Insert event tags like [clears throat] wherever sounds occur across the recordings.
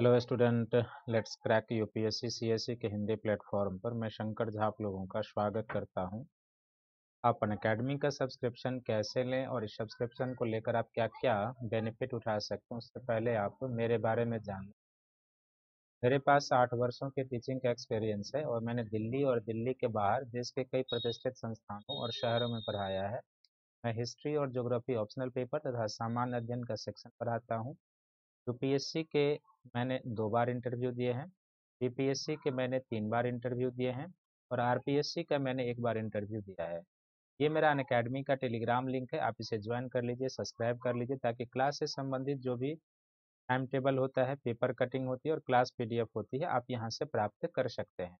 Hello student let's crack UPSC CSC के Hindi platform पर मैं शंकर झा आप लोगों का स्वागत करता हूँ। आप अन अकेडमी का सब्सक्रिप्शन कैसे लें और इस सब्सक्रिप्शन को लेकर आप क्या क्या बेनिफिट उठा सकते हैं, उससे पहले आप मेरे बारे में जान लें। मेरे पास आठ वर्षों के टीचिंग का एक्सपीरियंस है और मैंने दिल्ली और दिल्ली के बाहर देश के कई प्रतिष्ठित संस्थानों और शहरों में पढ़ाया है। मैं हिस्ट्री और जोग्राफी ऑप्शनल पेपर तथा सामान्य अध्ययन का सेक्शन पढ़ाता हूँ। यूपीएससी के मैंने दो बार इंटरव्यू दिए हैं। बीपीएससी के मैंने तीन बार इंटरव्यू दिए हैं और आरपीएससी का मैंने एक बार इंटरव्यू दिया है। ये मेरा अन अकेडमी का टेलीग्राम लिंक है। आप इसे ज्वाइन कर लीजिए सब्सक्राइब कर लीजिए ताकि क्लास से संबंधित जो भी टाइम टेबल होता है पेपर कटिंग होती है और क्लास पीडीएफ होती है, आप यहाँ से प्राप्त कर सकते हैं।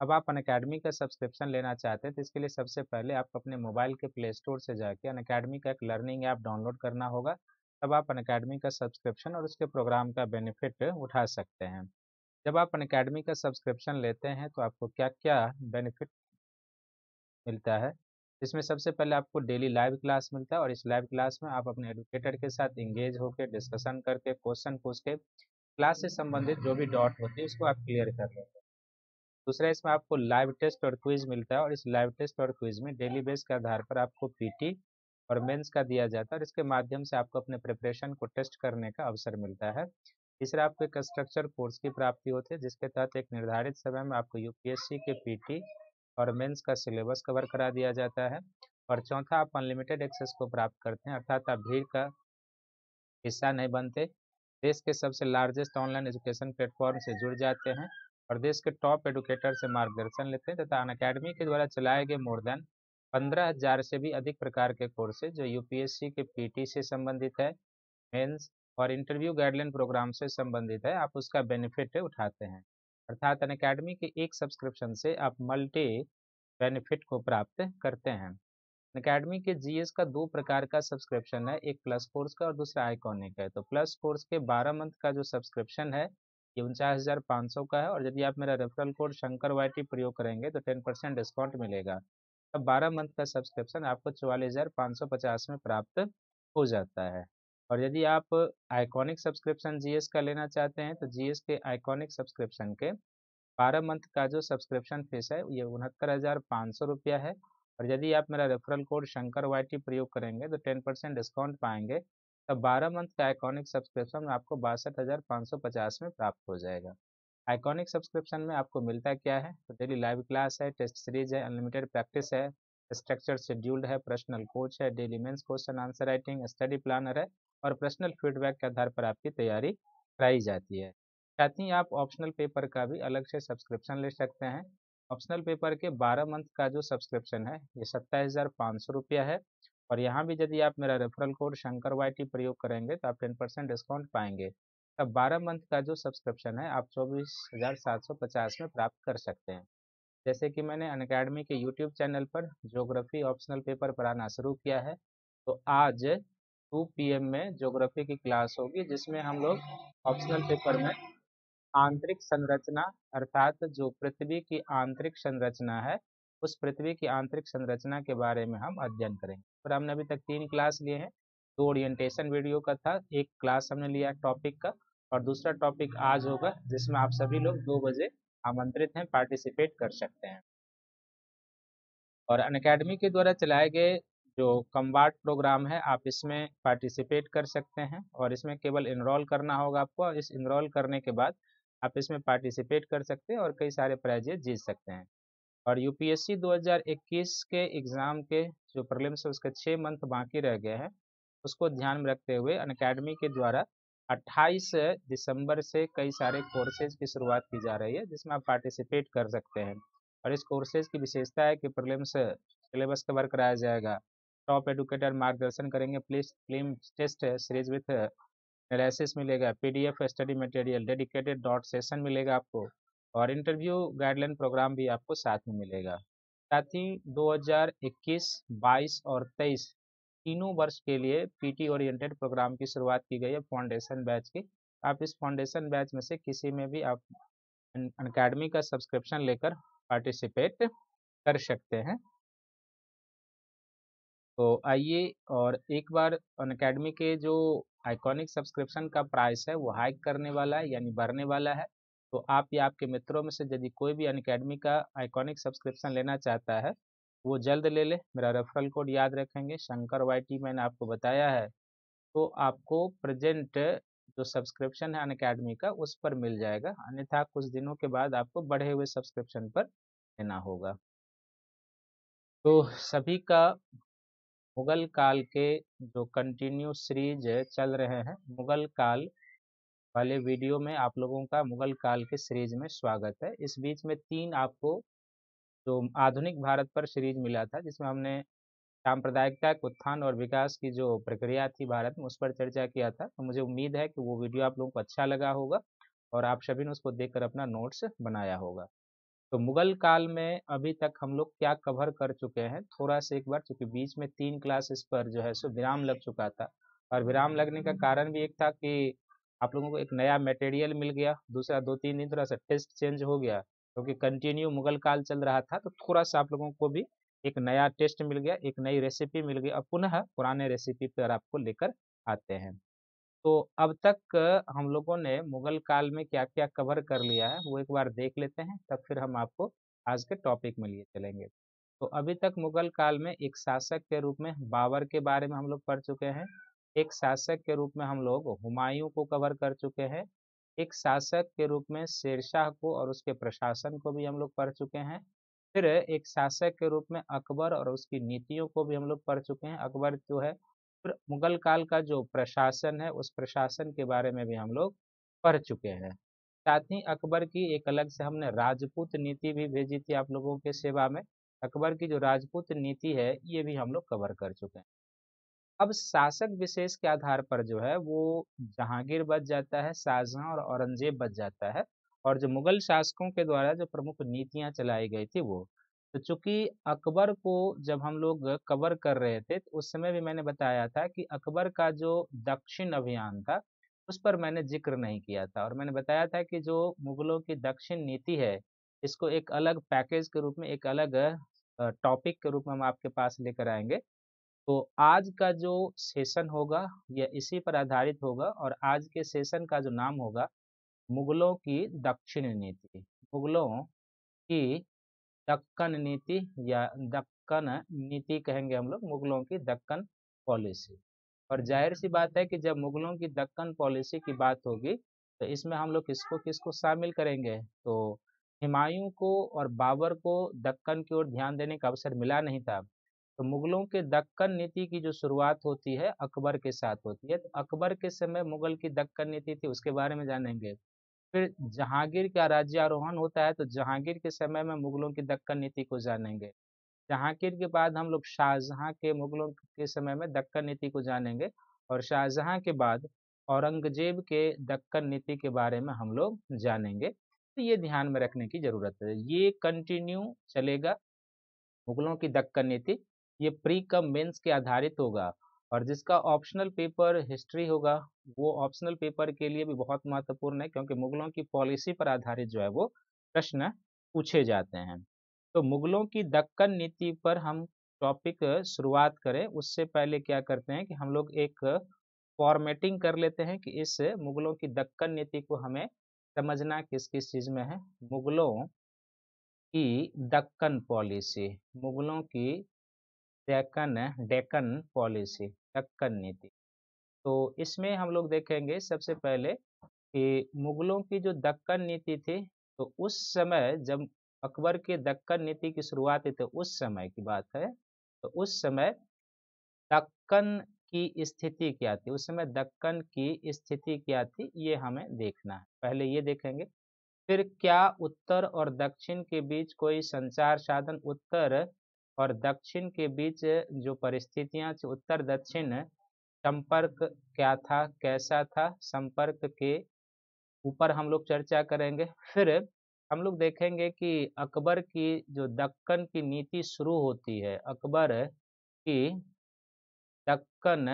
अब आप अन अकेडमी का सब्सक्रिप्शन लेना चाहते हैं तो इसके लिए सबसे पहले आपको अपने मोबाइल के प्ले स्टोर से जाके अन अकेडमी का एक लर्निंग ऐप डाउनलोड करना होगा। तब आप अन अकेडमी का सब्सक्रिप्शन और उसके प्रोग्राम का बेनिफिट उठा सकते हैं। जब आप अन अकेडमी का सब्सक्रिप्शन लेते हैं तो आपको क्या क्या बेनिफिट मिलता है? इसमें सबसे पहले आपको डेली लाइव क्लास मिलता है और इस लाइव क्लास में आप अपने एडुकेटर के साथ इंगेज होकर डिस्कशन करके क्वेश्चन पूछ के क्लास से संबंधित जो भी डॉट होती है, उसको आप क्लियर कर लेते हैं। दूसरा, इसमें आपको लाइव टेस्ट और क्विज मिलता है और इस लाइव टेस्ट और क्विज में डेली बेस के आधार पर आपको पीटी और मेंस का दिया जाता है और इसके माध्यम से आपको अपने प्रिपरेशन को टेस्ट करने का अवसर मिलता है। तीसरा, आपको एक स्ट्रक्चर कोर्स की प्राप्ति होती है, जिसके तहत एक निर्धारित समय में आपको यूपीएससी के पीटी और मेंस का सिलेबस कवर करा दिया जाता है। और चौथा, आप अनलिमिटेड एक्सेस को प्राप्त करते हैं, अर्थात आप भीड़ का हिस्सा नहीं बनते। देश के सबसे लार्जेस्ट ऑनलाइन एजुकेशन प्लेटफॉर्म से जुड़ जाते हैं और देश के टॉप एडुकेटर से मार्गदर्शन लेते हैं तथा अन अकेडमी के द्वारा चलाए गए मोर देन पंद्रह हज़ार से भी अधिक प्रकार के कोर्सेज जो यूपीएससी के पीटी से संबंधित है, मेंस और इंटरव्यू गाइडलाइन प्रोग्राम से संबंधित है। आप उसका बेनिफिट उठाते हैं। अर्थात अन अकेडमी के एक सब्सक्रिप्शन से आप मल्टी बेनिफिट को प्राप्त करते हैं। अकेडमी के जीएस का दो प्रकार का सब्सक्रिप्शन है, एक प्लस कोर्स का और दूसरा आइकॉनिक है। तो प्लस कोर्स के 12 मंथ का जो सब्सक्रिप्शन है, ये उनचास हज़ार पाँच सौ का है और यदि आप मेरा रेफरल कोड शंकर वाईटी प्रयोग करेंगे तो टेन परसेंट डिस्काउंट मिलेगा। अब बारह मंथ का सब्सक्रिप्शन आपको चौवालीस में प्राप्त हो जाता है। और यदि आप आइकॉनिक सब्सक्रिप्शन जीएस का लेना चाहते हैं तो जीएस के आइकॉनिक सब्सक्रिप्शन के बारह मंथ का जो सब्सक्रिप्शन फ़ीस है, ये उनहत्तर हज़ार पाँच सौ रुपया है। और यदि आप मेरा रेफरल कोड शंकर वाईटी प्रयोग करेंगे तो टेन परसेंट डिस्काउंट पाएँगे, तब बारह मंथ का आइकॉनिक सब्सक्रिप्शन आपको बासठ हज़ार पाँच सौ पचास में प्राप्त हो जाएगा। आइकॉनिक सब्सक्रिप्शन में आपको मिलता क्या है? तो डेली लाइव क्लास है, टेस्ट सीरीज़ है, अनलिमिटेड प्रैक्टिस है स्ट्रक्चर शेड्यूल्ड है, पर्सनल कोच है, daily mains question answer writing, study planner है और पर्सनल फीडबैक के आधार पर आपकी तैयारी कराई जाती है। साथ ही आप ऑप्शनल पेपर का भी अलग से सब्सक्रिप्शन ले सकते हैं। ऑप्शनल पेपर के 12 मंथ का जो सब्सक्रिप्शन है, ये सत्ताईस हज़ार पाँच सौ रुपया है और यहाँ भी यदि आप मेरा रेफरल कोड शंकर वाईटी प्रयोग करेंगे तो आप टेन परसेंट डिस्काउंट पाएँगे। तब 12 मंथ का जो सब्सक्रिप्शन है, आप चौबीस हज़ार सात सौ पचास में प्राप्त कर सकते हैं। जैसे कि मैंने अन अकेडमी के यूट्यूब चैनल पर जोग्राफी ऑप्शनल पेपर पढ़ाना शुरू किया है तो आज 2 पीएम में जोग्राफी की क्लास होगी, जिसमें हम लोग ऑप्शनल पेपर में आंतरिक संरचना अर्थात जो पृथ्वी की आंतरिक संरचना है, उस पृथ्वी की आंतरिक संरचना के बारे में हम अध्ययन करेंगे। और हमने अभी तक तीन क्लास लिए हैं, दो ओरिएंटेशन वीडियो का था, एक क्लास हमने लिया टॉपिक का और दूसरा टॉपिक आज होगा, जिसमें आप सभी लोग दो बजे आमंत्रित हैं पार्टिसिपेट कर सकते हैं। और अन के द्वारा चलाए गए जो कम्बार्ट प्रोग्राम है, आप इसमें पार्टिसिपेट कर सकते हैं और इसमें केवल इनरोल करना होगा आपको इस इनरोल करने के बाद आप इसमें पार्टिसिपेट कर सकते हैं और कई सारे प्राइजेज जीत सकते हैं। और यूपीएससी 2021 के एग्ज़ाम के जो प्रॉब्लम्स है, उसके छः मंथ बाकी रह गए हैं, उसको ध्यान में रखते हुए अन के द्वारा 28 दिसंबर से कई सारे कोर्सेज की शुरुआत की जा रही है जिसमें आप पार्टिसिपेट कर सकते हैं। और इस कोर्सेज की विशेषता है कि प्रीलिम्स सिलेबस कवर कराया जाएगा। टॉप एडुकेटर मार्गदर्शन करेंगे प्लीज़ फ़िल्म टेस्ट सीरीज़ विथ एनालिसिस मिलेगा PDF study material dedicated doubt session मिलेगा आपको और इंटरव्यू गाइडलाइन प्रोग्राम भी आपको साथ में मिलेगा। साथ ही 2021, 22 और 23 तीनों वर्ष के लिए पीटी ओरिएंटेड प्रोग्राम की शुरुआत की गई है फाउंडेशन बैच की। आप इस फाउंडेशन बैच में से किसी में भी आप अकेडमी का सब्सक्रिप्शन लेकर पार्टिसिपेट कर सकते हैं। तो आइए और एक बार अन अकेडमी के जो आइकॉनिक सब्सक्रिप्शन का प्राइस है वो हाइक करने वाला है यानी बढ़ने वाला है। तो आप या आपके मित्रों में से यदि कोई भी अन का आइकॉनिक सब्सक्रिप्शन लेना चाहता है वो जल्द ले ले। मेरा रेफरल कोड याद रखेंगे। शंकर वाईटी मैंने आपको बताया है। तो आपको प्रेजेंट जो सब्सक्रिप्शन है अन का, उस पर मिल जाएगा। अन्यथा कुछ दिनों के बाद आपको बढ़े हुए सब्सक्रिप्शन पर लेना होगा। तो सभी का मुगल काल के जो कंटिन्यू सीरीज़ चल रहे हैं, मुगल काल वाले वीडियो में आप लोगों का मुगल काल के सीरीज़ में स्वागत है। इस बीच में तीन आपको जो आधुनिक भारत पर सीरीज़ मिला था, जिसमें हमने सांप्रदायिकता के उत्थान और विकास की जो प्रक्रिया थी भारत में, उस पर चर्चा किया था। तो मुझे उम्मीद है कि वो वीडियो आप लोगों को अच्छा लगा होगा और आप सभी ने उसको देखकर अपना नोट्स बनाया होगा। तो मुगल काल में अभी तक हम लोग क्या कवर कर चुके हैं? थोड़ा सा एक बार चूँकि बीच में तीन क्लासेस पर जो है सो विराम लग चुका था। और विराम लगने का कारण भी एक था कि आप लोगों को एक नया मटेरियल मिल गया, दूसरा दो तीन दिन थोड़ा सा टेस्ट चेंज हो गया। क्योंकि कंटिन्यू मुगल काल चल रहा था तो थोड़ा सा आप लोगों को भी एक नया टेस्ट मिल गया, एक नई रेसिपी मिल गई अब पुनः पुराने रेसिपी पर आपको लेकर आते हैं। तो अब तक हम लोगों ने मुगल काल में क्या क्या कवर कर लिया है, वो एक बार देख लेते हैं, तब फिर हम आपको आज के टॉपिक में लिए चलेंगे। तो अभी तक मुगल काल में एक शासक के रूप में बाबर के बारे में हम लोग पढ़ चुके हैं, एक शासक के रूप में हम लोग हुमायूं को कवर कर चुके हैं एक शासक के रूप में शेरशाह को और उसके प्रशासन को भी हम लोग पढ़ चुके हैं। फिर एक शासक के रूप में अकबर और उसकी नीतियों को भी हम लोग पढ़ चुके हैं। अकबर जो है, फिर मुगल काल का जो प्रशासन है, उस प्रशासन के बारे में भी हम लोग पढ़ चुके हैं। साथ ही अकबर की एक अलग से हमने राजपूत नीति भी भेजी थी आप लोगों के सेवा में। अकबर की जो राजपूत नीति है, ये भी हम लोग कवर कर चुके हैं। अब शासक विशेष के आधार पर जो है, वो जहांगीर बच जाता है, शाहजहां और औरंगज़ेब बच जाता है और जो मुगल शासकों के द्वारा जो प्रमुख नीतियाँ चलाई गई थी वो। तो चूँकि अकबर को जब हम लोग कवर कर रहे थे तो उस समय भी मैंने बताया था कि अकबर का जो दक्षिण अभियान था, उस पर मैंने ज़िक्र नहीं किया था और मैंने बताया था कि जो मुगलों की दक्षिण नीति है, इसको एक अलग पैकेज के रूप में, एक अलग टॉपिक के रूप में हम आपके पास लेकर आएँगे। तो आज का जो सेशन होगा, यह इसी पर आधारित होगा और आज के सेशन का जो नाम होगा, मुगलों की दक्षिण नीति। मुगलों की दक्कन नीति या दक्कन नीति कहेंगे हम लोग, मुगलों की दक्कन पॉलिसी और ज़ाहिर सी बात है कि जब मुगलों की दक्कन पॉलिसी की बात होगी तो इसमें हम लोग किसको किसको शामिल करेंगे? तो हुमायूं को और बाबर को दक्कन की ओर ध्यान देने का अवसर मिला नहीं था। तो मुगलों के दक्कन नीति की जो शुरुआत होती है, अकबर के साथ होती है। तो अकबर के समय मुगल की दक्कन नीति थी, उसके बारे में जानेंगे। फिर जहांगीर का राज्यारोहण होता है तो जहांगीर के समय में मुगलों की दक्कन नीति को जानेंगे। जहांगीर के बाद हम लोग शाहजहां के मुगलों के समय में दक्कन नीति को जानेंगे और शाहजहां के बाद औरंगज़ेब के दक्कन नीति के बारे में हम लोग जानेंगे। तो ये ध्यान में रखने की ज़रूरत है। ये कंटिन्यू चलेगा, मुगलों की दक्कन नीति। ये प्री कम मेंस के आधारित होगा और जिसका ऑप्शनल पेपर हिस्ट्री होगा, वो ऑप्शनल पेपर के लिए भी बहुत महत्वपूर्ण है क्योंकि मुगलों की पॉलिसी पर आधारित जो है वो प्रश्न पूछे जाते हैं। तो मुगलों की दक्कन नीति पर हम टॉपिक शुरुआत करें, उससे पहले क्या करते हैं कि हम लोग एक फॉर्मेटिंग कर लेते हैं कि इस मुगलों की दक्कन नीति को हमें समझना किस किस चीज़ में है। मुगलों की दक्कन पॉलिसी, मुगलों की डेक्कन डेक्कन पॉलिसी दक्कन नीति। तो इसमें हम लोग देखेंगे सबसे पहले कि मुगलों की जो दक्कन नीति थी तो उस समय जब अकबर के दक्कन नीति की शुरुआत हुई तो उस समय की बात है तो उस समय दक्कन की स्थिति क्या थी? उस समय दक्कन की स्थिति क्या थी? ये हमें देखना है। पहले ये देखेंगे, फिर क्या उत्तर और दक्षिण के बीच कोई संचार साधन उत्तर और दक्षिण के बीच जो परिस्थितियाँ थी उत्तर दक्षिण संपर्क क्या था, कैसा था, संपर्क के ऊपर हम लोग चर्चा करेंगे। फिर हम लोग देखेंगे कि अकबर की जो दक्कन की नीति शुरू होती है, अकबर की दक्कन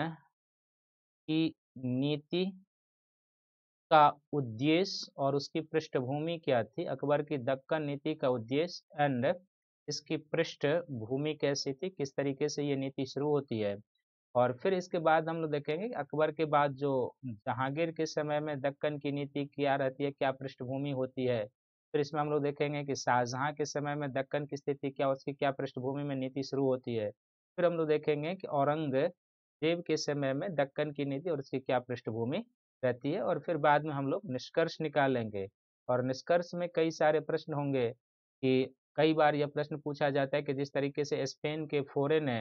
की नीति का उद्देश्य और उसकी पृष्ठभूमि क्या थी, अकबर की दक्कन नीति का उद्देश्य एंड इसकी पृष्ठभूमि कैसी थी, किस तरीके से ये नीति शुरू होती है? और फिर इसके बाद हम लोग देखेंगे अकबर के बाद जो जहांगीर के समय में दक्कन की नीति क्या रहती है, क्या पृष्ठभूमि होती है? फिर इसमें हम लोग देखेंगे कि शाहजहाँ के समय में दक्कन की स्थिति क्या, उसकी क्या पृष्ठभूमि में नीति शुरू होती है? फिर हम लोग देखेंगे कि औरंगज़ेब के समय में दक्कन की नीति और उसकी क्या पृष्ठभूमि रहती है? और फिर बाद में हम लोग निष्कर्ष निकालेंगे। और निष्कर्ष में कई सारे प्रश्न होंगे कि कई बार यह प्रश्न पूछा जाता है कि जिस तरीके से स्पेन के फोरे ने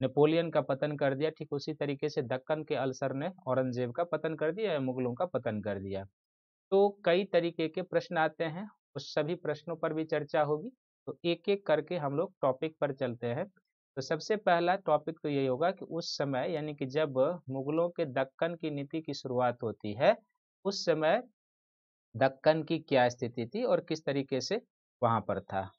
नेपोलियन का पतन कर दिया, ठीक उसी तरीके से दक्कन के अल्सर ने औरंगज़ेब का पतन कर दिया या मुगलों का पतन कर दिया। तो कई तरीके के प्रश्न आते हैं, उस सभी प्रश्नों पर भी चर्चा होगी। तो एक एक करके हम लोग टॉपिक पर चलते हैं। तो सबसे पहला टॉपिक तो यही होगा कि उस समय यानी कि जब मुगलों के दक्कन की नीति की शुरुआत होती है, उस समय दक्कन की क्या स्थिति थी और किस तरीके से वहाँ पर था।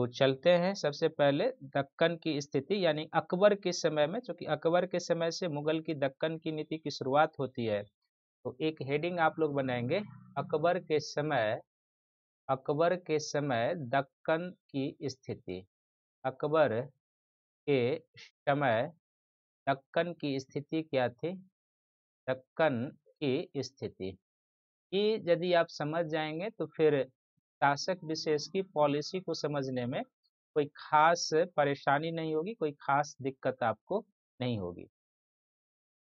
तो चलते हैं सबसे पहले दक्कन की स्थिति, यानी अकबर के समय में क्योंकि अकबर के समय से मुगल की दक्कन की नीति की शुरुआत होती है। तो एक हेडिंग आप लोग बनाएँगे। अकबर के समय, अकबर के समय दक्कन की स्थिति। अकबर के समय दक्कन की स्थिति क्या थी? दक्कन की स्थिति। ये यदि आप समझ जाएँगे तो फिर शासक विशेष की पॉलिसी को समझने में कोई खास परेशानी नहीं होगी, कोई खास दिक्कत आपको नहीं होगी।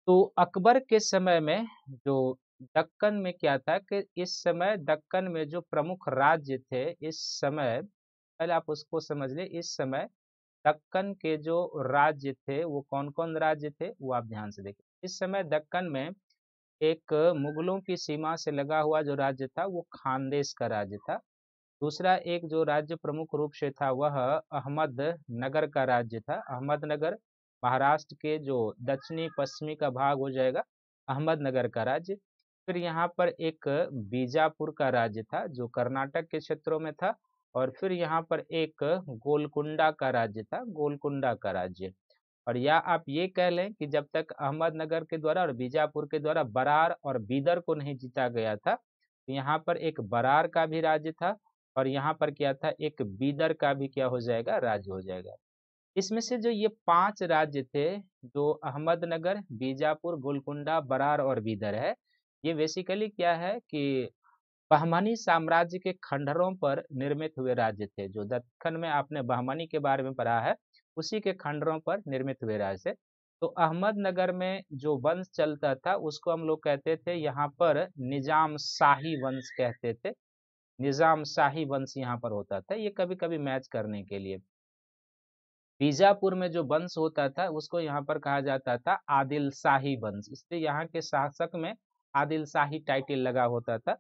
तो अकबर के समय में जो दक्कन में क्या था कि इस समय दक्कन में जो प्रमुख राज्य थे, इस समय, पहले आप उसको समझ ले, इस समय दक्कन के जो राज्य थे, वो कौन कौन राज्य थे, वो आप ध्यान से देखें इस समय दक्कन में एक मुगलों की सीमा से लगा हुआ जो राज्य था, वो खानदेश का राज्य था। दूसरा एक जो राज्य प्रमुख रूप से था, वह अहमद नगर का राज्य था। अहमदनगर महाराष्ट्र के जो दक्षिणी पश्चिमी का भाग हो जाएगा अहमदनगर का राज्य। फिर यहाँ पर एक बीजापुर का राज्य था, जो कर्नाटक के क्षेत्रों में था, और फिर यहाँ पर एक गोलकुंडा का राज्य था, गोलकुंडा का राज्य। और या आप ये कह लें कि जब तक अहमदनगर के द्वारा और बीजापुर के द्वारा बरार और बीदर को नहीं जीता गया था तो यहाँ पर एक बरार का भी राज्य था और यहाँ पर क्या था, एक बीदर का भी क्या हो जाएगा, राज्य हो जाएगा। इसमें से जो ये पाँच राज्य थे, जो अहमदनगर, बीजापुर, गोलकुंडा, बरार और बीदर है, ये बेसिकली क्या है कि बहमनी साम्राज्य के खंडरों पर निर्मित हुए राज्य थे, जो दक्षिण में आपने बहमनी के बारे में पढ़ा है, उसी के खंडरों पर निर्मित हुए राज्य थे। तो अहमदनगर में जो वंश चलता था, उसको हम लोग कहते थे यहाँ पर निज़ाम शाही वंश कहते थे। निज़ाम शाही वंश यहाँ पर होता था, ये कभी कभी मैच करने के लिए। बीजापुर में जो वंश होता था, उसको यहाँ पर कहा जाता था आदिल शाही वंश। इसलिए यहाँ के शासक में आदिल शाही टाइटल लगा होता था।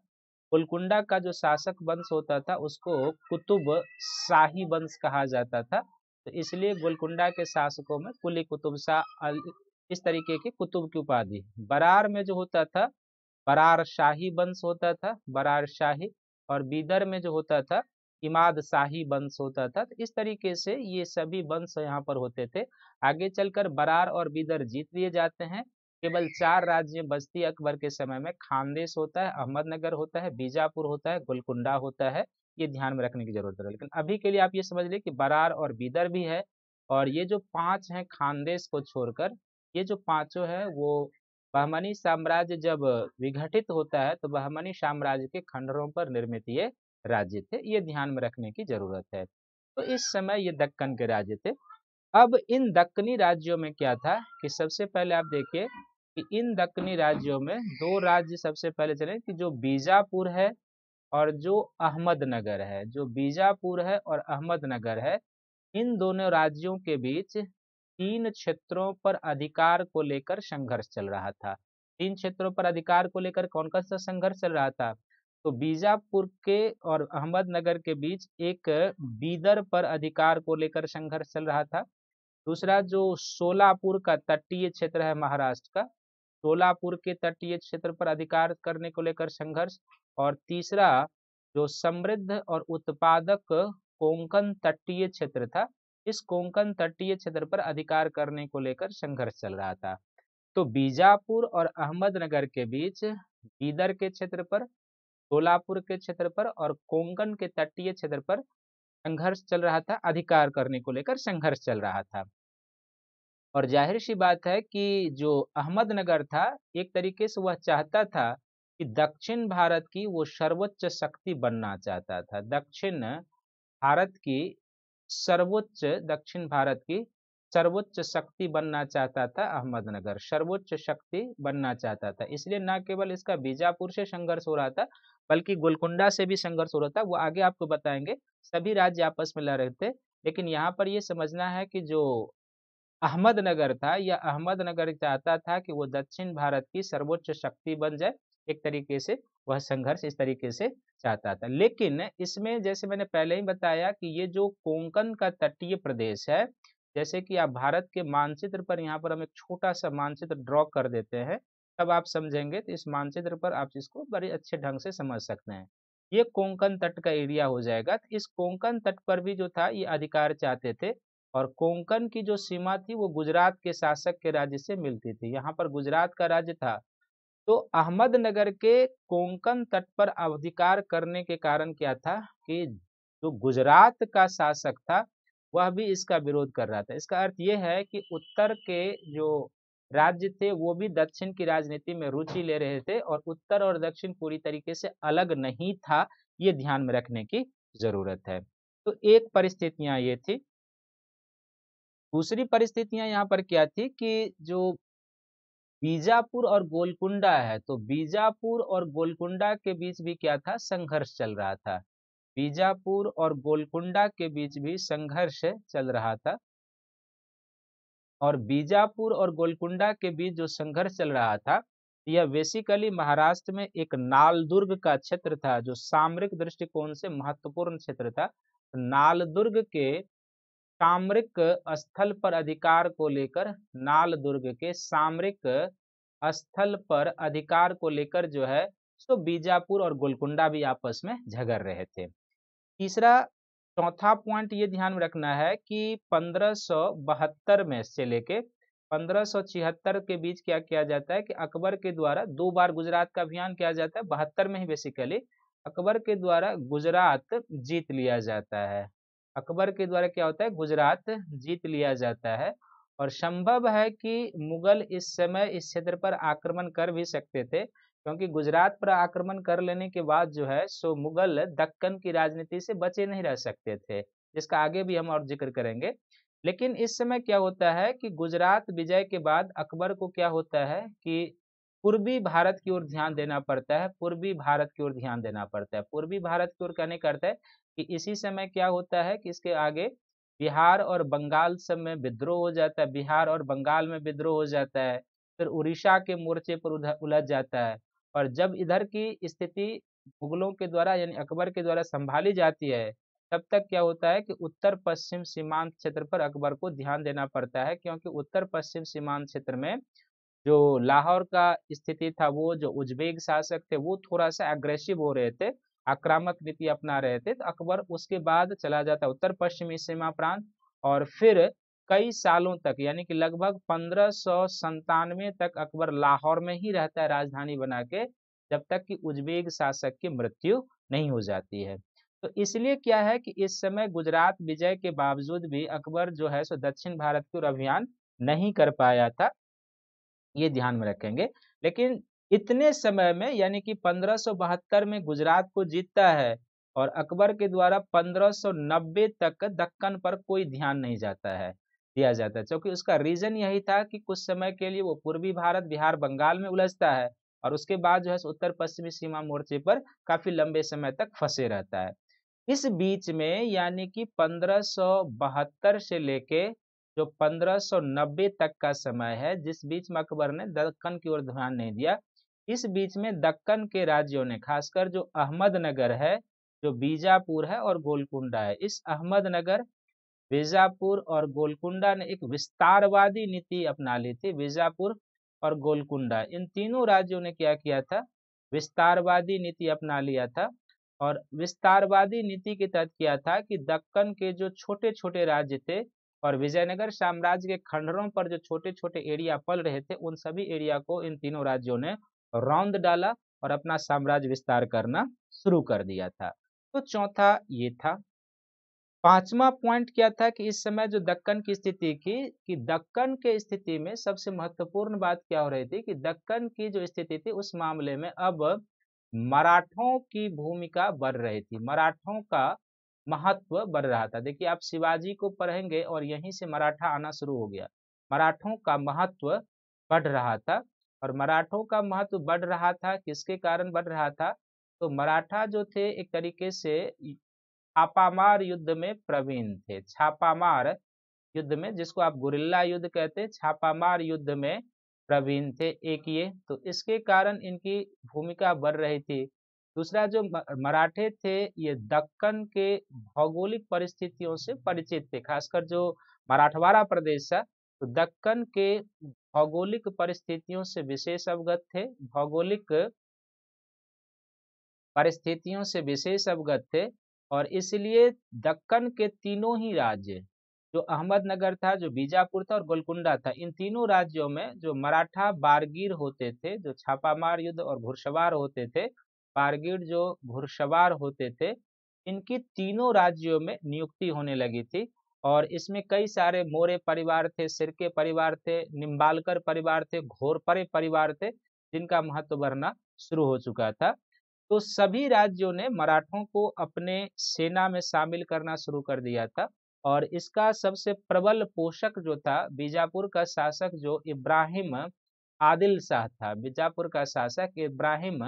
कुलकुंडा का जो शासक वंश होता था, उसको कुतुब शाही वंश कहा जाता था। तो इसलिए गोलकुंडा के शासकों में कुली कुतुब शाह इस तरीके के कुतुब की उपाधि बरार में जो होता था, बरार शाही वंश होता था, बरार शाही और बीदर में जो होता था, इमाद शाही वंश होता था तो इस तरीके से ये सभी वंश यहाँ पर होते थे। आगे चलकर बरार और बीदर जीत लिए जाते हैं। केवल चार राज्य बस्ती अकबर के समय में, खानदेश होता है, अहमदनगर होता है, बीजापुर होता है, गोलकुंडा होता है, ये ध्यान में रखने की ज़रूरत है। लेकिन अभी के लिए आप ये समझ लीजिए कि बरार और बीदर भी है और ये जो पाँच हैं खानदेश को छोड़कर, ये जो पाँचों है वो बहमनी साम्राज्य जब विघटित होता है तो बहमनी साम्राज्य के खंडरों पर निर्मित ये राज्य थे। ये ध्यान में रखने की ज़रूरत है। तो इस समय ये दक्कन के राज्य थे। अब इन दक्कनी राज्यों में क्या था कि सबसे पहले आप देखिए कि इन दक्कनी राज्यों में दो राज्य सबसे पहले चले कि जो बीजापुर है और जो अहमदनगर है। जो बीजापुर है और अहमदनगर है, इन दोनों राज्यों के बीच तीन क्षेत्रों पर अधिकार को लेकर संघर्ष चल रहा था। तीन क्षेत्रों पर अधिकार को लेकर कौन कौन सा संघर्ष चल रहा था? तो बीजापुर के और अहमदनगर के बीच एक बीदर पर अधिकार को लेकर संघर्ष चल रहा था। दूसरा जो सोलापुर का तटीय क्षेत्र है महाराष्ट्र का, सोलापुर के तटीय क्षेत्र पर अधिकार करने को लेकर संघर्ष। और तीसरा जो समृद्ध और उत्पादक कोंकण तटीय क्षेत्र था इस कोंकण तटीय क्षेत्र पर अधिकार करने को लेकर संघर्ष चल रहा था। तो बीजापुर और अहमदनगर के बीच बीदर के क्षेत्र पर, सोलापुर के क्षेत्र पर और कोंकण के तटीय क्षेत्र पर संघर्ष चल रहा था, अधिकार करने को लेकर संघर्ष चल रहा था। और ज़ाहिर सी बात है कि जो अहमदनगर था, एक तरीके से वह चाहता था कि दक्षिण भारत की वो सर्वोच्च शक्ति बनना चाहता था। दक्षिण भारत की सर्वोच्च दक्षिण भारत की सर्वोच्च शक्ति बनना चाहता था अहमदनगर। सर्वोच्च शक्ति बनना चाहता था। इसलिए न केवल इसका बीजापुर से संघर्ष हो रहा था, बल्कि गोलकुंडा से भी संघर्ष हो रहा था, वो आगे आपको बताएँगे। सभी राज्य आपस में लड़ रहे थे, लेकिन यहाँ पर ये समझना है कि जो अहमदनगर था, या अहमदनगर चाहता था कि वो दक्षिण भारत की सर्वोच्च शक्ति बन जाए एक तरीके से, वह संघर्ष इस तरीके से चाहता था। लेकिन इसमें जैसे मैंने पहले ही बताया कि ये जो कोंकण का तटीय प्रदेश है, जैसे कि आप भारत के मानचित्र पर यहाँ पर हम एक छोटा सा मानचित्र ड्रॉ कर देते हैं, तब आप समझेंगे तो इस मानचित्र पर आप इसको बड़े अच्छे ढंग से समझ सकते हैं। ये कोंकण तट का एरिया हो जाएगा। तो इस कोंकण तट पर भी जो था, ये अधिकार चाहते थे और कोंकण की जो सीमा थी, वो गुजरात के शासक के राज्य से मिलती थी। यहाँ पर गुजरात का राज्य था तो अहमदनगर के कोंकण तट पर अधिकार करने के कारण क्या था कि जो गुजरात का शासक था, वह भी इसका विरोध कर रहा था। इसका अर्थ यह है कि उत्तर के जो राज्य थे, वो भी दक्षिण की राजनीति में रुचि ले रहे थे और उत्तर और दक्षिण पूरी तरीके से अलग नहीं था, ये ध्यान में रखने की ज़रूरत है। तो एक परिस्थितियाँ ये थी। दूसरी परिस्थितियाँ यहाँ पर क्या थी कि जो बीजापुर और गोलकुंडा है। तो बीजापुर और गोलकुंडा के बीच भी क्या था? संघर्ष चल रहा था। बीजापुर और गोलकुंडा के बीच भी संघर्ष चल रहा था। और बीजापुर और गोलकुंडा के बीच जो संघर्ष चल रहा था, यह बेसिकली महाराष्ट्र में एक नालदुर्ग का क्षेत्र था, जो सामरिक दृष्टिकोण से महत्वपूर्ण क्षेत्र था। नालदुर्ग के सामरिक स्थल पर अधिकार को लेकर नाल दुर्ग के सामरिक स्थल पर अधिकार को लेकर जो है, सो बीजापुर और गोलकुंडा भी आपस में झगड़ रहे थे। तीसरा, चौथा पॉइंट ये ध्यान में रखना है कि 1572 में से लेके 1576 के बीच क्या किया जाता है कि अकबर के द्वारा दो बार गुजरात का अभियान किया जाता है, बहत्तर में ही बेसिकली अकबर के द्वारा गुजरात जीत लिया जाता है। अकबर के द्वारा क्या होता है? गुजरात जीत लिया जाता है। और संभव है कि मुगल इस समय इस क्षेत्र पर आक्रमण कर भी सकते थे, क्योंकि गुजरात पर आक्रमण कर लेने के बाद जो है, सो मुगल दक्कन की राजनीति से बचे नहीं रह सकते थे, जिसका आगे भी हम और ज़िक्र करेंगे। लेकिन इस समय क्या होता है कि गुजरात विजय के बाद अकबर को क्या होता है कि पूर्वी भारत की ओर ध्यान देना पड़ता है, पूर्वी भारत की ओर ध्यान देना पड़ता है। पूर्वी भारत की ओर कहने करता है कि इसी समय क्या होता है कि इसके आगे बिहार और बंगाल सब में विद्रोह हो जाता है, बिहार और बंगाल में विद्रोह हो जाता है, फिर उड़ीसा के मोर्चे पर उधर उलझ जाता है और जब इधर की स्थिति मुगलों के द्वारा यानी अकबर के द्वारा संभाली जाती है, तब तक क्या होता है कि उत्तर पश्चिम सीमांत क्षेत्र पर अकबर को ध्यान देना पड़ता है, क्योंकि उत्तर पश्चिम सीमांत क्षेत्र में जो लाहौर का स्थिति था, वो जो उज्बेक शासक थे, वो थोड़ा सा एग्रेसिव हो रहे थे आक्रामक नीति अपना रहे थे तो अकबर उसके बाद चला जाता उत्तर पश्चिमी सीमा प्रांत और फिर कई सालों तक, यानी कि लगभग पंद्रह तक अकबर लाहौर में ही रहता है राजधानी बना के, जब तक कि उज्बेक शासक की मृत्यु नहीं हो जाती है। तो इसलिए क्या है कि इस समय गुजरात विजय के बावजूद भी अकबर जो है सो दक्षिण भारत की ओर अभियान नहीं कर पाया था, ये ध्यान में रखेंगे। लेकिन इतने समय में यानी कि पंद्रह में गुजरात को जीतता है और अकबर के द्वारा 1590 तक दक्कन पर कोई ध्यान नहीं जाता है, दिया जाता है। क्योंकि उसका रीजन यही था कि कुछ समय के लिए वो पूर्वी भारत, बिहार, बंगाल में उलझता है और उसके बाद जो है उत्तर पश्चिमी सीमा मोर्चे पर काफ़ी लंबे समय तक फंसे रहता है। इस बीच में यानी कि पंद्रह से लेके जो 1590 तक का समय है, जिस बीच में अकबर ने दक्कन की ओर ध्यान नहीं दिया इस बीच में दक्कन के राज्यों ने, खासकर जो अहमदनगर है, जो बीजापुर है और गोलकुंडा है, इस अहमदनगर, बीजापुर और गोलकुंडा ने एक विस्तारवादी नीति अपना ली थी, बीजापुर और गोलकुंडा। इन तीनों राज्यों ने क्या किया था? विस्तारवादी नीति अपना लिया था और विस्तारवादी नीति के तहत किया था कि दक्कन के जो छोटे छोटे राज्य थे और विजयनगर साम्राज्य के खंडरों पर जो छोटे छोटे एरिया पल रहे थे, उन सभी एरिया को इन तीनों राज्यों ने रौंद डाला और अपना साम्राज्य विस्तार करना शुरू कर दिया था। तो चौथा ये था। पांचवा पॉइंट क्या था कि इस समय जो दक्कन की स्थिति की कि दक्कन के स्थिति में सबसे महत्वपूर्ण बात क्या हो रही थी कि दक्कन की जो स्थिति थी उस मामले में अब मराठों की भूमिका बढ़ रही थी। मराठों का महत्व बढ़ रहा था। देखिए, आप शिवाजी को पढ़ेंगे और यहीं से मराठा आना शुरू हो गया। मराठों का महत्व बढ़ रहा था। और मराठों का महत्व बढ़ रहा था, किसके कारण बढ़ रहा था? तो मराठा जो थे, एक तरीके से छापामार युद्ध में प्रवीण थे। छापामार युद्ध में, जिसको आप गुरिल्ला युद्ध कहते हैं, छापामार युद्ध में प्रवीण थे एक ये। तो इसके कारण इनकी भूमिका बढ़ रही थी। दूसरा जो मराठे थे, ये दक्कन के भौगोलिक परिस्थितियों से परिचित थे, खासकर जो मराठवाड़ा प्रदेश था। दक्कन के भौगोलिक परिस्थितियों से विशेष अवगत थे। भौगोलिक परिस्थितियों से विशेष अवगत थे और इसलिए दक्कन के तीनों ही राज्य, जो अहमदनगर था, जो बीजापुर था और गोलकुंडा था, इन तीनों राज्यों में जो मराठा बारगीर होते थे, जो छापामार युद्ध और घुड़सवार होते थे, बारगीर जो घुड़सवार होते थे, इनकी तीनों राज्यों में नियुक्ति होने लगी थी। और इसमें कई सारे मोरे परिवार थे, सिरके परिवार थे निम्बालकर परिवार थे, घोरपरे परिवार थे, जिनका महत्व बढ़ना शुरू हो चुका था। तो सभी राज्यों ने मराठों को अपने सेना में शामिल करना शुरू कर दिया था और इसका सबसे प्रबल पोषक जो था, बीजापुर का शासक जो इब्राहिम आदिल शाह था, बीजापुर का शासक इब्राहिम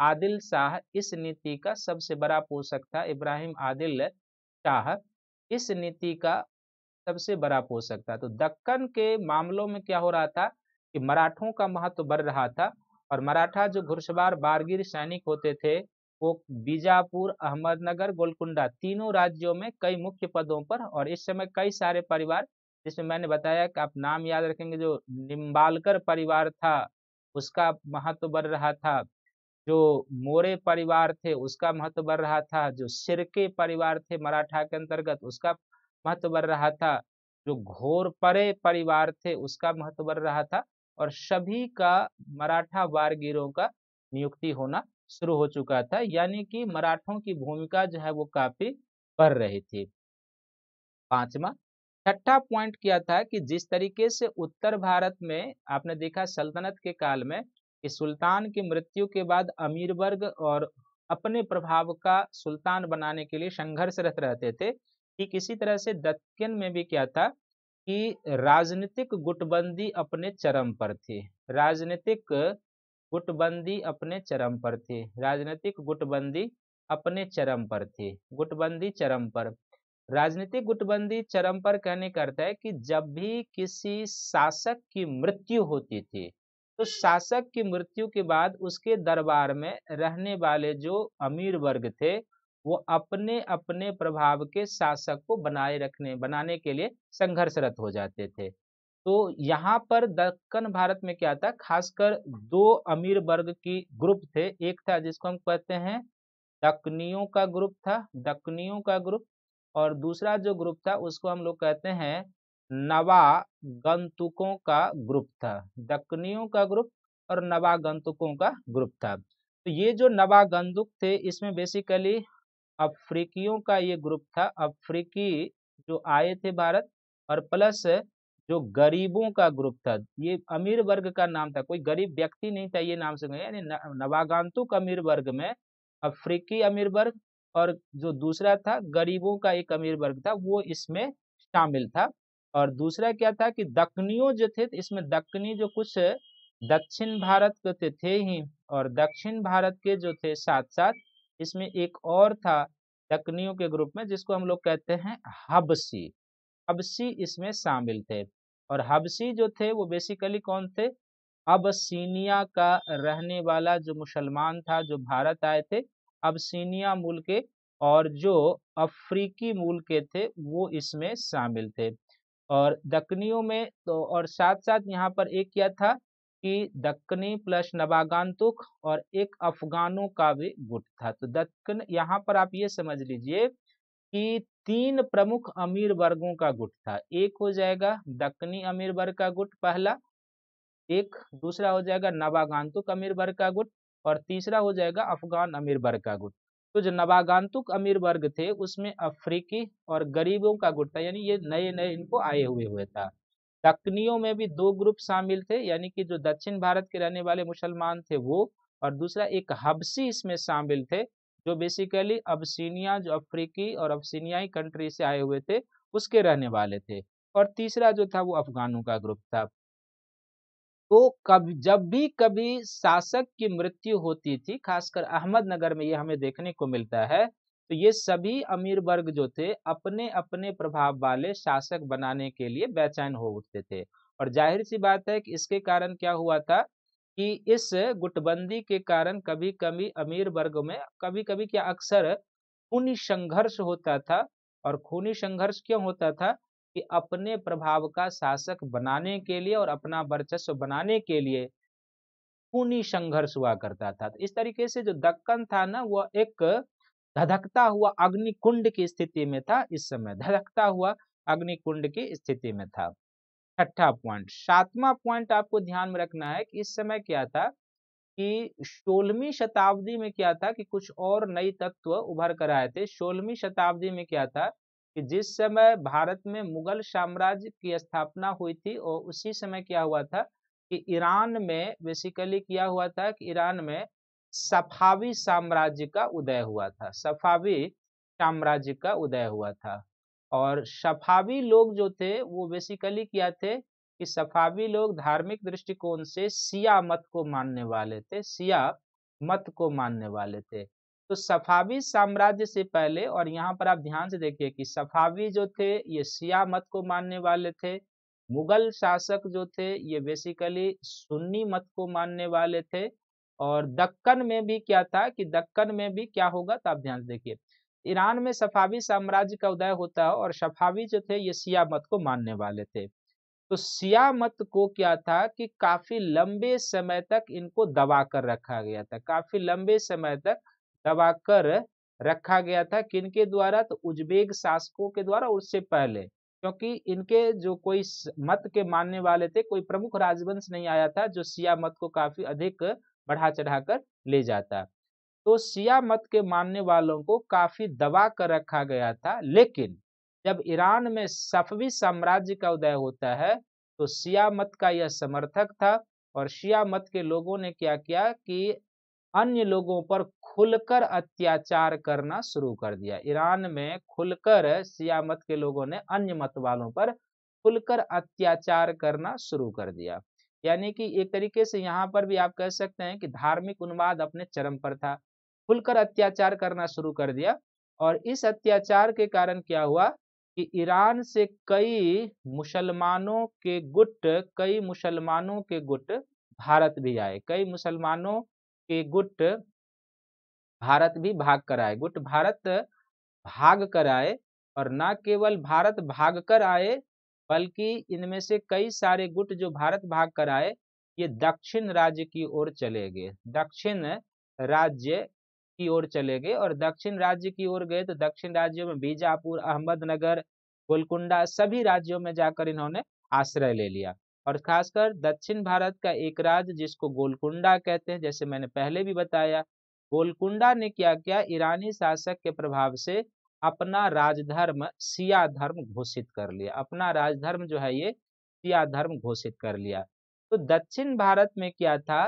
आदिल शाह इस नीति का सबसे बड़ा पोषक था, इब्राहिम आदिल शाह। इस नीति का सबसे बड़ा पोषक था? तो दक्कन के मामलों में क्या हो रहा था कि मराठों का महत्व तो बढ़ रहा था और मराठा जो घुड़सवार बारगिर सैनिक होते थे, वो बीजापुर, अहमदनगर, गोलकुंडा तीनों राज्यों में कई मुख्य पदों पर और इस समय कई सारे परिवार, जिसमें मैंने बताया कि आप नाम याद रखेंगे, जो निम्बालकर परिवार था, उसका महत्व तो बढ़ रहा था। जो मोरे परिवार थे, उसका महत्व बढ़ रहा था। जो सिरके परिवार थे मराठा के अंतर्गत, उसका महत्व बढ़ रहा था। जो घोर घोरपरे परिवार थे, उसका महत्व बढ़ रहा था। और सभी का मराठा वारगिरों का नियुक्ति होना शुरू हो चुका था, यानी कि मराठों की भूमिका जो है वो काफ़ी बढ़ रही थी। पांचवा, छठा पॉइंट क्या था कि जिस तरीके से उत्तर भारत में आपने देखा सल्तनत के काल में कि सुल्तान की मृत्यु के बाद अमीर वर्ग और अपने प्रभाव का सुल्तान बनाने के लिए संघर्षरत रहते थे। ठीक इसी तरह से दक्कन में भी क्या था कि राजनीतिक गुटबंदी अपने चरम पर थी। राजनीतिक गुटबंदी अपने चरम पर थी। राजनीतिक गुटबंदी अपने चरम पर थी। गुटबंदी चरम पर। राजनीतिक गुटबंदी चरम पर कहने करता है कि जब भी किसी शासक की मृत्यु होती थी तो शासक की मृत्यु के बाद उसके दरबार में रहने वाले जो अमीर वर्ग थे, वो अपने अपने प्रभाव के शासक को बनाए रखने, बनाने के लिए संघर्षरत हो जाते थे। तो यहाँ पर दक्कन भारत में क्या था? खासकर दो अमीर वर्ग की ग्रुप थे। एक था जिसको हम कहते हैं दक्कनियों का ग्रुप था, दक्कनियों का ग्रुप, और दूसरा जो ग्रुप था उसको हम लोग कहते हैं नवागंतुकों का ग्रुप था। दक्कनियों का ग्रुप और नवागंतुकों का ग्रुप था। तो ये जो नवागंतुक थे, इसमें बेसिकली अफ्रीकियों का ये ग्रुप था। अफ्रीकी जो आए थे भारत और प्लस जो गरीबों का ग्रुप था। ये अमीर वर्ग का नाम था। कोई गरीब व्यक्ति नहीं था ये नाम से यानी नवागंतुक अमीर वर्ग में अफ्रीकी अमीर वर्ग और जो दूसरा था, गरीबों का एक अमीर वर्ग था, वो इसमें शामिल था। और दूसरा क्या था कि दक्कनियों जो थे इसमें दक्कनी जो कुछ दक्षिण भारत के थे, थे ही और दक्षिण भारत के जो थे साथ साथ इसमें एक और था दक्कनियों के ग्रुप में जिसको हम लोग कहते हैं हबसी। हबसी इसमें शामिल थे। और हबसी जो थे वो बेसिकली कौन थे? अबसीनिया का रहने वाला जो मुसलमान था जो भारत आए थे अबसीनिया मूल के और जो अफ्रीकी मूल के थे वो इसमें शामिल थे। और दक्कनियों में तो और साथ साथ यहाँ पर एक क्या था कि दक्कनी प्लस नवागांतुक और एक अफगानों का भी गुट था। तो दक्कन, यहाँ पर आप ये समझ लीजिए कि तीन प्रमुख अमीर वर्गों का गुट था। एक हो जाएगा दक्कनी अमीर वर्ग का गुट पहला, एक, दूसरा हो जाएगा नवागांतुक अमीर वर्ग का गुट और तीसरा हो जाएगा अफगान अमीर वर्ग का गुट। तो जो नवागांतुक अमीर वर्ग थे, उसमें अफ्रीकी और गरीबों का गुट था यानी ये नए नए इनको आए हुए हुए था। दक्कनियों में भी दो ग्रुप शामिल थे, यानी कि जो दक्षिण भारत के रहने वाले मुसलमान थे वो, और दूसरा एक हबसी इसमें शामिल थे, जो बेसिकली अबसीनिया, जो अफ्रीकी और अबसीनियाई कंट्री से आए हुए थे, उसके रहने वाले थे। और तीसरा जो था वो अफगानों का ग्रुप था। तो कभी जब भी कभी शासक की मृत्यु होती थी, खासकर अहमदनगर में ये हमें देखने को मिलता है तो ये सभी अमीर वर्ग जो थे अपने अपने प्रभाव वाले शासक बनाने के लिए बेचैन हो उठते थे। और ज़ाहिर सी बात है कि इसके कारण क्या हुआ था कि इस गुटबंदी के कारण कभी कभी अमीर वर्ग में कभी कभी क्या अक्सर खूनी संघर्ष होता था। और खूनी संघर्ष क्यों होता था? कि अपने प्रभाव का शासक बनाने के लिए और अपना वर्चस्व बनाने के लिए खूनी संघर्ष हुआ करता था। तो इस तरीके से जो दक्कन था ना वह एक धधकता हुआ अग्निकुंड की स्थिति में था इस समय। धधकता हुआ अग्निकुंड की स्थिति में था। छठा पॉइंट। सातवां पॉइंट आपको ध्यान में रखना है कि इस समय क्या था कि सोलहवीं शताब्दी में क्या था कि कुछ और नई तत्व उभर कर आए थे। सोलहवीं शताब्दी में क्या था कि जिस समय भारत में मुगल साम्राज्य की स्थापना हुई थी और उसी समय क्या हुआ था कि ईरान में बेसिकली क्या हुआ था कि ईरान में सफावी साम्राज्य का उदय हुआ था, सफावी साम्राज्य का उदय हुआ था। और सफावी लोग जो थे, वो बेसिकली क्या थे कि सफावी लोग धार्मिक दृष्टिकोण से सिया मत को मानने वाले थे, सिया मत को मानने वाले थे। तो सफावी साम्राज्य से पहले, और यहाँ पर आप ध्यान से देखिए कि सफावी जो थे, ये सिया मत को मानने वाले थे, मुगल शासक जो थे, ये बेसिकली सुन्नी मत को मानने वाले थे, और दक्कन में भी क्या था कि दक्कन में भी क्या होगा तो आप ध्यान से देखिए। ईरान में सफावी साम्राज्य का उदय होता है और सफावी जो थे, ये सिया मत को मानने वाले थे। तो सिया मत को क्या था कि काफ़ी लंबे समय तक इनको दबा कर रखा गया था, काफ़ी लंबे समय तक दबा कर रखा गया था किनके द्वारा? तो उज्बेक शासकों के द्वारा उससे पहले। क्योंकि इनके जो कोई मत के मानने वाले थे, कोई प्रमुख राजवंश नहीं आया था, जो सिया मत को काफ़ी अधिक बढ़ा चढ़ाकर ले जाता। तो सिया मत के मानने वालों को काफ़ी दबा कर रखा गया था। लेकिन जब ईरान में सफवी साम्राज्य का उदय होता है तो सिया मत का यह समर्थक था और शिया मत के लोगों ने क्या किया कि अन्य लोगों पर खुलकर अत्याचार करना शुरू कर दिया। ईरान में खुलकर सिया मत के लोगों ने अन्य मत वालों पर खुलकर अत्याचार करना शुरू कर दिया। यानी कि एक तरीके से यहाँ पर भी आप कह सकते हैं कि धार्मिक उन्माद अपने चरम पर था। खुलकर अत्याचार करना शुरू कर दिया और इस अत्याचार के कारण क्या हुआ कि ईरान से कई मुसलमानों के गुट, कई मुसलमानों के गुट भारत भी आए। कई मुसलमानों के गुट भारत भी भाग कर आए गुट भारत भाग कर आए और न केवल भारत भाग कर आए, बल्कि इनमें से कई सारे गुट जो भारत भाग कर आए ये दक्षिण राज्य की ओर चले गए। दक्षिण राज्य की ओर चले गए और दक्षिण राज्य की ओर गए तो दक्षिण राज्यों में बीजापुर, अहमदनगर, गोलकुंडा सभी राज्यों में जाकर इन्होंने आश्रय ले लिया। और खासकर दक्षिण भारत का एक राज्य जिसको गोलकुंडा कहते हैं, जैसे मैंने पहले भी बताया, गोलकुंडा ने क्या किया? ईरानी शासक के प्रभाव से अपना राजधर्म, सिया धर्म घोषित कर लिया। अपना राजधर्म जो है ये, सिया धर्म घोषित कर लिया। तो दक्षिण भारत में क्या था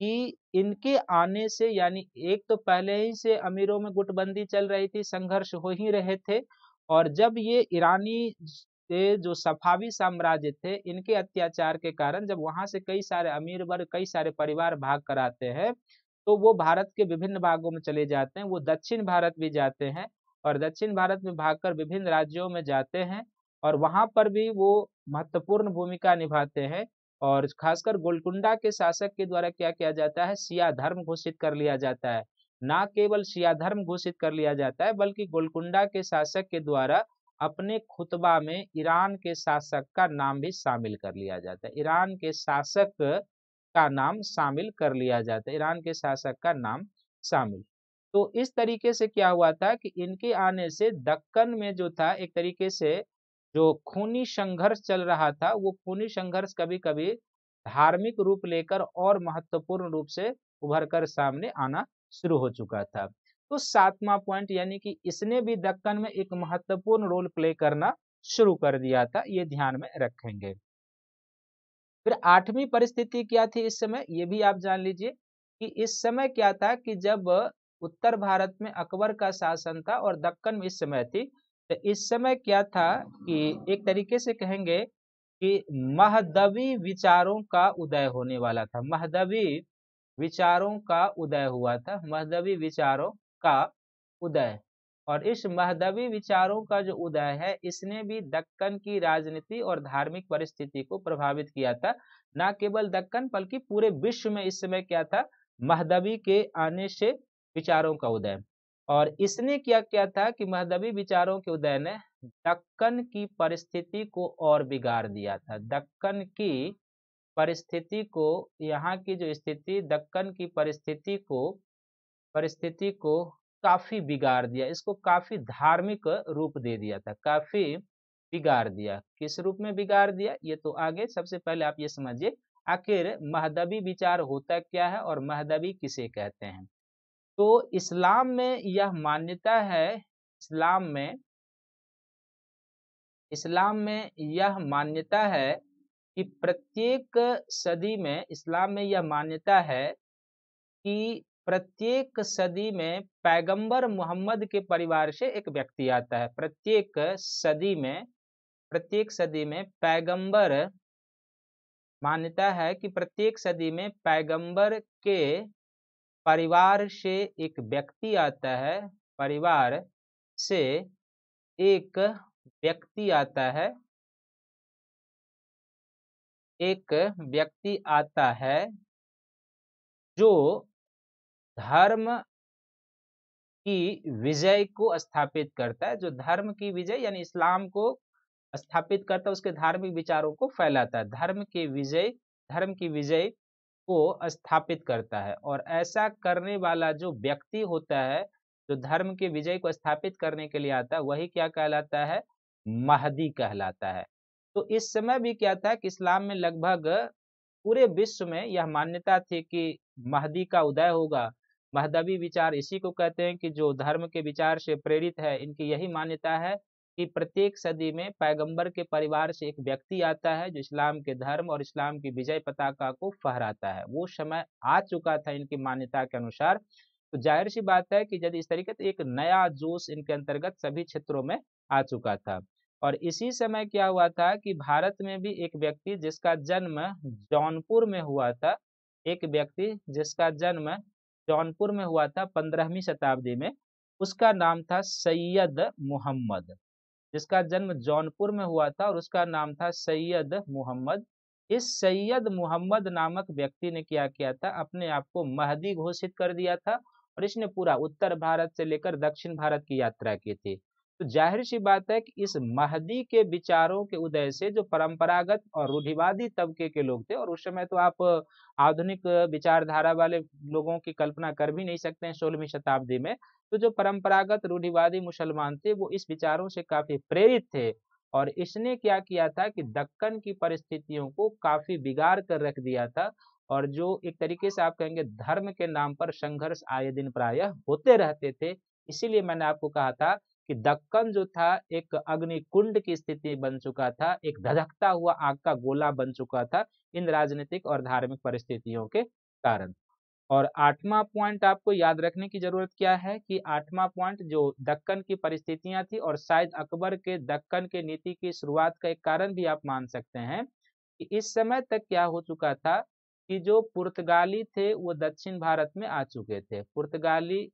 कि इनके आने से, यानी एक तो पहले ही से अमीरों में गुटबंदी चल रही थी, संघर्ष हो ही रहे थे और जब ये ईरानी के जो सफावी साम्राज्य थे, इनके अत्याचार के कारण जब वहाँ से कई सारे अमीर वर्ग, कई सारे परिवार भाग कर आते हैं तो वो भारत के विभिन्न भागों में चले जाते हैं, वो दक्षिण भारत भी जाते हैं और दक्षिण भारत में भागकर विभिन्न राज्यों में जाते हैं और वहाँ पर भी वो महत्वपूर्ण भूमिका निभाते हैं और खासकर गोलकुंडा के शासक के द्वारा क्या किया जाता है, सिया धर्म घोषित कर लिया जाता है। ना केवल सिया धर्म घोषित कर लिया जाता है, बल्कि गोलकुंडा के शासक के द्वारा अपने खुतबा में ईरान के शासक का नाम भी शामिल कर लिया जाता है। ईरान के शासक का नाम शामिल कर लिया जाता है। ईरान के शासक का नाम शामिल। तो इस तरीके से क्या हुआ था कि इनके आने से दक्कन में जो था, एक तरीके से जो खूनी संघर्ष चल रहा था, वो खूनी संघर्ष कभी कभी धार्मिक रूप लेकर और महत्वपूर्ण रूप से उभर कर सामने आना शुरू हो चुका था। तो सातवां पॉइंट यानी कि इसने भी दक्कन में एक महत्वपूर्ण रोल प्ले करना शुरू कर दिया था, ये ध्यान में रखेंगे। फिर आठवीं परिस्थिति क्या थी इस समय, ये भी आप जान लीजिए कि इस समय क्या था कि जब उत्तर भारत में अकबर का शासन था और दक्कन में इस समय थी तो इस समय क्या था कि एक तरीके से कहेंगे कि महदवी विचारों का उदय होने वाला था, महदवी विचारों का उदय हुआ था, महदवी विचारों का उदय। और इस महदवी विचारों का जो उदय है, इसने भी दक्कन की राजनीति और धार्मिक परिस्थिति को प्रभावित किया था। न केवल दक्कन, बल्कि पूरे विश्व में इस समय क्या था? महदवी के आने से विचारों का उदय। और इसने क्या क्या था कि महदवी विचारों के उदय ने दक्कन की परिस्थिति को और बिगाड़ दिया था। दक्कन की परिस्थिति को, यहाँ की जो स्थिति, दक्कन की परिस्थिति को परिस्थिति को काफ़ी बिगाड़ दिया, इसको काफ़ी धार्मिक रूप दे दिया था, काफ़ी बिगाड़ दिया। किस रूप में बिगाड़ दिया, ये तो आगे सबसे पहले आप ये समझिए, आखिर महदबी विचार होता क्या है और महदबी किसे कहते हैं? तो इस्लाम में यह मान्यता है, इस्लाम में इस्लाम में यह मान्यता है कि प्रत्येक सदी में इस्लाम में यह मान्यता है कि प्रत्येक सदी में पैगंबर मोहम्मद के परिवार से एक व्यक्ति आता है। प्रत्येक सदी में, प्रत्येक सदी में पैगंबर मान्यता है कि प्रत्येक सदी में पैगंबर के परिवार से एक व्यक्ति आता है। परिवार से एक व्यक्ति आता है। एक व्यक्ति आता है जो धर्म की विजय को स्थापित करता है, जो धर्म की विजय यानी इस्लाम को स्थापित करता है, उसके धार्मिक विचारों को फैलाता है। धर्म के विजय, धर्म की विजय को स्थापित करता है और ऐसा करने वाला जो व्यक्ति होता है, जो धर्म के विजय को स्थापित करने के लिए आता है, वही क्या कहलाता है? महदी कहलाता है। तो इस समय भी क्या था कि इस्लाम में लगभग पूरे विश्व में यह मान्यता थी कि महदी का उदय होगा। महदबी विचार इसी को कहते हैं कि जो धर्म के विचार से प्रेरित है, इनकी यही मान्यता है कि प्रत्येक सदी में पैगंबर के परिवार से एक व्यक्ति आता है, जो इस्लाम के धर्म और इस्लाम की विजय पताका को फहराता है। वो समय आ चुका था इनकी मान्यता के अनुसार। तो ज़ाहिर सी बात है कि यदि इस तरीके से एक नया जोश इनके अंतर्गत सभी क्षेत्रों में आ चुका था। और इसी समय क्या हुआ था कि भारत में भी एक व्यक्ति जिसका जन्म जौनपुर में हुआ था, एक व्यक्ति जिसका जन्म जौनपुर में हुआ था पंद्रहवीं शताब्दी में। उसका नाम था सैयद मोहम्मद, जिसका जन्म जौनपुर में हुआ था और उसका नाम था सैयद मोहम्मद। इस सैयद मोहम्मद नामक व्यक्ति ने क्या किया था? अपने आप को महदी घोषित कर दिया था और इसने पूरा उत्तर भारत से लेकर दक्षिण भारत की यात्रा की थी। तो ज़ाहिर सी बात है कि इस महदी के विचारों के उदय से जो परंपरागत और रूढ़िवादी तबके के लोग थे और उस समय तो आप आधुनिक विचारधारा वाले लोगों की कल्पना कर भी नहीं सकते हैं सोलहवीं शताब्दी में तो जो परंपरागत रूढ़िवादी मुसलमान थे वो इस विचारों से काफ़ी प्रेरित थे और इसने क्या किया था कि दक्कन की परिस्थितियों को काफ़ी बिगाड़ कर रख दिया था और जो एक तरीके से आप कहेंगे धर्म के नाम पर संघर्ष आए दिन प्राय होते रहते थे, इसीलिए मैंने आपको कहा था कि दक्कन जो था, एक अग्नि कुंड की स्थिति बन चुका था, एक धधकता हुआ आग का गोला बन चुका था इन राजनीतिक और धार्मिक परिस्थितियों के कारण। और आठवां पॉइंट आपको याद रखने की ज़रूरत क्या है कि आठवां पॉइंट जो दक्कन की परिस्थितियाँ थी और शायद अकबर के दक्कन के नीति की शुरुआत का एक कारण भी आप मान सकते हैं कि इस समय तक क्या हो चुका था कि जो पुर्तगाली थे वो दक्षिण भारत में आ चुके थे। पुर्तगाली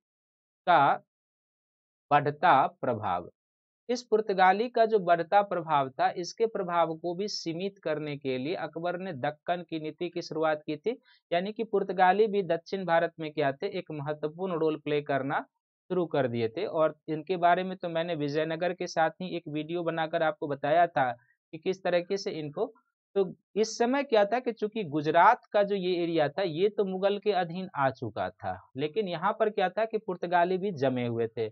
का बढ़ता प्रभाव। इस पुर्तगाली का जो बढ़ता प्रभाव था, इसके प्रभाव को भी सीमित करने के लिए अकबर ने दक्कन की नीति की शुरुआत की थी। यानी कि पुर्तगाली भी दक्षिण भारत में क्या थे, एक महत्वपूर्ण रोल प्ले करना शुरू कर दिए थे। और इनके बारे में तो मैंने विजयनगर के साथ ही एक वीडियो बनाकर आपको बताया था कि किस तरीके से इनको तो इस समय क्या था कि चूँकि गुजरात का जो ये एरिया था, ये तो मुगल के अधीन आ चुका था। लेकिन यहाँ पर क्या था कि पुर्तगाली भी जमे हुए थे।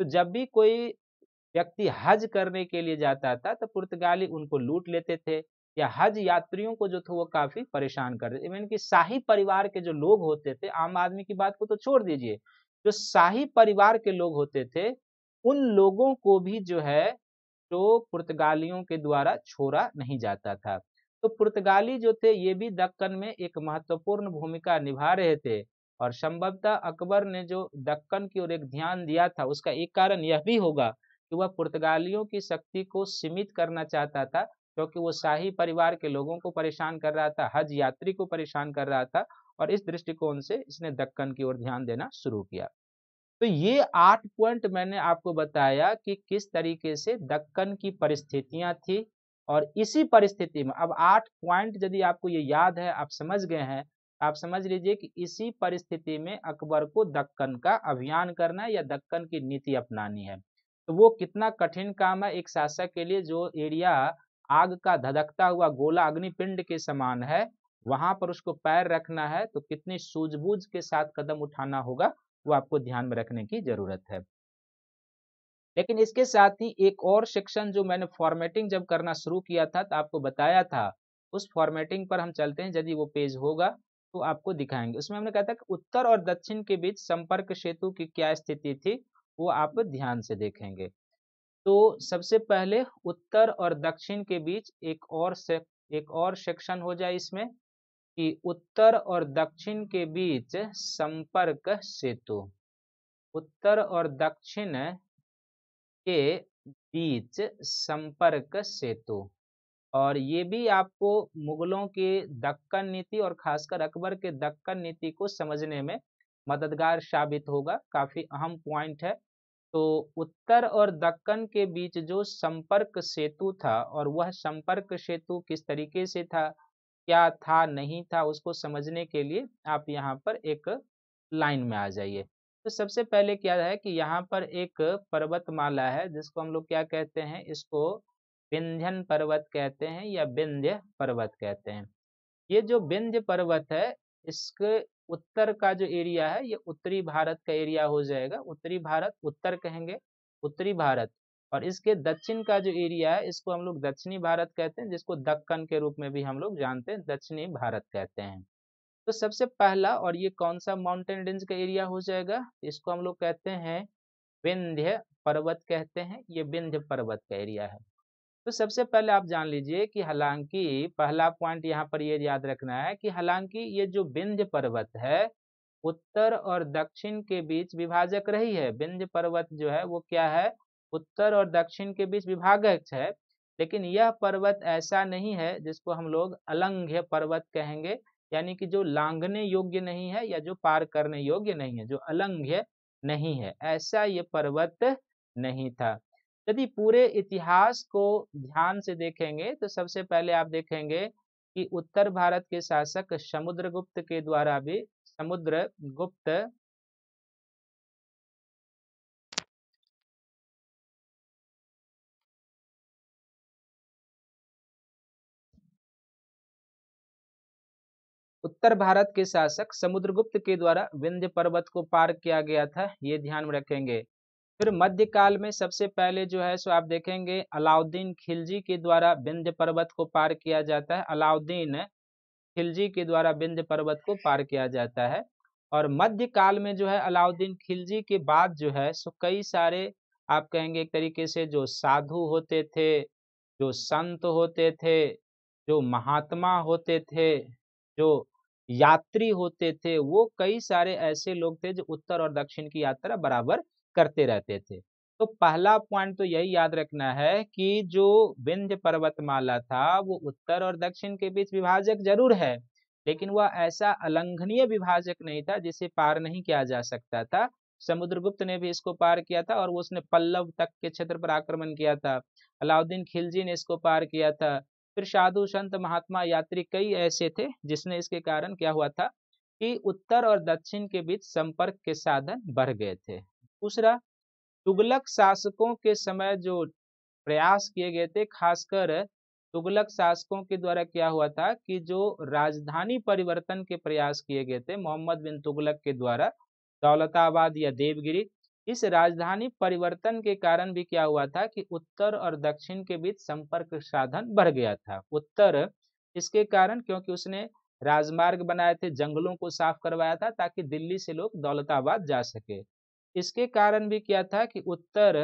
तो जब भी कोई व्यक्ति हज करने के लिए जाता था तो पुर्तगाली उनको लूट लेते थे या हज यात्रियों को जो थे वो काफ़ी परेशान कर इवन कि शाही परिवार के जो लोग होते थे, आम आदमी की बात को तो छोड़ दीजिए, जो शाही परिवार के लोग होते थे, उन लोगों को भी जो है तो पुर्तगालियों के द्वारा छोड़ा नहीं जाता था। तो पुर्तगाली जो थे, ये भी दक्कन में एक महत्वपूर्ण भूमिका निभा रहे थे। और संभवतः अकबर ने जो दक्कन की ओर एक ध्यान दिया था, उसका एक कारण यह भी होगा कि वह पुर्तगालियों की शक्ति को सीमित करना चाहता था, क्योंकि वो शाही परिवार के लोगों को परेशान कर रहा था, हज यात्री को परेशान कर रहा था और इस दृष्टिकोण से इसने दक्कन की ओर ध्यान देना शुरू किया। तो ये आठ पॉइंट मैंने आपको बताया कि किस तरीके से दक्कन की परिस्थितियाँ थी और इसी परिस्थिति में, अब आठ पॉइंट यदि आपको ये याद है, आप समझ गए हैं आप समझ लीजिए कि इसी परिस्थिति में अकबर को दक्कन का अभियान करना या दक्कन की नीति अपनानी है। तो वो कितना कठिन काम है एक शासक के लिए जो एरिया आग का धधकता हुआ गोला अग्निपिंड के समान है, वहाँ पर उसको पैर रखना है तो कितनी सूझबूझ के साथ कदम उठाना होगा, वो आपको ध्यान में रखने की ज़रूरत है। लेकिन इसके साथ ही एक और सेक्शन जो मैंने फॉर्मेटिंग जब करना शुरू किया था तो आपको बताया था, उस फॉर्मेटिंग पर हम चलते हैं यदि वो पेज होगा तो आपको दिखाएँगे। उसमें हमने कहा था कि उत्तर और दक्षिण के बीच संपर्क सेतु की क्या स्थिति थी, वो आप ध्यान से देखेंगे। तो सबसे पहले उत्तर और दक्षिण के बीच एक और से, एक और सेक्शन हो जाए इसमें कि उत्तर और दक्षिण के बीच संपर्क सेतु। उत्तर और दक्षिण के बीच संपर्क सेतु। और ये भी आपको मुगलों के दक्कन नीति और खासकर अकबर के दक्कन नीति को समझने में मददगार साबित होगा। काफ़ी अहम पॉइंट है। तो उत्तर और दक्कन के बीच जो संपर्क सेतु था और वह संपर्क सेतु किस तरीके से था, क्या था, नहीं था, उसको समझने के लिए आप यहाँ पर एक लाइन में आ जाइए। तो सबसे पहले क्या है कि यहाँ पर एक पर्वतमाला है, जिसको हम लोग क्या कहते हैं, इसको विंध्यन पर्वत कहते हैं या विंध्य पर्वत कहते हैं। ये जो विंध्य पर्वत है, इसके उत्तर का जो एरिया है, ये उत्तरी भारत का एरिया हो जाएगा। उत्तरी भारत उत्तर कहेंगे, उत्तरी भारत। और इसके दक्षिण का जो एरिया है, इसको हम लोग दक्षिणी भारत कहते हैं, जिसको दक्कन के रूप में भी हम लोग जानते हैं, दक्षिणी भारत कहते हैं। तो सबसे पहला और ये कौन सा माउंटेन रेंज का एरिया हो जाएगा, इसको हम लोग कहते हैं विंध्य पर्वत कहते हैं। ये विंध्य पर्वत का एरिया है। तो सबसे पहले आप जान लीजिए कि हालाँकि पहला पॉइंट यहाँ पर ये याद रखना है कि हालाँकि ये जो विंध्य पर्वत है, उत्तर और दक्षिण के बीच विभाजक रही है। विंध्य पर्वत जो है वो क्या है? उत्तर और दक्षिण के बीच विभाजक है। लेकिन यह पर्वत ऐसा नहीं है जिसको हम लोग अलंघ्य पर्वत कहेंगे, यानी कि जो लांघने योग्य नहीं है या जो पार करने योग्य नहीं है, जो अलंघ्य नहीं है। ऐसा ये पर्वत नहीं था। यदि पूरे इतिहास को ध्यान से देखेंगे तो सबसे पहले आप देखेंगे कि उत्तर भारत के शासक समुद्रगुप्त के द्वारा भी, समुद्रगुप्त उत्तर भारत के शासक समुद्रगुप्त के द्वारा विंध्य पर्वत को पार किया गया था, ये ध्यान में रखेंगे। फिर मध्यकाल में सबसे पहले जो है सो आप देखेंगे अलाउद्दीन खिलजी के द्वारा विंध्य पर्वत को पार किया जाता है। अलाउद्दीन खिलजी के द्वारा विंध्य पर्वत को पार किया जाता है और मध्यकाल में जो है अलाउद्दीन खिलजी के बाद जो है सो कई सारे आप कहेंगे एक तरीके से जो साधु होते थे, जो संत होते थे, जो महात्मा होते थे, जो यात्री होते थे, वो कई सारे ऐसे लोग थे जो उत्तर और दक्षिण की यात्रा बराबर करते रहते थे। तो पहला पॉइंट तो यही याद रखना है कि जो विंध्य पर्वतमाला था, वो उत्तर और दक्षिण के बीच विभाजक ज़रूर है, लेकिन वह ऐसा अलंघनीय विभाजक नहीं था जिसे पार नहीं किया जा सकता था। समुद्रगुप्त ने भी इसको पार किया था और वो उसने पल्लव तक के क्षेत्र पर आक्रमण किया था। अलाउद्दीन खिलजी ने इसको पार किया था। फिर साधु संत महात्मा यात्री कई ऐसे थे जिसने इसके कारण क्या हुआ था कि उत्तर और दक्षिण के बीच संपर्क के साधन बढ़ गए थे। दूसरा, तुगलक शासकों के समय जो प्रयास किए गए थे, खासकर तुगलक शासकों के द्वारा क्या हुआ था कि जो राजधानी परिवर्तन के प्रयास किए गए थे, मोहम्मद बिन तुगलक के द्वारा, दौलताबाद या देवगिरी, इस राजधानी परिवर्तन के कारण भी क्या हुआ था कि उत्तर और दक्षिण के बीच संपर्क साधन बढ़ गया था। उत्तर इसके कारण क्योंकि उसने राजमार्ग बनाए थे, जंगलों को साफ़ करवाया था ताकि दिल्ली से लोग दौलताबाद जा सके। इसके कारण भी क्या था कि उत्तर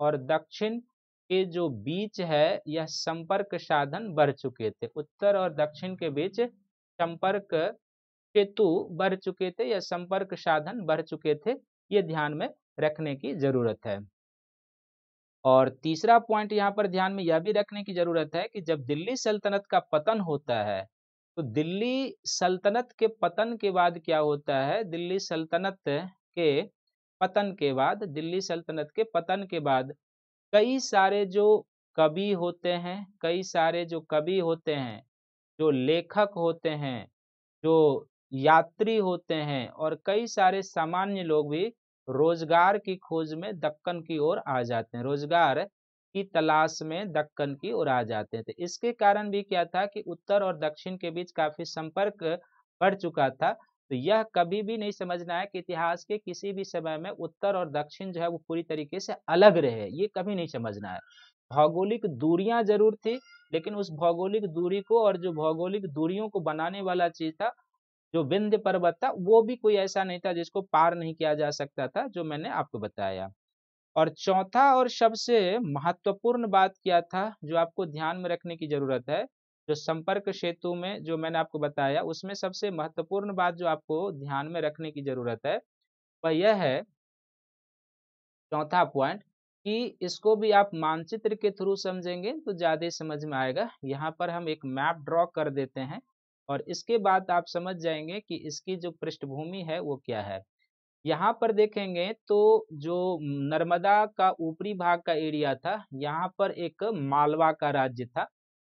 और दक्षिण के जो बीच है, यह संपर्क साधन बढ़ चुके थे। उत्तर और दक्षिण के बीच संपर्क सेतु बढ़ चुके थे या संपर्क साधन बढ़ चुके थे, ये ध्यान में रखने की ज़रूरत है। और तीसरा पॉइंट यहाँ पर ध्यान में यह भी रखने की ज़रूरत है कि जब दिल्ली सल्तनत का पतन होता है तो दिल्ली सल्तनत के पतन के बाद क्या होता है? दिल्ली सल्तनत के पतन के बाद, दिल्ली सल्तनत के पतन के बाद, कई सारे जो कवि होते हैं, कई सारे जो कवि होते हैं, जो लेखक होते हैं, जो यात्री होते हैं और कई सारे सामान्य लोग भी रोज़गार की खोज में दक्कन की ओर आ जाते हैं। रोज़गार की तलाश में दक्कन की ओर आ जाते थे इसके कारण भी क्या था कि उत्तर और दक्षिण के बीच काफ़ी संपर्क बढ़ चुका था। तो यह कभी भी नहीं समझना है कि इतिहास के किसी भी समय में उत्तर और दक्षिण जो है वो पूरी तरीके से अलग रहे, ये कभी नहीं समझना है। भौगोलिक दूरियाँ ज़रूर थी, लेकिन उस भौगोलिक दूरी को और जो भौगोलिक दूरियों को बनाने वाला चीज़ था, जो विंध्य पर्वत था, वो भी कोई ऐसा नहीं था जिसको पार नहीं किया जा सकता था, जो मैंने आपको बताया। और चौथा और सबसे महत्वपूर्ण बात क्या था, जो आपको ध्यान में रखने की ज़रूरत है जो संपर्क सेतु में जो मैंने आपको बताया, उसमें सबसे महत्वपूर्ण बात जो आपको ध्यान में रखने की ज़रूरत है, वह यह है चौथा पॉइंट कि इसको भी आप मानचित्र के थ्रू समझेंगे तो ज़्यादा समझ में आएगा। यहाँ पर हम एक मैप ड्रॉ कर देते हैं और इसके बाद आप समझ जाएँगे कि इसकी जो पृष्ठभूमि है वो क्या है। यहाँ पर देखेंगे तो जो नर्मदा का ऊपरी भाग का एरिया था, यहाँ पर एक मालवा का राज्य था।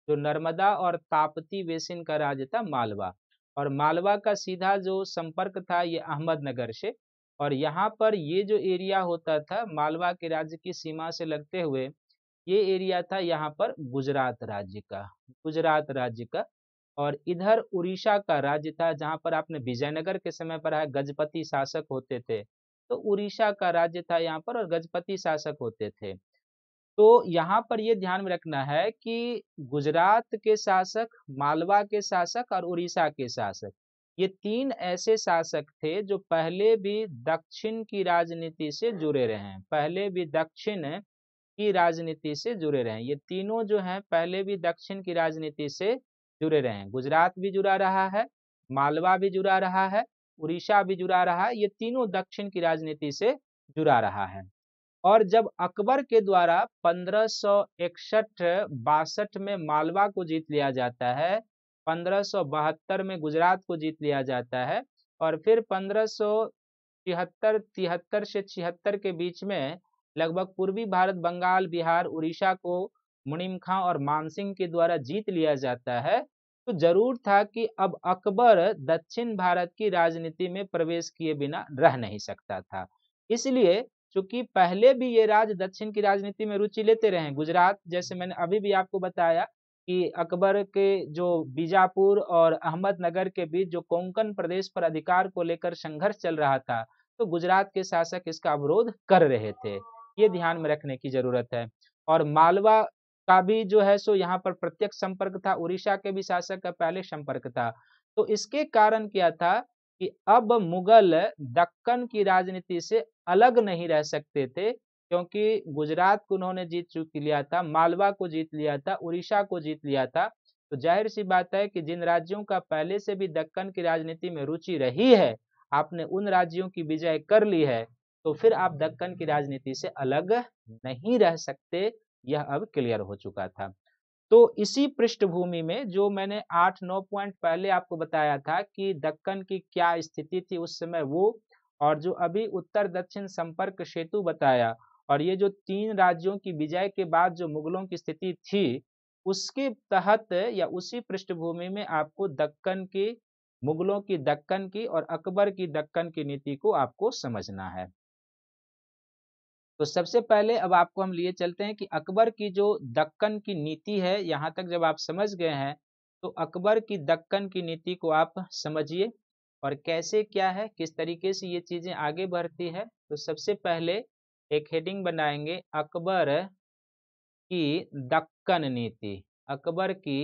जो नर्मदा और तापती बेसिन का राज्य था, मालवा। और मालवा का सीधा जो संपर्क था, ये अहमदनगर से। और यहाँ पर ये जो एरिया होता था, मालवा के राज्य की सीमा से लगते हुए, ये एरिया था यहाँ पर गुजरात राज्य का, गुजरात राज्य का। और इधर उड़ीसा का राज्य था, जहाँ पर आपने विजयनगर के समय पर है, गजपति शासक होते थे। तो उड़ीसा का राज्य था यहाँ पर और गजपति शासक होते थे। तो यहाँ पर ये ध्यान में रखना है कि गुजरात के शासक, मालवा के शासक और उड़ीसा के शासक, ये तीन ऐसे शासक थे जो पहले भी दक्षिण की राजनीति से जुड़े रहे हैं। पहले भी दक्षिण की राजनीति से जुड़े रहे हैं। ये तीनों जो हैं पहले भी दक्षिण की राजनीति से जुड़े रहे हैं। गुजरात भी जुड़ा रहा है, मालवा भी जुड़ा रहा है, उड़ीसा भी जुड़ा रहा है, ये तीनों दक्षिण की राजनीति से जुड़ा रहा है। और जब अकबर के द्वारा पंद्रह सौ इकसठ बासठ में मालवा को जीत लिया जाता है, पंद्रह में गुजरात को जीत लिया जाता है और फिर पंद्रह तिहत्तर तिहत्तर से छिहत्तर के बीच में लगभग पूर्वी भारत, बंगाल, बिहार, उड़ीसा को मुनिम खां और मानसिंह के द्वारा जीत लिया जाता है। तो ज़रूर था कि अब अकबर दक्षिण भारत की राजनीति में प्रवेश किए बिना रह नहीं सकता था। इसलिए चूँकि पहले भी ये राज्य दक्षिण की राजनीति में रुचि लेते रहे गुजरात, जैसे मैंने अभी भी आपको बताया कि अकबर के जो बीजापुर और अहमदनगर के बीच जो कोंकण प्रदेश पर अधिकार को लेकर संघर्ष चल रहा था तो गुजरात के शासक इसका अवरोध कर रहे थे। ये ध्यान में रखने की ज़रूरत है। और मालवा का भी जो है सो यहाँ पर प्रत्यक्ष संपर्क था, उड़ीसा के भी शासक का पहले संपर्क था। तो इसके कारण क्या था कि अब मुगल दक्कन की राजनीति से अलग नहीं रह सकते थे, क्योंकि गुजरात को उन्होंने जीत चुकी लिया था, मालवा को जीत लिया था, उड़ीसा को जीत लिया था। तो ज़ाहिर सी बात है कि जिन राज्यों का पहले से भी दक्कन की राजनीति में रुचि रही है, आपने उन राज्यों की विजय कर ली है तो फिर आप दक्कन की राजनीति से अलग नहीं रह सकते। यह अब क्लियर हो चुका था। तो इसी पृष्ठभूमि में जो मैंने आठ, नौ पॉइंट पहले आपको बताया था कि दक्कन की क्या स्थिति थी उस समय वो, और जो अभी उत्तर दक्षिण संपर्क सेतु बताया, और ये जो तीन राज्यों की विजय के बाद जो मुगलों की स्थिति थी, उसके तहत या उसी पृष्ठभूमि में आपको दक्कन की, मुगलों की दक्कन की और अकबर की दक्कन की नीति को आपको समझना है। तो सबसे पहले अब आपको हम लिए चलते हैं कि अकबर की जो दक्कन की नीति है, यहाँ तक जब आप समझ गए हैं तो अकबर की दक्कन की नीति को आप समझिए और कैसे क्या है, किस तरीके से ये चीज़ें आगे बढ़ती है तो सबसे पहले एक हेडिंग बनाएँगे अकबर की दक्कन नीति। अकबर की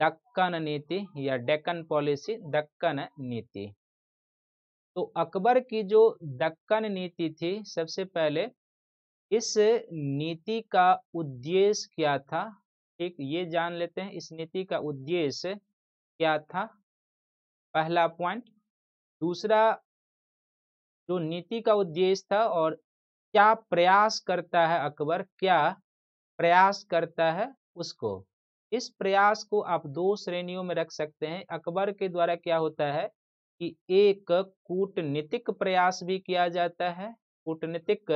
दक्कन नीति या डेक्कन पॉलिसी, दक्कन नीति। तो अकबर की जो दक्कन नीति थी, सबसे पहले इस नीति का उद्देश्य क्या था? ठीक, ये जान लेते हैं, इस नीति का उद्देश्य क्या था? पहला पॉइंट दूसरा, जो नीति का उद्देश्य था और क्या प्रयास करता है अकबर, क्या प्रयास करता है उसको? इस प्रयास को आप दो श्रेणियों में रख सकते हैं। अकबर के द्वारा क्या होता है कि एक कूटनीतिक प्रयास भी किया जाता है, कूटनीतिक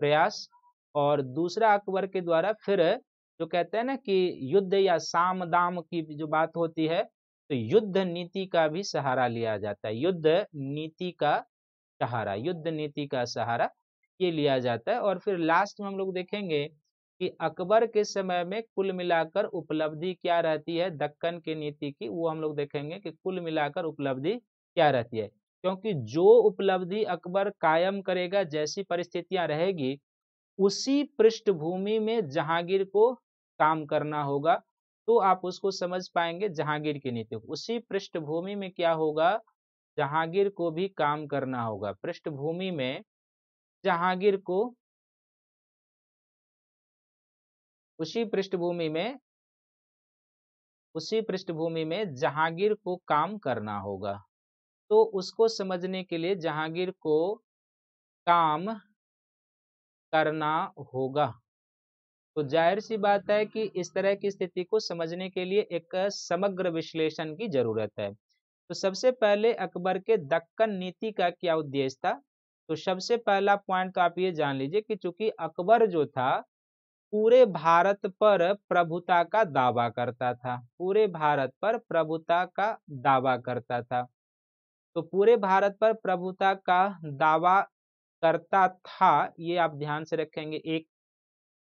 प्रयास और दूसरा अकबर के द्वारा फिर जो कहते हैं ना कि युद्ध या साम दाम की जो बात होती है तो युद्ध नीति का भी सहारा लिया जाता है। युद्ध नीति का सहारा, युद्ध नीति का सहारा ये लिया जाता है और फिर लास्ट में हम लोग देखेंगे कि अकबर के समय में कुल मिलाकर उपलब्धि क्या रहती है, दक्कन की नीति की, वो हम लोग देखेंगे कि कुल मिलाकर उपलब्धि क्या रहती है। क्योंकि जो उपलब्धि अकबर कायम करेगा, जैसी परिस्थितियाँ रहेगी, उसी पृष्ठभूमि में जहांगीर को काम करना होगा तो आप उसको समझ पाएँगे जहांगीर की नीति। उसी पृष्ठभूमि में क्या होगा? जहांगीर को भी काम करना होगा। पृष्ठभूमि में जहांगीर को उसी पृष्ठभूमि में, उसी पृष्ठभूमि में जहांगीर को काम करना होगा। तो उसको समझने के लिए जहांगीर को काम करना होगा। तो ज़ाहिर सी बात है कि इस तरह की स्थिति को समझने के लिए एक समग्र विश्लेषण की ज़रूरत है। तो सबसे पहले अकबर के दक्कन नीति का क्या उद्देश्य था? तो सबसे पहला पॉइंट तो आप ये जान लीजिए कि चूँकि अकबर जो था, पूरे भारत पर प्रभुता का दावा करता था। पूरे भारत पर प्रभुता का दावा करता था। तो पूरे भारत पर प्रभुता का दावा करता था, ये आप ध्यान से रखेंगे। एक,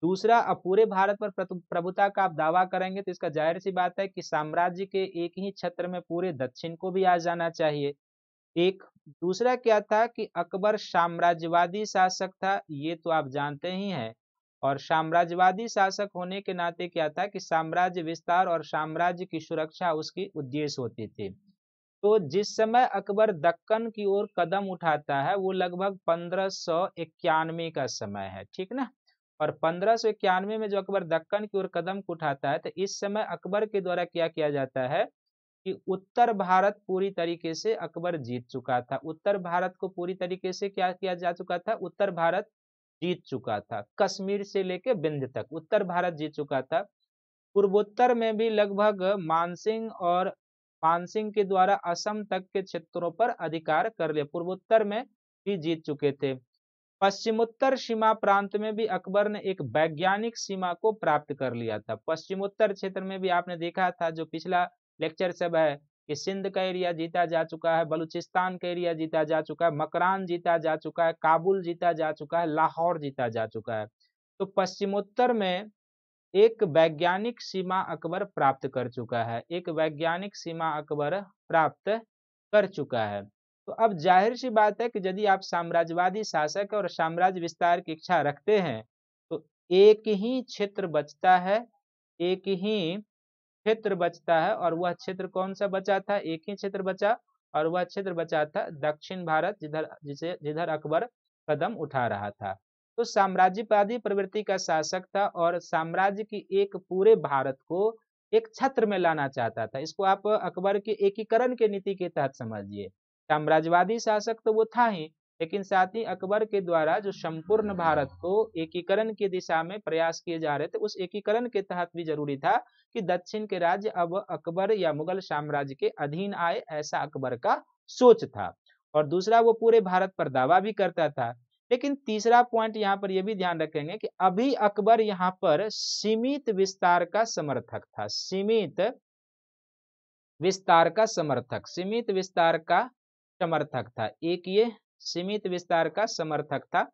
दूसरा, अब पूरे भारत पर प्रभुता का आप दावा करेंगे तो इसका ज़ाहिर सी बात है कि साम्राज्य के एक ही क्षेत्र में पूरे दक्षिण को भी आ जाना चाहिए। एक, दूसरा क्या था कि अकबर साम्राज्यवादी शासक था, ये तो आप जानते ही हैं। और साम्राज्यवादी शासक होने के नाते क्या था कि साम्राज्य विस्तार और साम्राज्य की सुरक्षा उसकी उद्देश्य होती थी। तो जिस समय अकबर दक्कन की ओर कदम उठाता है, वो लगभग पंद्रह सौ इक्यानवे का समय है, ठीक ना? और पंद्रह सौ इक्यानवे में जो अकबर दक्कन की ओर कदम उठाता है तो इस समय अकबर के द्वारा क्या किया जाता है कि उत्तर भारत पूरी तरीके से अकबर जीत चुका था। उत्तर भारत को पूरी तरीके से क्या किया जा चुका था? उत्तर भारत जीत चुका था, कश्मीर से लेके बिंद तक। उत्तर भारत जीत चुका था। पूर्वोत्तर में भी लगभग मानसिंह और मानसिंह के द्वारा असम तक के क्षेत्रों पर अधिकार कर लिया। पूर्वोत्तर में भी जीत चुके थे। पश्चिमोत्तर सीमा प्रांत में भी अकबर ने एक वैज्ञानिक सीमा को प्राप्त कर लिया था। पश्चिमोत्तर क्षेत्र में भी आपने देखा था, जो पिछला लेक्चर सब है कि सिंध का एरिया जीता जा चुका है, बलूचिस्तान का एरिया जीता जा चुका है, मकरान जीता जा चुका है, काबुल जीता जा चुका है, लाहौर जीता जा चुका है। तो पश्चिमोत्तर में एक वैज्ञानिक सीमा अकबर प्राप्त कर चुका है। एक वैज्ञानिक सीमा अकबर प्राप्त कर चुका है। तो अब ज़ाहिर सी बात है कि यदि आप साम्राज्यवादी शासक और साम्राज्य विस्तार की इच्छा रखते हैं तो एक ही क्षेत्र बचता है, एक ही क्षेत्र बचता है और वह क्षेत्र कौन सा बचा था? एक ही क्षेत्र बचा और वह क्षेत्र बचा था दक्षिण भारत, जिधर जिसे जिधर अकबर कदम उठा रहा था। तो साम्राज्यवादी प्रवृत्ति का शासक था और साम्राज्य की एक पूरे भारत को एक छत्र में लाना चाहता था। इसको आप अकबर के एकीकरण के नीति के तहत समझिए। साम्राज्यवादी शासक तो वो था ही, लेकिन साथ ही अकबर के द्वारा जो संपूर्ण भारत को एकीकरण की दिशा में प्रयास किए जा रहे थे, उस एकीकरण के तहत भी ज़रूरी था कि दक्षिण के राज्य अब अकबर या मुगल साम्राज्य के अधीन आए, ऐसा अकबर का सोच था। और दूसरा वो पूरे भारत पर दावा भी करता था लेकिन तीसरा पॉइंट यहाँ पर यह भी ध्यान रखेंगे कि अभी अकबर यहाँ पर सीमित विस्तार का समर्थक था, सीमित विस्तार का समर्थक, सीमित विस्तार का समर्थक था। एक ये, सीमित विस्तार का समर्थक था।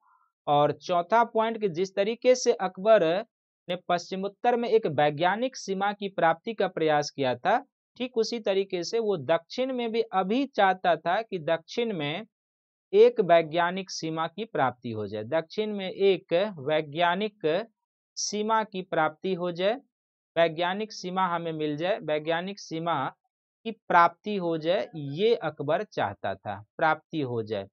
और चौथा पॉइंट कि जिस तरीके से अकबर ने पश्चिमोत्तर में एक वैज्ञानिक सीमा की प्राप्ति का प्रयास किया था, ठीक उसी तरीके से वो दक्षिण में भी अभी चाहता था कि दक्षिण में एक वैज्ञानिक सीमा की प्राप्ति हो जाए। दक्षिण में एक वैज्ञानिक सीमा की प्राप्ति हो जाए। वैज्ञानिक सीमा हमें मिल जाए। वैज्ञानिक सीमा की प्राप्ति हो जाए, ये अकबर चाहता था। प्राप्ति हो जाए।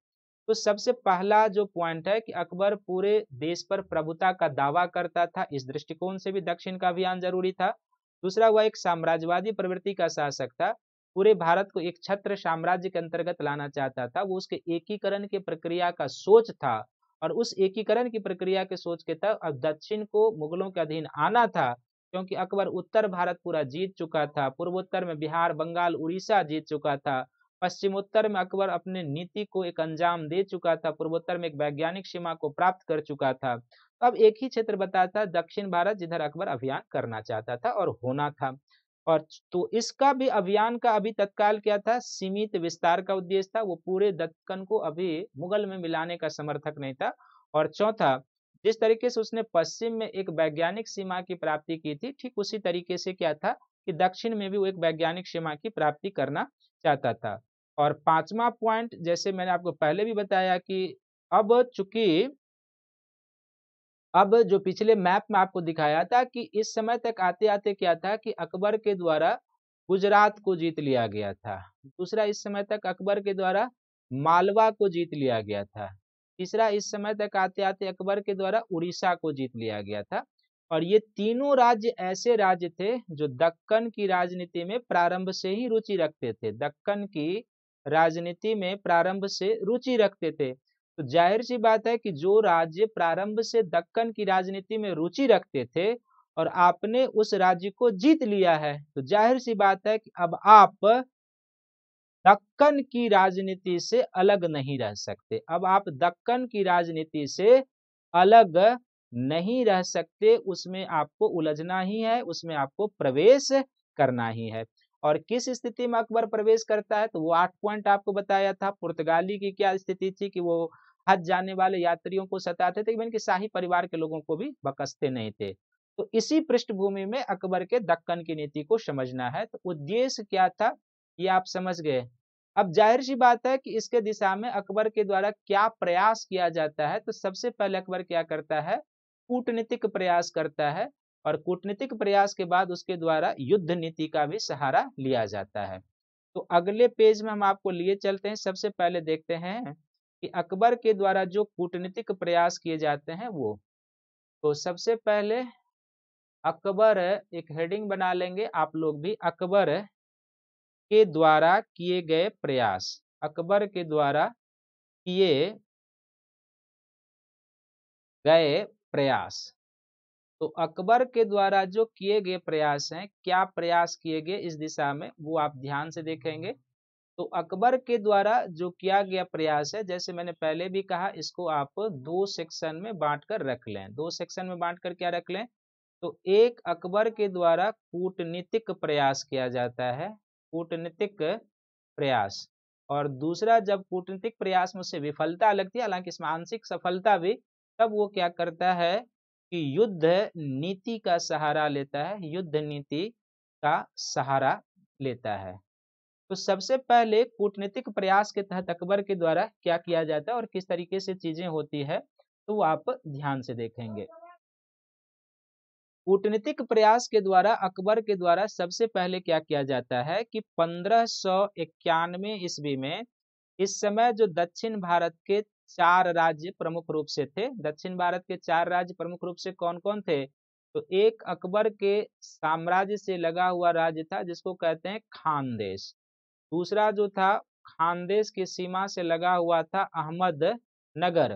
तो सबसे पहला जो पॉइंट है कि अकबर पूरे देश पर प्रभुता का दावा करता था। इस दृष्टिकोण से भी दक्षिण का अभियान ज़रूरी था। दूसरा वह एक साम्राज्यवादी प्रवृत्ति का शासक था। पूरे भारत को एक छत्र साम्राज्य के अंतर्गत लाना चाहता था। वो उसके एकीकरण की प्रक्रिया का सोच था और उस एकीकरण की प्रक्रिया के सोच के तहत अब दक्षिण को मुगलों के अधीन आना था, क्योंकि अकबर उत्तर भारत पूरा जीत चुका था। पूर्वोत्तर में बिहार, बंगाल, उड़ीसा जीत चुका था। पश्चिमोत्तर में अकबर अपने नीति को एक अंजाम दे चुका था। पूर्वोत्तर में एक वैज्ञानिक सीमा को प्राप्त कर चुका था। तो अब एक ही क्षेत्र बताता दक्षिण भारत जिधर अकबर अभियान करना चाहता था और होना था। और तो इसका भी अभियान का अभी तत्काल क्या था? सीमित विस्तार का उद्देश्य था। वो पूरे दक्कन को अभी मुगल में मिलाने का समर्थक नहीं था। और चौथा, जिस तरीके से उसने पश्चिम में एक वैज्ञानिक सीमा की प्राप्ति की थी, ठीक उसी तरीके से क्या था कि दक्षिण में भी वो एक वैज्ञानिक सीमा की प्राप्ति करना चाहता था। और पांचवा पॉइंट, जैसे मैंने आपको पहले भी बताया कि अब चूँकि अब जो पिछले मैप में आपको दिखाया था कि इस समय तक आते आते क्या था कि अकबर के द्वारा गुजरात को जीत लिया गया था। दूसरा इस समय तक अकबर के द्वारा मालवा को जीत लिया गया था। तीसरा इस समय तक आते आते अकबर के द्वारा उड़ीसा को जीत लिया गया था। और ये तीनों राज्य ऐसे राज्य थे जो दक्कन की राजनीति में प्रारंभ से ही रुचि रखते थे। दक्कन की राजनीति में प्रारंभ से रुचि रखते थे। तो ज़ाहिर सी बात है कि जो राज्य प्रारंभ से दक्कन की राजनीति में रुचि रखते थे और आपने उस राज्य को जीत लिया है तो ज़ाहिर सी बात है कि अब आप दक्कन की राजनीति से अलग नहीं रह सकते। अब आप दक्कन की राजनीति से अलग नहीं रह सकते, उसमें आपको उलझना ही है, उसमें आपको प्रवेश करना ही है। और किस स्थिति में अकबर प्रवेश करता है तो वो आठ पॉइंट आपको बताया था। पुर्तगाली की क्या स्थिति थी कि वो हज जाने वाले यात्रियों को सताते थे, इवन कि शाही परिवार के लोगों को भी बकसते नहीं थे। तो इसी पृष्ठभूमि में अकबर के दक्कन की नीति को समझना है। तो उद्देश्य क्या था, ये आप समझ गए। अब ज़ाहिर सी बात है कि इसके दिशा में अकबर के द्वारा क्या प्रयास किया जाता है तो सबसे पहले अकबर क्या करता है, कूटनीतिक प्रयास करता है। और कूटनीतिक प्रयास के बाद उसके द्वारा युद्ध नीति का भी सहारा लिया जाता है। तो अगले पेज में हम आपको लिए चलते हैं। सबसे पहले देखते हैं कि अकबर के द्वारा जो कूटनीतिक प्रयास किए जाते हैं वो। तो सबसे पहले अकबर एक हेडिंग बना लेंगे। आप लोग भी अकबर के द्वारा किए गए प्रयास। अकबर के द्वारा किए गए प्रयास। तो अकबर के द्वारा जो किए गए प्रयास हैं, क्या प्रयास किए गए इस दिशा में, वो आप ध्यान से देखेंगे। तो अकबर के द्वारा जो किया गया प्रयास है, जैसे मैंने पहले भी कहा, इसको आप दो सेक्शन में बांट कर रख लें। दो सेक्शन में बांट कर क्या रख लें? तो एक, अकबर के द्वारा कूटनीतिक प्रयास किया जाता है, कूटनीतिक प्रयास। और दूसरा, जब कूटनीतिक प्रयास में उसे विफलता लगती है, हालाँकि इसमें आंशिक सफलता भी, तब वो क्या करता है कि युद्ध नीति का सहारा लेता है, युद्ध नीति का सहारा लेता है। तो सबसे पहले कूटनीतिक प्रयास के तहत अकबर के द्वारा क्या किया जाता है और किस तरीके से चीज़ें होती है तो आप ध्यान से देखेंगे। कूटनीतिक प्रयास के द्वारा, अकबर के द्वारा सबसे पहले क्या किया जाता है कि पंद्रह सौ ईस्वी में इस समय जो दक्षिण भारत के चार राज्य प्रमुख रूप से थे। दक्षिण भारत के चार राज्य प्रमुख रूप से कौन कौन थे? तो एक अकबर के साम्राज्य से लगा हुआ राज्य था, जिसको कहते हैं खानदेश। दूसरा जो था, खानदेश की सीमा से लगा हुआ था अहमद नगर।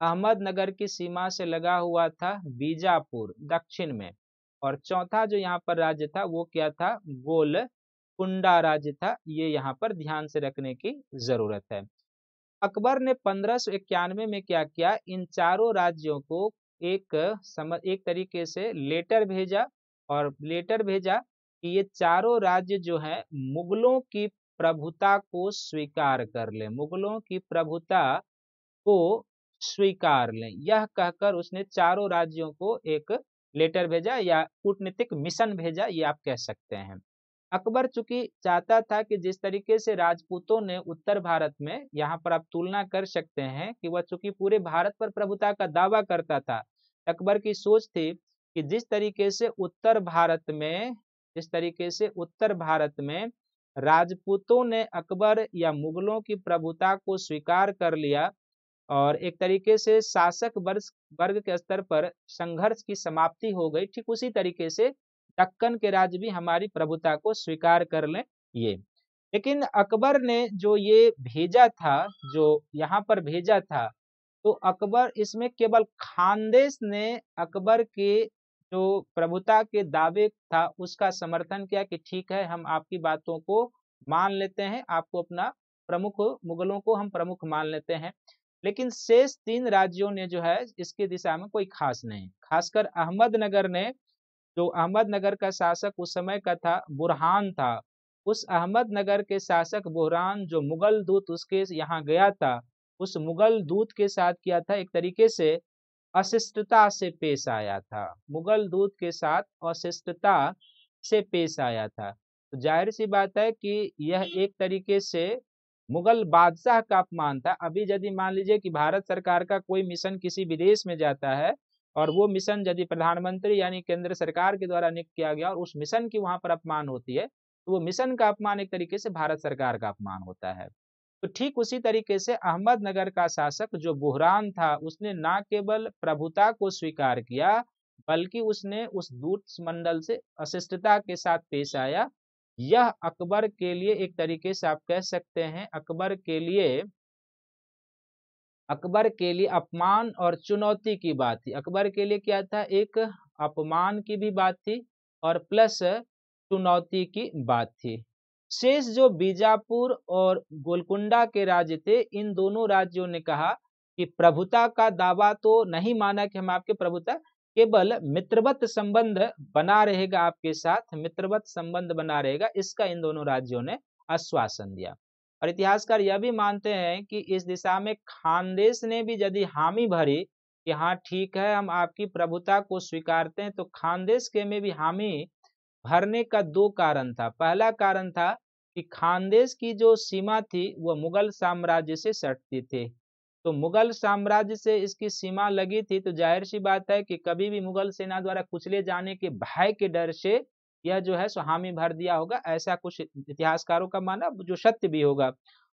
अहमद नगर की सीमा से लगा हुआ था बीजापुर, दक्षिण में। और चौथा जो यहाँ पर राज्य था, वो क्या था? गोल कुंडा राज्य था। ये यहाँ पर ध्यान से रखने की ज़रूरत है। अकबर ने पंद्रह में क्या किया? इन चारों राज्यों को एक समझ एक तरीके से लेटर भेजा और लेटर भेजा कि ये चारों राज्य जो है, मुगलों की प्रभुता को स्वीकार कर ले। मुगलों की प्रभुता को स्वीकार लें। यह कहकर उसने चारों राज्यों को एक लेटर भेजा या कूटनीतिक मिशन भेजा, ये आप कह सकते हैं। अकबर चूँकि चाहता था कि जिस तरीके से राजपूतों ने उत्तर भारत में यहाँ पर आप तुलना कर सकते हैं कि वह चूँकि पूरे भारत पर प्रभुता का दावा करता था, अकबर की सोच थी कि जिस तरीके से उत्तर भारत में, जिस तरीके से उत्तर भारत में राजपूतों ने अकबर या मुगलों की प्रभुता को स्वीकार कर लिया और एक तरीके से शासक वर्ग वर्ग के स्तर पर संघर्ष की समाप्ति हो गई, ठीक उसी तरीके से दक्कन के राज्य भी हमारी प्रभुता को स्वीकार कर लें ये। लेकिन अकबर ने जो ये भेजा था, जो यहाँ पर भेजा था तो अकबर इसमें केवल खानदेश ने अकबर के जो प्रभुता के दावे था, उसका समर्थन किया कि ठीक है, हम आपकी बातों को मान लेते हैं, आपको अपना प्रमुख मुगलों को हम प्रमुख मान लेते हैं। लेकिन शेष तीन राज्यों ने जो है, इसकी दिशा में कोई खास नहीं। खासकर अहमदनगर ने जो अहमदनगर का शासक उस समय का था, बुरहान था। उस अहमदनगर के शासक बुरहान जो मुगल दूत उसके यहाँ गया था, उस मुगल दूत के साथ किया था? एक तरीके से अशिष्टता से पेश आया था। मुगल दूत के साथ अशिष्टता से पेश आया था। तो ज़ाहिर सी बात है कि यह एक तरीके से मुगल बादशाह का अपमान था। अभी यदि मान लीजिए कि भारत सरकार का कोई मिशन किसी विदेश में जाता है और वो मिशन यदि प्रधानमंत्री यानी केंद्र सरकार के द्वारा नियुक्त किया गया और उस मिशन की वहाँ पर अपमान होती है तो वो मिशन का अपमान एक तरीके से भारत सरकार का अपमान होता है। तो ठीक उसी तरीके से अहमदनगर का शासक जो बुहरान था, उसने ना केवल प्रभुता को स्वीकार किया, बल्कि उसने उस दूत मंडल से अशिष्टता के साथ पेश आया। यह अकबर के लिए एक तरीके से आप कह सकते हैं, अकबर के लिए अकबर के लिए अपमान और चुनौती की बात थी। अकबर के लिए क्या था? एक अपमान की भी बात थी और प्लस चुनौती की बात थी। शेष जो बीजापुर और गोलकुंडा के राज्य थे, इन दोनों राज्यों ने कहा कि प्रभुता का दावा तो नहीं माना कि हम आपके प्रभुता, केवल मित्रवत संबंध बना रहेगा आपके साथ, मित्रवत संबंध बना रहेगा, इसका इन दोनों राज्यों ने आश्वासन दिया। और इतिहासकार यह भी मानते हैं कि इस दिशा में खानदेश ने भी यदि हामी भरी कि हाँ ठीक है, हम आपकी प्रभुता को स्वीकारते हैं तो खानदेश के में भी हामी भरने का दो कारण था। पहला कारण था कि खानदेश की जो सीमा थी वह मुगल साम्राज्य से सटती थी। तो मुगल साम्राज्य से इसकी सीमा लगी थी तो ज़ाहिर सी बात है कि कभी भी मुगल सेना द्वारा कुचले जाने के भय के डर से यह जो है सो हामी भर दिया होगा, ऐसा कुछ इतिहासकारों का माना जो सत्य भी होगा।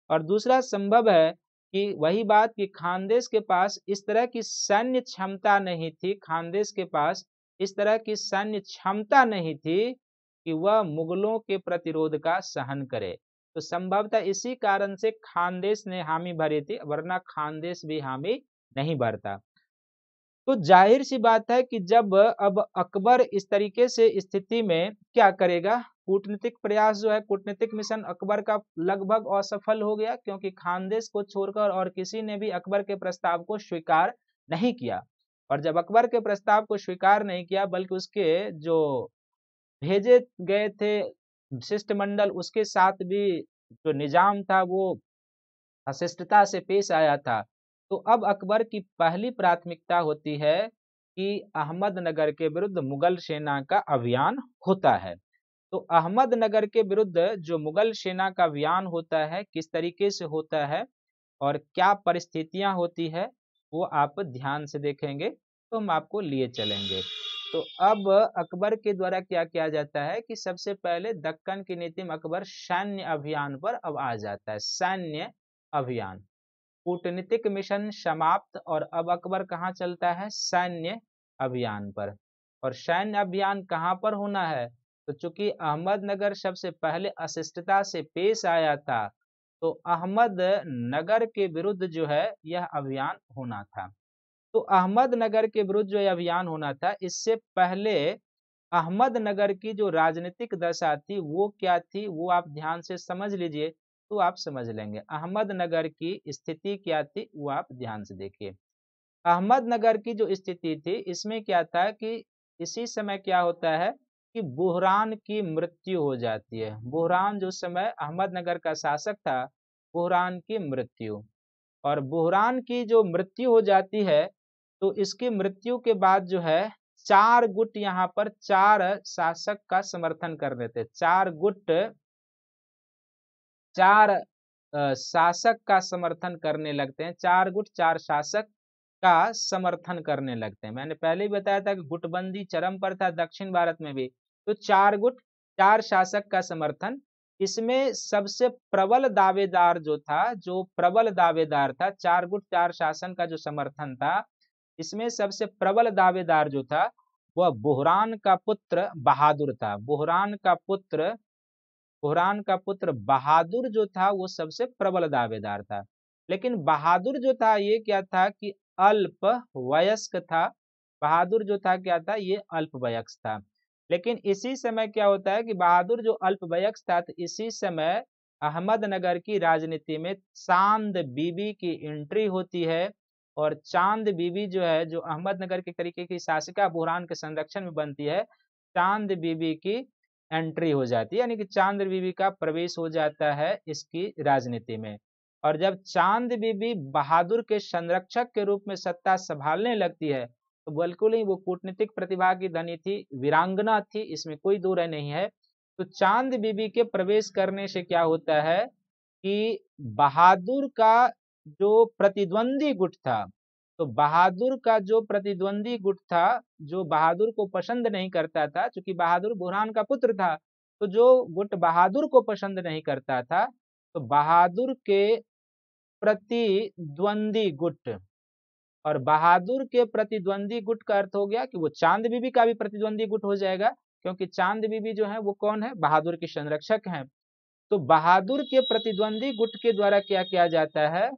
और दूसरा संभव है कि वही बात कि खानदेश के पास इस तरह की सैन्य क्षमता नहीं थी, खानदेश के पास इस तरह की सैन्य क्षमता नहीं थी कि वह मुगलों के प्रतिरोध का सहन करे। तो संभवतः इसी कारण से खानदेश ने हामी भरी थी, वरना खानदेश भी हामी नहीं भरता। तो ज़ाहिर सी बात है कि जब, अब अकबर इस तरीके से स्थिति में क्या करेगा? कूटनीतिक प्रयास जो है, कूटनीतिक मिशन अकबर का लगभग असफल हो गया, क्योंकि खानदेश को छोड़कर और किसी ने भी अकबर के प्रस्ताव को स्वीकार नहीं किया। और जब अकबर के प्रस्ताव को स्वीकार नहीं किया, बल्कि उसके जो भेजे गए थे शिष्टमंडल, उसके साथ भी जो निज़ाम था, वो अशिष्टता से पेश आया था। तो अब अकबर की पहली प्राथमिकता होती है कि अहमदनगर के विरुद्ध मुगल सेना का अभियान होता है। तो अहमदनगर के विरुद्ध जो मुगल सेना का अभियान होता है, किस तरीके से होता है और क्या परिस्थितियाँ होती है, वो आप ध्यान से देखेंगे तो हम आपको लिए चलेंगे। तो अब अकबर के द्वारा क्या किया जाता है कि सबसे पहले दक्कन की नीति में अकबर सैन्य अभियान पर अब आ जाता है, सैन्य अभियान। कूटनीतिक मिशन समाप्त और अब अकबर कहाँ चलता है? सैन्य अभियान पर। और सैन्य अभियान कहाँ पर होना है? तो चूँकि अहमदनगर सबसे पहले अशिष्टता से पेश आया था तो अहमद नगर के विरुद्ध जो है यह अभियान होना था। तो अहमदनगर के विरुद्ध जो अभियान होना था, इससे पहले अहमदनगर की जो राजनीतिक दशा थी, वो क्या थी? वो आप ध्यान से समझ लीजिए। तो आप समझ लेंगे। अहमदनगर की स्थिति क्या थी, वो आप ध्यान से देखिए। अहमदनगर की जो स्थिति थी, इसमें क्या था कि इसी समय क्या होता है कि बुहरान की मृत्यु हो जाती है। बुहरान जो समय अहमदनगर का शासक था, बुहरान की मृत्यु। और बुहरान की जो मृत्यु हो जाती है तो इसकी मृत्यु के बाद जो है, चार गुट यहाँ पर चार शासक का समर्थन कर रहे थे। चार गुट चार शासक का समर्थन करने लगते हैं, चार गुट, चार शासक का समर्थन करने लगते हैं। मैंने पहले ही बताया था कि गुटबंदी चरम पर था, दक्षिण भारत में भी। तो चार गुट, चार शासक का समर्थन, इसमें सबसे प्रबल दावेदार जो था, जो प्रबल दावेदार था, चार गुट, चार शासन का जो समर्थन था, इसमें सबसे प्रबल दावेदार जो था, वह बुहरान का पुत्र बहादुर था। बुहरान का पुत्र बुहरान का पुत्र बहादुर जो था, वो सबसे प्रबल दावेदार था। लेकिन बहादुर जो था, ये क्या था कि अल्प वयस्क था। बहादुर जो था, क्या था, ये अल्प वयस्क था। लेकिन इसी समय क्या होता है कि बहादुर जो अल्प वयस्क था तो इसी समय अहमदनगर की राजनीति में चाँद बीबी की एंट्री होती है और चाँद बीबी जो है, जो अहमदनगर के तरीके की शासिका बुहरान के संरक्षण में बनती है, चाँद बीबी की एंट्री हो जाती है, यानी कि चाँद बीबी का प्रवेश हो जाता है इसकी राजनीति में। और जब चाँद बीबी बहादुर के संरक्षक के रूप में सत्ता संभालने लगती है तो बिल्कुल ही वो कूटनीतिक प्रतिभा की धनी थी, वीरांगना थी, इसमें कोई दो रह नहीं है। तो चाँद बीबी के प्रवेश करने से क्या होता है कि बहादुर का जो प्रतिद्वंदी गुट था तो बहादुर का जो प्रतिद्वंदी गुट था, जो बहादुर को पसंद नहीं करता था क्योंकि बहादुर बुरहान का पुत्र था तो जो गुट बहादुर को पसंद नहीं करता था तो बहादुर के प्रतिद्वंदी गुट। और बहादुर के प्रतिद्वंदी गुट का अर्थ हो गया कि वो चाँद बीबी का भी प्रतिद्वंदी गुट हो जाएगा, क्योंकि चाँद बीबी जो है वो कौन है? बहादुर के संरक्षक हैं। तो बहादुर के प्रतिद्वंदी गुट के द्वारा क्या किया जाता है?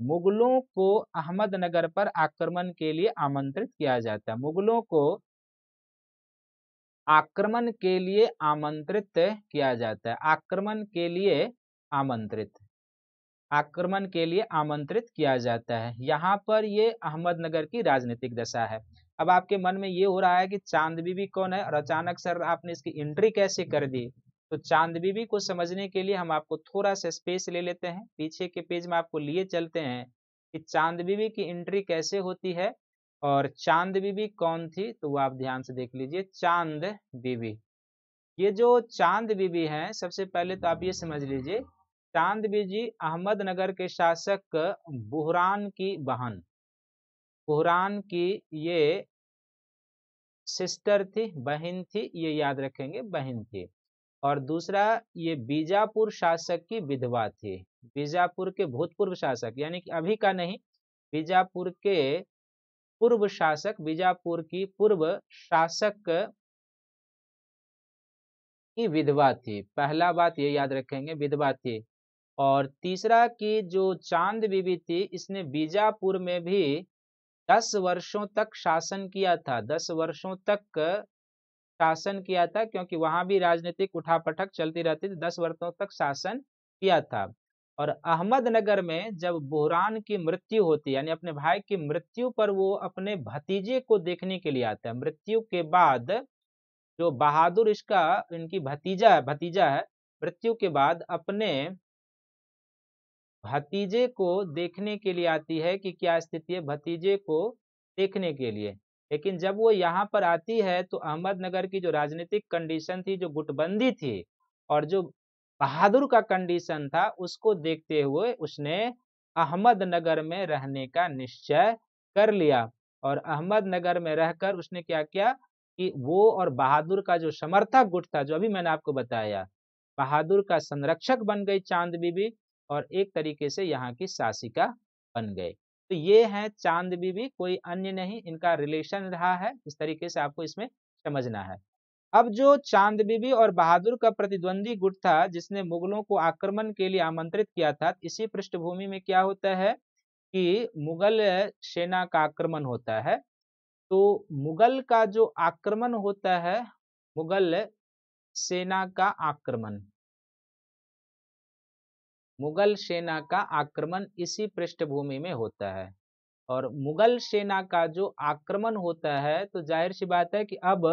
मुगलों को अहमदनगर पर आक्रमण के लिए आमंत्रित किया जाता है। मुगलों को आक्रमण के लिए आमंत्रित किया जाता है। आक्रमण के लिए आमंत्रित। आक्रमण के लिए आमंत्रित किया जाता है। यहाँ पर ये अहमदनगर की राजनीतिक दशा है। अब आपके मन में ये हो रहा है कि चाँद बीबी कौन है और अचानक सर आपने इसकी एंट्री कैसे कर दी? तो चाँद बीबी को समझने के लिए हम आपको थोड़ा सा स्पेस ले लेते हैं। पीछे के पेज में आपको लिए चलते हैं कि चाँद बीबी की एंट्री कैसे होती है और चाँद बीबी कौन थी तो वो आप ध्यान से देख लीजिए, चाँद बीबी ये जो चाँद बीबी है, सबसे पहले तो आप ये समझ लीजिए, चाँद बीबी अहमदनगर के शासक बुहरान की बहन। बुहरान की ये सिस्टर थी, बहन थी, ये याद रखेंगे, बहन थी। और दूसरा, ये बीजापुर शासक की विधवा थी। बीजापुर के भूतपूर्व शासक, यानी कि अभी का नहीं, बीजापुर के पूर्व शासक, बीजापुर की पूर्व शासक की विधवा थी। पहला बात ये याद रखेंगे, विधवा थी। और तीसरा की जो चाँद बीबी थी, इसने बीजापुर में भी दस वर्षों तक शासन किया था, दस वर्षों तक शासन किया था, क्योंकि वहाँ भी राजनीतिक उठापटक चलती रहती थी, दस वर्षों तक शासन किया था। और अहमदनगर में जब बुहरान की मृत्यु होती, यानी अपने भाई की मृत्यु पर वो अपने भतीजे को देखने के लिए आता है। मृत्यु के बाद जो बहादुर इसका, इनकी भतीजा है भतीजा है, मृत्यु के बाद अपने भतीजे को देखने के लिए आती है कि क्या स्थिति है, भतीजे को देखने के लिए। लेकिन जब वो यहाँ पर आती है तो अहमदनगर की जो राजनीतिक कंडीशन थी, जो गुटबंदी थी और जो बहादुर का कंडीशन था, उसको देखते हुए उसने अहमदनगर में रहने का निश्चय कर लिया। और अहमदनगर में रहकर उसने क्या किया कि वो और बहादुर का जो समर्थक गुट था, जो अभी मैंने आपको बताया, बहादुर का संरक्षक बन गई चाँद बीबी और एक तरीके से यहाँ की शासिका बन गए। तो ये है चाँद बीबी कोई अन्य नहीं, इनका रिलेशन रहा है, इस तरीके से आपको इसमें समझना है। अब जो चाँद बीबी और बहादुर का प्रतिद्वंदी गुट था, जिसने मुगलों को आक्रमण के लिए आमंत्रित किया था, इसी पृष्ठभूमि में क्या होता है कि मुगल सेना का आक्रमण होता है। तो मुगल का जो आक्रमण होता है, मुगल सेना का आक्रमण। मुगल सेना का आक्रमण इसी पृष्ठभूमि में होता है। और मुगल सेना का जो आक्रमण होता है तो ज़ाहिर सी बात है कि अब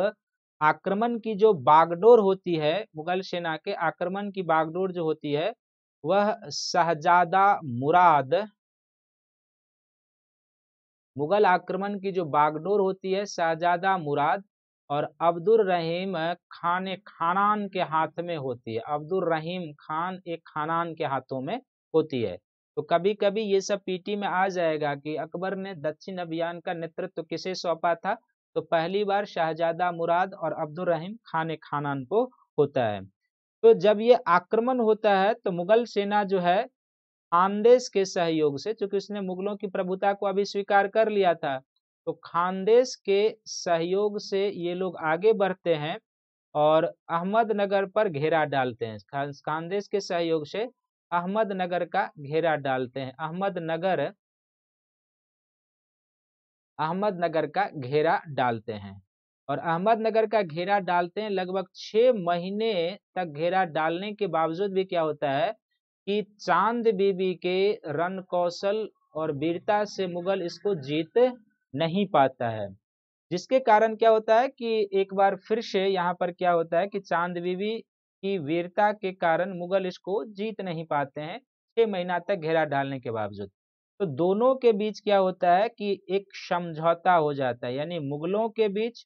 आक्रमण की जो बागडोर होती है, मुगल सेना के आक्रमण की बागडोर जो होती है, वह शहजादा मुराद मुगल आक्रमण की जो बागडोर होती है, शहजादा मुराद और अब्दुल रहीम खान, खानान के हाथ में होती है। अब्दुल रहीम खान एक खानान के हाथों में होती है। तो कभी कभी ये सब पीटी में आ जाएगा कि अकबर ने दक्षिण अभियान का नेतृत्व तो किसे सौंपा था? तो पहली बार शहजादा मुराद और अब्दुल रहीम खान, खानान को होता है। तो जब ये आक्रमण होता है तो मुगल सेना जो है, आंदेश के सहयोग से, चूँकि उसने मुगलों की प्रभुता को अभी स्वीकार कर लिया था तो खानदेश के सहयोग से ये लोग आगे बढ़ते हैं और अहमदनगर पर घेरा डालते हैं। खानदेश के सहयोग से अहमदनगर का घेरा डालते हैं। अहमदनगर अहमदनगर का घेरा डालते हैं और अहमदनगर का घेरा डालते हैं लगभग छह महीने तक घेरा डालने के बावजूद भी क्या होता है कि चाँद बीबी के रण कौशल और वीरता से मुगल इसको जीत नहीं पाता है। जिसके कारण क्या होता है कि एक बार फिर से यहाँ पर क्या होता है कि चाँद बीवी की वीरता के कारण मुगल इसको जीत नहीं पाते हैं, छह महीना तक घेरा डालने के बावजूद। तो दोनों के बीच क्या होता है कि एक समझौता हो जाता है, यानी मुगलों के बीच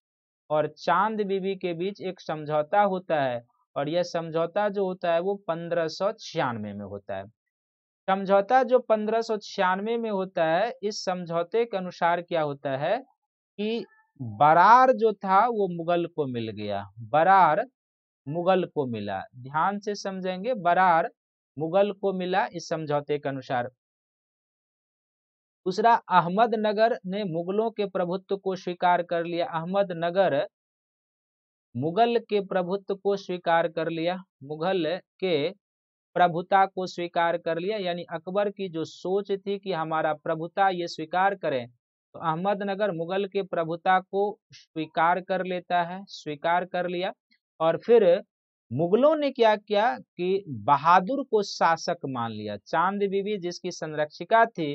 और चाँद बीबी के बीच एक समझौता होता है और यह समझौता जो होता है वो पंद्रह में होता है। समझौता जो पंद्रह में होता है, इस समझौते के अनुसार क्या होता है कि बरार जो था, वो मुगल को मिल गया। बरार मुगल को मिला। ध्यान से समझेंगे, बरार मुगल को मिला इस समझौते के अनुसार। दूसरा अहमदनगर ने मुगलों के प्रभुत्व को स्वीकार कर लिया। अहमदनगर मुगल के प्रभुत्व को स्वीकार कर लिया। मुगल के प्रभुता को स्वीकार कर लिया, यानी अकबर की जो सोच थी कि हमारा प्रभुता ये स्वीकार करें तो अहमदनगर मुगल के प्रभुता को स्वीकार कर लेता है, स्वीकार कर लिया। और फिर मुगलों ने क्या किया कि बहादुर को शासक मान लिया, चाँद बीबी जिसकी संरक्षिका थी,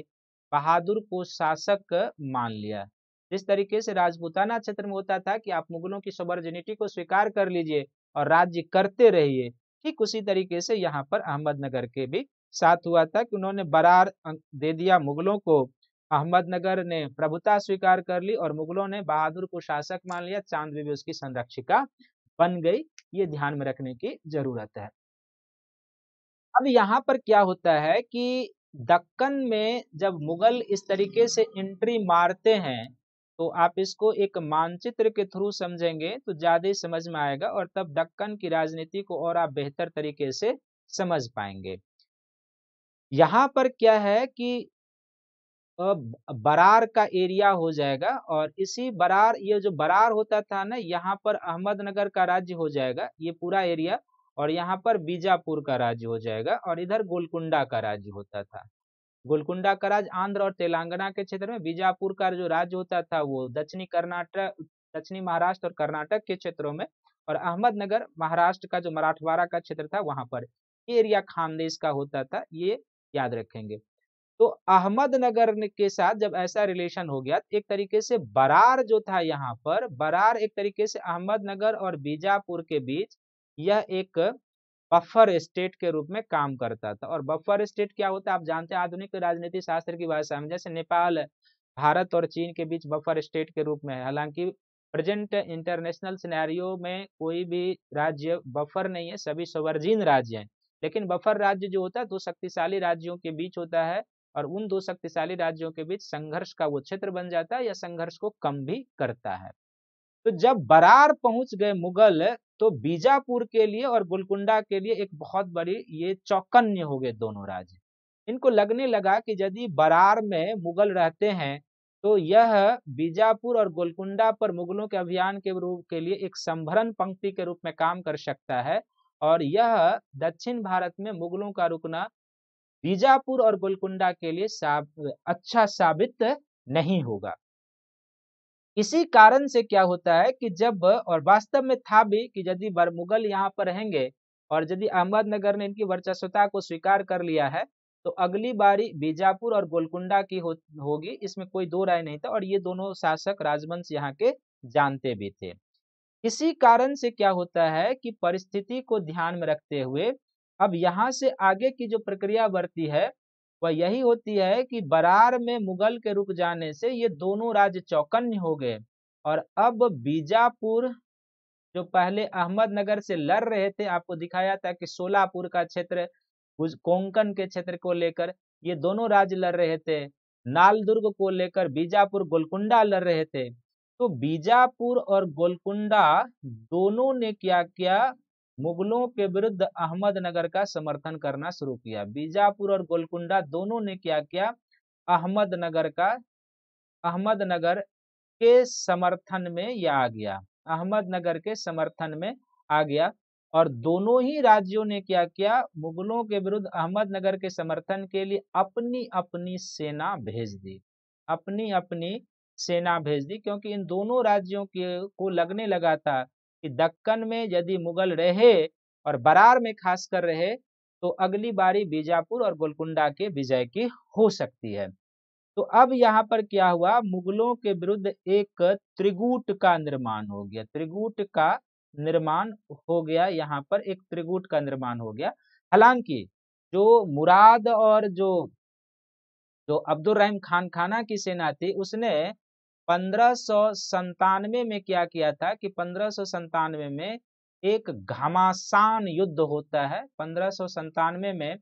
बहादुर को शासक मान लिया। जिस तरीके से राजपूताना क्षेत्र में होता था कि आप मुगलों की सबर्जिनिटी को स्वीकार कर लीजिए और राज्य करते रहिए ठीक उसी तरीके से यहाँ पर अहमदनगर के भी साथ हुआ था कि उन्होंने बरार दे दिया मुगलों को। अहमदनगर ने प्रभुता स्वीकार कर ली और मुगलों ने बहादुर को शासक मान लिया, चाँद भी उसकी संरक्षिका बन गई। ये ध्यान में रखने की ज़रूरत है। अब यहाँ पर क्या होता है कि दक्कन में जब मुगल इस तरीके से एंट्री मारते हैं तो आप इसको एक मानचित्र के थ्रू समझेंगे तो ज़्यादा समझ में आएगा और तब दक्कन की राजनीति को और आप बेहतर तरीके से समझ पाएँगे। यहाँ पर क्या है कि बरार का एरिया हो जाएगा और इसी बरार, ये जो बरार होता था ना, यहाँ पर अहमदनगर का राज्य हो जाएगा, ये पूरा एरिया, और यहाँ पर बीजापुर का राज्य हो जाएगा और इधर गोलकुंडा का राज्य होता था। गोलकुंडा का राज्य आंध्र और तेलंगाना के क्षेत्र में, बीजापुर का जो राज्य होता था वो दक्षिणी कर्नाटक, दक्षिणी महाराष्ट्र और कर्नाटक के क्षेत्रों में और अहमदनगर, महाराष्ट्र का जो मराठवाड़ा का क्षेत्र था वहाँ पर ये एरिया खानदेश का होता था, ये याद रखेंगे। तो अहमदनगर के साथ जब ऐसा रिलेशन हो गया, एक तरीके से बरार जो था यहाँ पर, बरार एक तरीके से अहमदनगर और बीजापुर के बीच, यह एक बफर स्टेट के रूप में काम करता था। और बफर स्टेट क्या होता है? आप जानते हैं, आधुनिक राजनीति शास्त्र की भाषा में, जैसे नेपाल, भारत और चीन के बीच बफर स्टेट के रूप में है। हालाँकि प्रेजेंट इंटरनेशनल सिनेरियो में कोई भी राज्य बफर नहीं है, सभी सवर्जीन राज्य हैं। लेकिन बफर राज्य जो होता है, दो शक्तिशाली राज्यों के बीच होता है और उन दो शक्तिशाली राज्यों के बीच संघर्ष का वो क्षेत्र बन जाता है या संघर्ष को कम भी करता है। तो जब बरार पहुँच गए मुगल तो बीजापुर के लिए और गुलकुंडा के लिए एक बहुत बड़ी ये चौकन्य हो गए दोनों राज्य। इनको लगने लगा कि यदि बरार में मुगल रहते हैं तो यह बीजापुर और गोलकुंडा पर मुगलों के अभियान के रूप के लिए एक संभरण पंक्ति के रूप में काम कर सकता है और यह दक्षिण भारत में मुगलों का रुकना बीजापुर और गोलकुंडा के लिए साब, अच्छा साबित नहीं होगा। इसी कारण से क्या होता है कि जब और वास्तव में था भी कि यदि मुगल यहाँ पर रहेंगे और यदि अहमदनगर ने इनकी वर्चस्वता को स्वीकार कर लिया है तो अगली बारी बीजापुर और गोलकुंडा की हो, होगी इसमें कोई दो राय नहीं था और ये दोनों शासक राजवंश यहाँ के जानते भी थे। इसी कारण से क्या होता है कि परिस्थिति को ध्यान में रखते हुए अब यहाँ से आगे की जो प्रक्रिया बढ़ती है वह यही होती है कि बरार में मुगल के रुक जाने से ये दोनों राज्य चौकन्य हो गए। और अब बीजापुर, जो पहले अहमदनगर से लड़ रहे थे, आपको दिखाया था कि सोलापुर का क्षेत्र कोंकण के क्षेत्र को लेकर ये दोनों राज्य लड़ रहे थे। नालदुर्ग को लेकर बीजापुर, गोलकुंडा लड़ रहे थे। तो बीजापुर और गोलकुंडा दोनों ने क्या किया? मुगलों के विरुद्ध अहमदनगर का समर्थन करना शुरू किया। बीजापुर और गोलकुंडा दोनों ने क्या किया? अहमदनगर का अहमदनगर के समर्थन में यह आ गया। अहमदनगर के समर्थन में आ गया। और दोनों ही राज्यों ने क्या किया? मुगलों के विरुद्ध अहमदनगर के समर्थन के लिए अपनी अपनी सेना भेज दी। अपनी अपनी सेना भेज दी, क्योंकि इन दोनों राज्यों के को लगने लगा था कि दक्कन में यदि मुगल रहे और बरार में खास कर रहे तो अगली बारी बीजापुर और गोलकुंडा के विजय की हो सकती है। तो अब यहाँ पर क्या हुआ? मुगलों के विरुद्ध एक त्रिगुट का निर्माण हो गया। त्रिगुट का निर्माण हो गया, यहाँ पर एक त्रिगुट का निर्माण हो गया। हालाँकि जो मुराद और जो जो अब्दुल रहीम खान खाना की सेना थी, उसने पंद्रह में क्या किया था कि पंद्रह में एक घमासान युद्ध होता है। पंद्रह में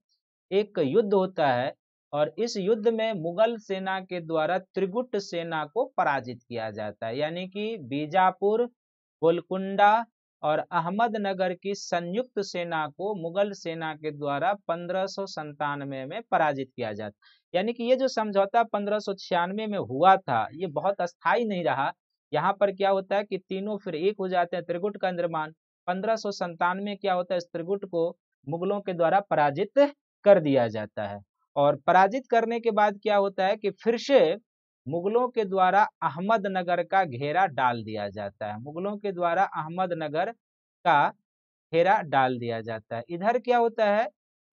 एक युद्ध होता है और इस युद्ध में मुगल सेना के द्वारा त्रिगुट सेना को पराजित किया जाता है। यानी कि बीजापुर, गोलकुंडा और अहमदनगर की संयुक्त सेना को मुगल सेना के द्वारा पंद्रह सौ में पराजित किया जाता यानी कि ये जो समझौता पंद्रह में हुआ था, ये बहुत अस्थायी नहीं रहा। यहाँ पर क्या होता है कि तीनों फिर एक हो जाते हैं त्रिगुट का निर्माण। पंद्रह में क्या होता है, इस त्रिगुट को मुगलों के द्वारा पराजित कर दिया जाता है। और पराजित करने के बाद क्या होता है कि फिर से मुगलों के द्वारा अहमदनगर का घेरा डाल दिया जाता है। मुगलों के द्वारा अहमदनगर का घेरा डाल दिया जाता है। इधर क्या होता है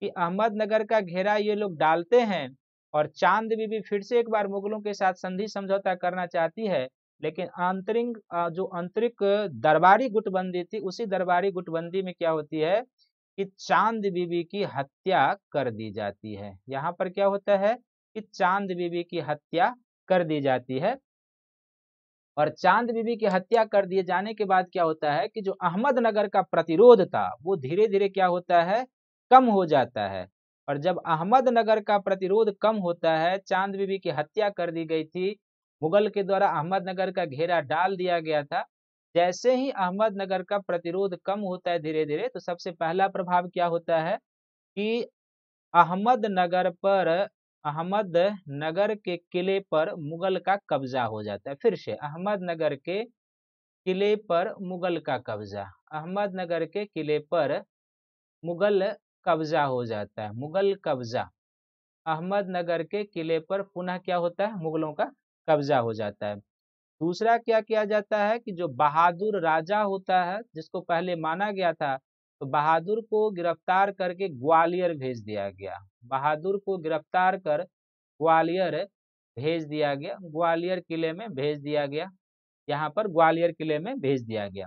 कि अहमदनगर का घेरा ये लोग डालते हैं और चाँद बीबी फिर से एक बार मुगलों के साथ संधि समझौता करना चाहती है, लेकिन आंतरिक जो आंतरिक दरबारी गुटबंदी थी, उसी दरबारी गुटबंदी में क्या होती है कि चाँद बीबी की हत्या कर दी जाती है। यहाँ पर क्या होता है कि चाँद बीबी की हत्या कर दी जाती है। और चाँद बीबी की हत्या कर दिए जाने के बाद क्या होता है कि जो अहमदनगर का प्रतिरोध था, वो धीरे धीरे क्या होता है? कम हो जाता है। और जब अहमदनगर का प्रतिरोध कम होता है, चाँद बीबी की हत्या कर दी गई थी, मुगल के द्वारा अहमदनगर का घेरा डाल दिया गया था, जैसे ही अहमदनगर का प्रतिरोध कम होता है धीरे धीरे तो सबसे पहला प्रभाव क्या होता है कि अहमदनगर पर अहमदनगर के किले पर मुगल का कब्जा हो जाता है। फिर से अहमदनगर के किले पर मुगल का कब्जा। अहमदनगर के किले पर मुगल कब्जा हो जाता है, मुगल कब्जा। अहमदनगर के किले पर पुनः क्या होता है? मुगलों का कब्जा हो जाता है। दूसरा क्या किया जाता है कि जो बहादुर राजा होता है, जिसको पहले माना गया था तो बहादुर को गिरफ़्तार करके ग्वालियर भेज दिया गया। बहादुर को गिरफ़्तार कर ग्वालियर भेज दिया गया। ग्वालियर किले में भेज दिया गया। यहाँ पर ग्वालियर किले में भेज दिया गया।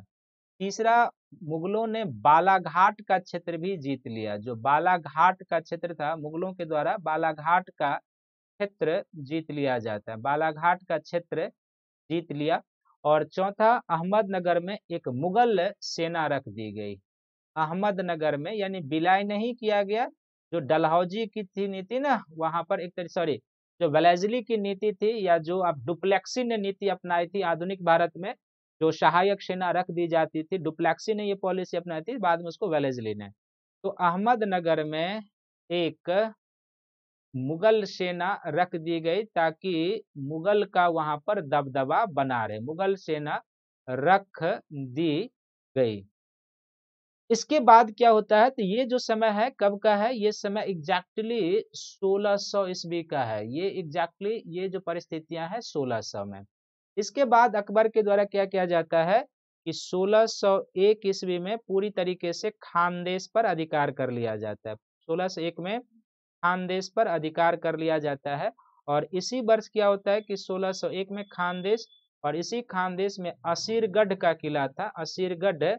तीसरा, मुगलों ने बालाघाट का क्षेत्र भी जीत लिया। जो बालाघाट का क्षेत्र था, मुगलों के द्वारा बालाघाट का क्षेत्र जीत लिया जाता है। बालाघाट का क्षेत्र जीत लिया और चौथा, अहमदनगर में एक मुगल सेना रख दी गई। अहमदनगर में, यानी विलय नहीं किया गया जो डलहौजी की थी नीति ना, वहाँ पर एक तरह सॉरी जो वेलेजली की नीति थी या जो आप डुप्लेक्सी ने नीति अपनाई थी आधुनिक भारत में, जो सहायक सेना रख दी जाती थी डुप्लेक्सी ने ये पॉलिसी अपनाई थी, बाद में उसको वेलेजली ने। तो अहमदनगर में एक मुगल सेना रख दी गई ताकि मुगल का वहाँ पर दबदबा बना रहे, मुगल सेना रख दी गई। इसके बाद क्या होता है? तो ये जो समय है, कब का है? ये समय एग्जैक्टली 1600 ईस्वी का है। ये एग्जैक्टली ये जो परिस्थितियाँ हैं 1600 में। इसके बाद अकबर के द्वारा क्या किया जाता है कि 1601 ईस्वी में पूरी तरीके से खानदेश पर अधिकार कर लिया जाता है। 1601 में खानदेश पर अधिकार कर लिया जाता है और इसी वर्ष क्या होता है कि 1601 में खानदेश और इसी खानदेश में असीरगढ़ का किला था। असीरगढ़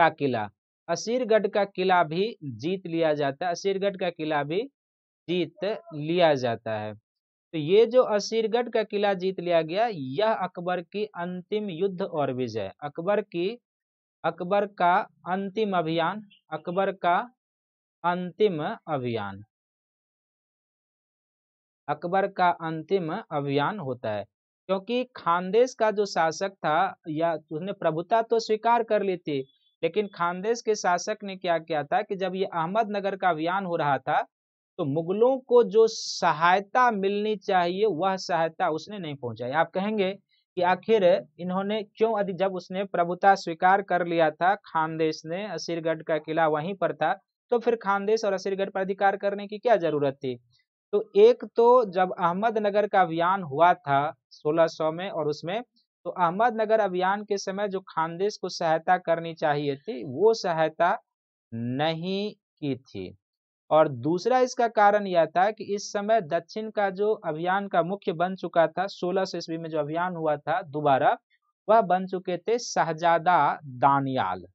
का किला। असीरगढ़ का किला भी जीत लिया जाता है, असीरगढ़ का किला भी जीत लिया जाता है। तो ये जो असीरगढ़ का किला जीत लिया गया, यह अकबर की अंतिम युद्ध और विजय। अकबर की, अकबर का अंतिम अभियान, अकबर का अंतिम अभियान। अकबर का अंतिम अभियान होता है, क्योंकि खानदेश का जो शासक था या उसने प्रभुता तो स्वीकार कर ली थी लेकिन खानदेश के शासक ने क्या किया था कि जब ये अहमदनगर का अभियान हो रहा था तो मुगलों को जो सहायता मिलनी चाहिए, वह सहायता उसने नहीं पहुंचाई। आप कहेंगे कि आखिर इन्होंने क्यों अधिक जब उसने प्रभुता स्वीकार कर लिया था, खानदेश ने असीरगढ़ का किला वहीं पर था तो फिर खानदेश और असीरगढ़ पर अधिकार करने की क्या ज़रूरत थी? तो एक तो जब अहमदनगर का अभियान हुआ था 1600 में और उसमें तो अहमदनगर अभियान के समय जो खानदेश को सहायता करनी चाहिए थी, वो सहायता नहीं की थी। और दूसरा इसका कारण यह था कि इस समय दक्षिण का जो अभियान का मुख्य बन चुका था, सोलह सौ ईस्वी में जो अभियान हुआ था दोबारा, वह बन चुके थे शहजादा दानियाल।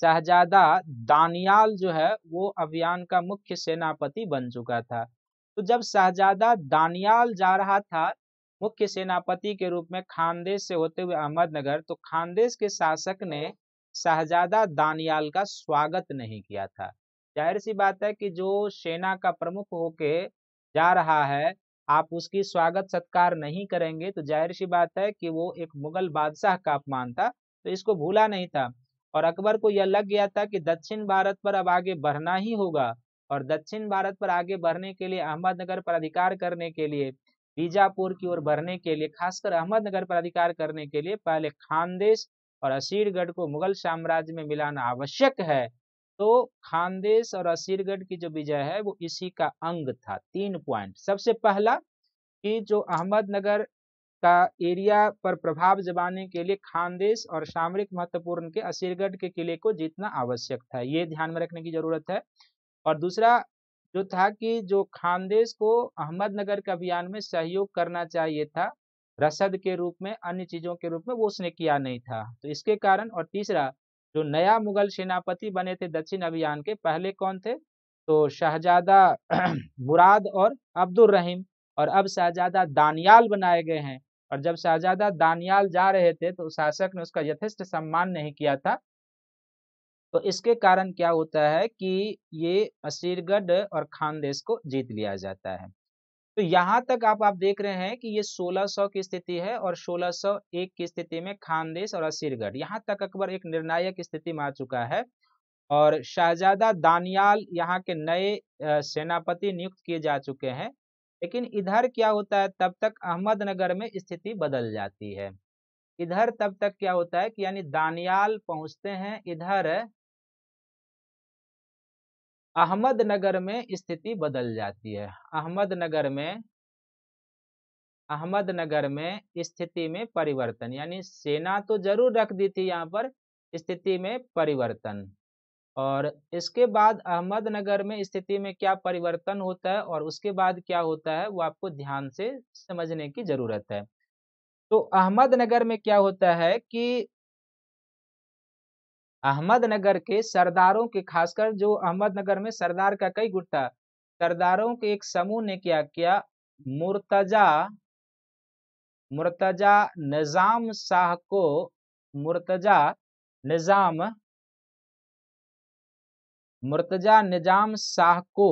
शहजादा दानियाल जो है, वो अभियान का मुख्य सेनापति बन चुका था। तो जब शहजादा दानियाल जा रहा था मुख्य सेनापति के रूप में खानदेश से होते हुए अहमदनगर तो खानदेश के शासक ने शहजादा दानियाल का स्वागत नहीं किया था। ज़ाहिर सी बात है कि जो सेना का प्रमुख होके जा रहा है, आप उसकी स्वागत सत्कार नहीं करेंगे तो ज़ाहिर सी बात है कि वो एक मुगल बादशाह का अपमान था तो इसको भूला नहीं था। और अकबर को यह लग गया था कि दक्षिण भारत पर अब आगे बढ़ना ही होगा, और दक्षिण भारत पर आगे बढ़ने के लिए, अहमदनगर पर अधिकार करने के लिए बीजापुर की ओर बढ़ने के लिए, खासकर अहमदनगर पर अधिकार करने के लिए पहले खानदेश और असीरगढ़ को मुगल साम्राज्य में मिलाना आवश्यक है। तो खानदेश और असीरगढ़ की जो विजय है, वो इसी का अंग था। तीन पॉइंट। सबसे पहला कि जो अहमदनगर का एरिया पर प्रभाव जमाने के लिए खानदेश और सामरिक महत्वपूर्ण के असीरगढ़ के किले को जीतना आवश्यक था, ये ध्यान में रखने की ज़रूरत है। और दूसरा जो था कि जो खानदेश को अहमदनगर के अभियान में सहयोग करना चाहिए था, रसद के रूप में, अन्य चीज़ों के रूप में, वो उसने किया नहीं था। तो इसके कारण और तीसरा, जो नया मुगल सेनापति बने थे दक्षिण अभियान के, पहले कौन थे? तो शहजादा [clears throat] मुराद और अब्दुल रहीम। और अब शहजादा दानियाल बनाए गए हैं। और जब शहजादा दानियाल जा रहे थे तो शासक ने उसका यथेष्ट सम्मान नहीं किया था। तो इसके कारण क्या होता है कि ये असीरगढ़ और खानदेश को जीत लिया जाता है। तो यहाँ तक आप आप देख रहे हैं कि ये 1600 की स्थिति है और 1601 की स्थिति में खानदेश और असीरगढ़। यहाँ तक अकबर एक निर्णायक स्थिति में आ चुका है और शाहजादा दानियाल यहाँ के नए सेनापति नियुक्त किए जा चुके हैं। लेकिन इधर क्या होता है, तब तक अहमदनगर में स्थिति बदल जाती है। इधर तब तक क्या होता है कि यानी दानियाल पहुँचते हैं इधर अहमदनगर में स्थिति बदल जाती है। अहमदनगर में अहमदनगर में स्थिति में परिवर्तन, यानी सेना तो ज़रूर रख दी थी यहाँ पर, स्थिति में परिवर्तन। और इसके बाद अहमदनगर में स्थिति में क्या परिवर्तन होता है और उसके बाद क्या होता है, वो आपको ध्यान से समझने की ज़रूरत है। तो अहमदनगर में क्या होता है कि अहमदनगर के सरदारों के, खासकर जो अहमदनगर में सरदार का कई गुट था सरदारों के एक समूह ने क्या किया? मुर्तजा मुर्तजा निज़ाम शाह को, मुर्तजा निज़ाम मुर्तजा निज़ाम शाह को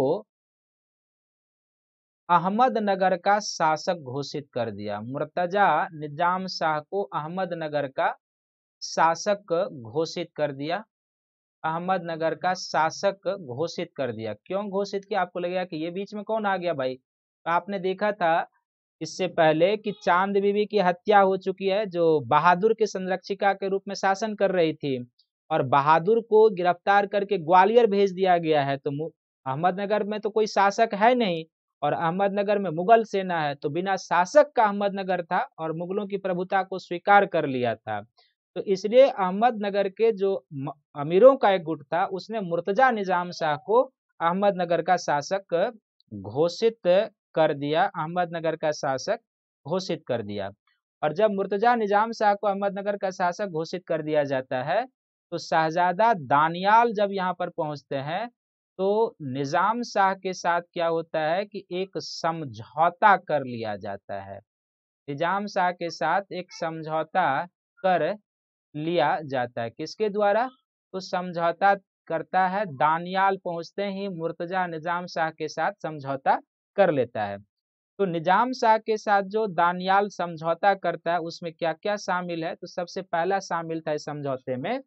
अहमदनगर का शासक घोषित कर दिया। मुर्तजा निज़ाम शाह को अहमदनगर का शासक घोषित कर दिया। अहमदनगर का शासक घोषित कर दिया। क्यों घोषित किया? आपको लगेगा कि ये बीच में कौन आ गया भाई? आपने देखा था इससे पहले कि चाँद बीबी की हत्या हो चुकी है, जो बहादुर के संरक्षिका के रूप में शासन कर रही थी और बहादुर को गिरफ़्तार करके ग्वालियर भेज दिया गया है। तो अहमदनगर में तो कोई शासक है नहीं और अहमदनगर में मुगल सेना है तो बिना शासक का अहमदनगर था और मुगलों की प्रभुता को स्वीकार कर लिया था। तो इसलिए अहमदनगर के जो अमीरों का एक गुट था, उसने मुर्तजा निज़ाम शाह को अहमदनगर का शासक घोषित कर दिया, अहमदनगर का शासक घोषित कर दिया। और जब मुर्तजा निज़ाम शाह को अहमदनगर का शासक घोषित कर दिया जाता है तो शाहजादा दानियाल जब यहाँ पर पहुँचते हैं तो निज़ाम शाह के साथ क्या होता है कि एक समझौता कर लिया जाता है। निज़ाम शाह के साथ एक समझौता कर लिया जाता है। किसके द्वारा? तो समझौता करता है, दानियाल पहुँचते ही मुर्तजा निज़ाम शाह के साथ समझौता कर लेता है। तो निज़ाम शाह के साथ जो दानियाल समझौता करता है, उसमें क्या क्या शामिल है? तो सबसे पहला शामिल था इस समझौते में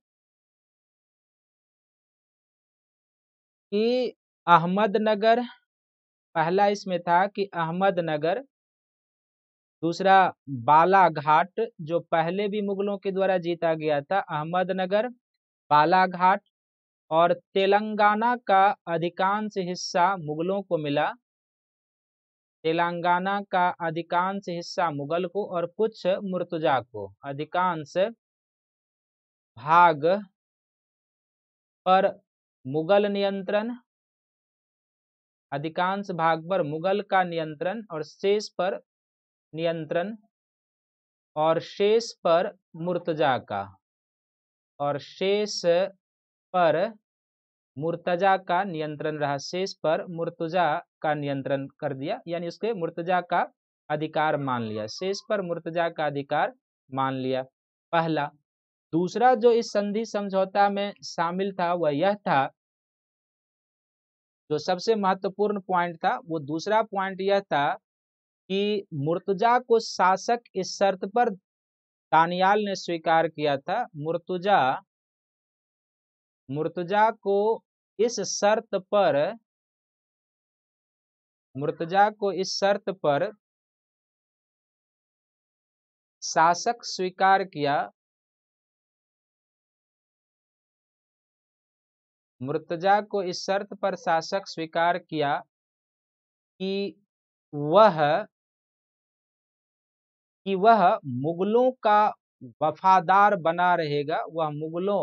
कि अहमदनगर, पहला इसमें था कि अहमदनगर दूसरा, बालाघाट, जो पहले भी मुगलों के द्वारा जीता गया था, अहमदनगर, बालाघाट और तेलंगाना का अधिकांश हिस्सा मुगलों को मिला। तेलंगाना का अधिकांश हिस्सा मुगल को और कुछ मुर्तजा को। अधिकांश भाग पर मुगल नियंत्रण, अधिकांश भाग पर मुगल का नियंत्रण और शेष पर नियंत्रण, और शेष पर मुर्तजा का। और शेष पर मुर्तजा का नियंत्रण रहा। शेष पर मुर्तजा का नियंत्रण कर दिया, यानी उसके मुर्तजा का अधिकार मान लिया। शेष पर मुर्तजा का अधिकार मान लिया। पहला, दूसरा जो इस संधि समझौता में शामिल था, वह यह था, जो सबसे महत्वपूर्ण पॉइंट था, वो दूसरा पॉइंट यह था कि मुर्तजा को शासक इस शर्त पर दानियाल ने स्वीकार किया था, मुर्तजा मुर्तजा को इस शर्त पर, मुर्तजा को इस शर्त पर शासक स्वीकार किया। मुर्तजा को इस शर्त पर शासक स्वीकार किया कि वह कि वह मुगलों का वफादार बना रहेगा। वह मुगलों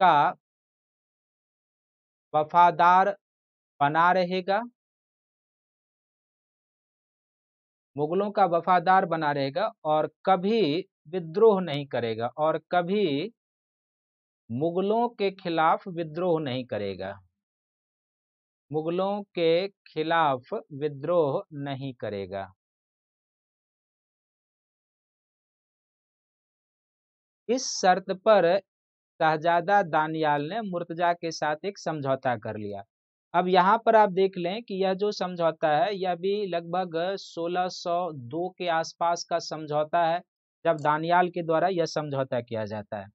का वफादार बना रहेगा। मुगलों का वफादार बना रहेगा और कभी विद्रोह नहीं करेगा और कभी मुगलों के खिलाफ विद्रोह नहीं करेगा। मुगलों के खिलाफ विद्रोह नहीं करेगा। इस शर्त पर शहजादा दानियाल ने मुर्तजा के साथ एक समझौता कर लिया। अब यहाँ पर आप देख लें कि यह जो समझौता है, यह भी लगभग 1602 के आसपास का समझौता है, जब दानियाल के द्वारा यह समझौता किया जाता है।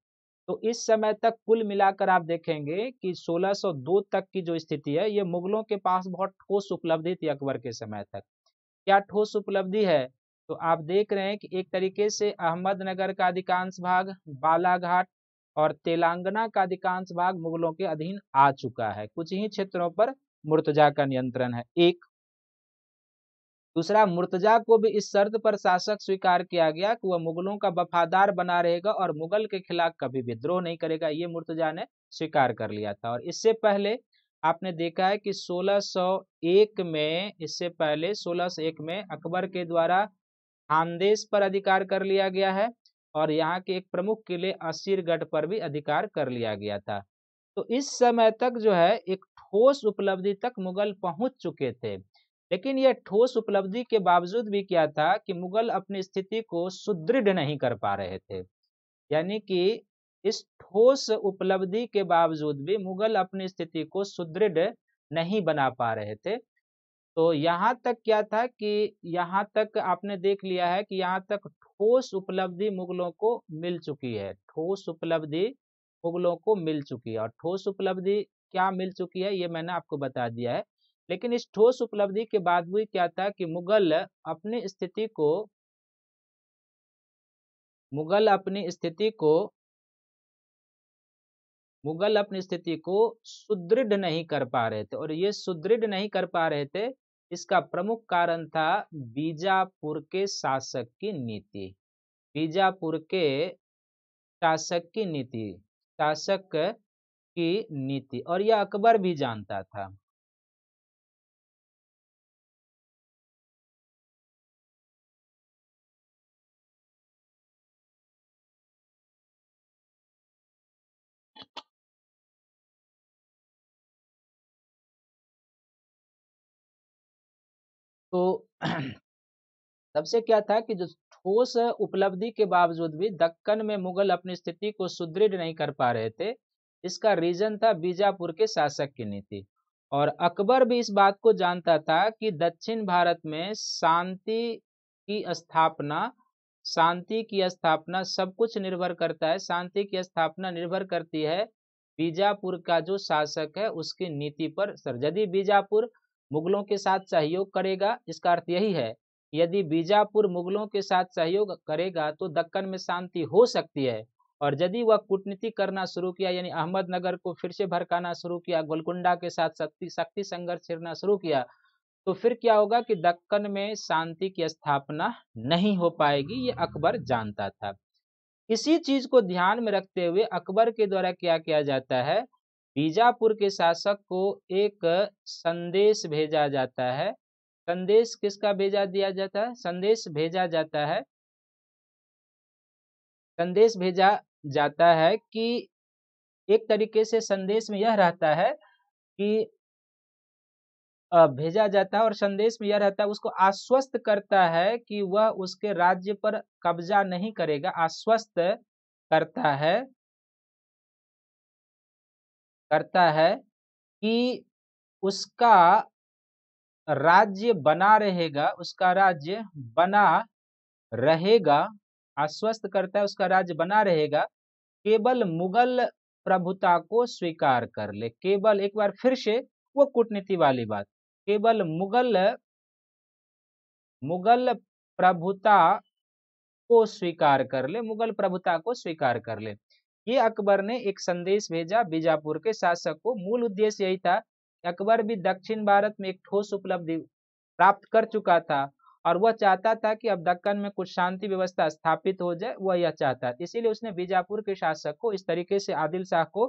तो इस समय तक कुल मिलाकर आप देखेंगे कि 1602 तक की जो स्थिति है, ये मुगलों के पास बहुत ठोस उपलब्धि थी अकबर के समय तक। क्या ठोस उपलब्धि है? तो आप देख रहे हैं कि एक तरीके से अहमदनगर का अधिकांश भाग, बालाघाट और तेलंगाना का अधिकांश भाग मुगलों के अधीन आ चुका है। कुछ ही क्षेत्रों पर मुर्तजा का नियंत्रण है। एक, दूसरा, मुर्तजा को भी इस शर्त पर शासक स्वीकार किया गया कि वह मुगलों का वफादार बना रहेगा और मुगल के खिलाफ कभी विद्रोह नहीं करेगा। ये मुर्तजा ने स्वीकार कर लिया था। और इससे पहले आपने देखा है कि 1601 में, इससे पहले 1601 में अकबर के द्वारा खानदेश पर अधिकार कर लिया गया है और यहाँ के एक प्रमुख किले असीरगढ़ पर भी अधिकार कर लिया गया था। तो इस समय तक जो है, एक ठोस उपलब्धि तक मुगल पहुँच चुके थे। लेकिन यह ठोस उपलब्धि के बावजूद भी क्या था कि मुगल अपनी स्थिति को सुदृढ़ नहीं कर पा रहे थे। यानी कि इस ठोस उपलब्धि के बावजूद भी मुगल अपनी स्थिति को सुदृढ़ नहीं बना पा रहे थे। तो यहाँ तक क्या था कि यहाँ तक आपने देख लिया है कि यहाँ तक ठोस उपलब्धि मुगलों को मिल चुकी है, ठोस उपलब्धि मुगलों को मिल चुकी है और ठोस उपलब्धि क्या मिल चुकी है ये मैंने आपको बता दिया है। लेकिन इस ठोस उपलब्धि के बाद भी क्या था कि मुगल अपनी स्थिति को, मुगल अपनी स्थिति को मुगल अपनी स्थिति को सुदृढ़ नहीं कर पा रहे थे। और ये सुदृढ़ नहीं कर पा रहे थे, इसका प्रमुख कारण था बीजापुर के शासक की नीति। बीजापुर के शासक की नीति, शासक की नीति। और यह अकबर भी जानता था। तो [clears throat] सबसे क्या था कि जो ठोस उपलब्धि के बावजूद भी दक्कन में मुगल अपनी स्थिति को सुदृढ़ नहीं कर पा रहे थे, इसका रीजन था बीजापुर के शासक की नीति। और अकबर भी इस बात को जानता था कि दक्षिण भारत में शांति की स्थापना, शांति की स्थापना सब कुछ निर्भर करता है, शांति की स्थापना निर्भर करती है बीजापुर का जो शासक है उसकी नीति पर। सर, यदि बीजापुर मुगलों के साथ सहयोग करेगा, इसका अर्थ यही है, यदि बीजापुर मुगलों के साथ सहयोग करेगा तो दक्कन में शांति हो सकती है। और यदि वह कूटनीति करना शुरू किया, यानी अहमदनगर को फिर से भड़काना शुरू किया, गोलकुंडा के साथ शक्ति शक्ति संघर्ष छेड़ना शुरू किया तो फिर क्या होगा कि दक्कन में शांति की स्थापना नहीं हो पाएगी, ये अकबर जानता था। इसी चीज़ को ध्यान में रखते हुए अकबर के द्वारा क्या किया जाता है बीजापुर के शासक को एक संदेश भेजा जाता है। संदेश किसका भेजा दिया जाता है? संदेश भेजा जाता है। संदेश भेजा जाता है कि एक तरीके से संदेश में यह रहता है कि भेजा जाता है और संदेश में यह रहता है, उसको आश्वस्त करता है कि वह उसके राज्य पर कब्जा नहीं करेगा, आश्वस्त करता है। करता है कि उसका राज्य बना रहेगा, उसका राज्य बना रहेगा, आश्वस्त करता है उसका राज्य बना रहेगा, केवल मुगल प्रभुता को स्वीकार कर ले। केवल, एक बार फिर से, वो कूटनीति वाली बात। केवल मुगल मुगल प्रभुता को स्वीकार कर ले, मुगल प्रभुता को स्वीकार कर ले। ये अकबर ने एक संदेश भेजा बीजापुर के शासक को। मूल उद्देश्य यही था, अकबर भी दक्षिण भारत में एक ठोस उपलब्धि प्राप्त कर चुका था और वह चाहता था कि अब दक्कन में कुछ शांति व्यवस्था स्थापित हो जाए, वह यह चाहता इसीलिए उसने बीजापुर के शासक को इस तरीके से आदिल शाह को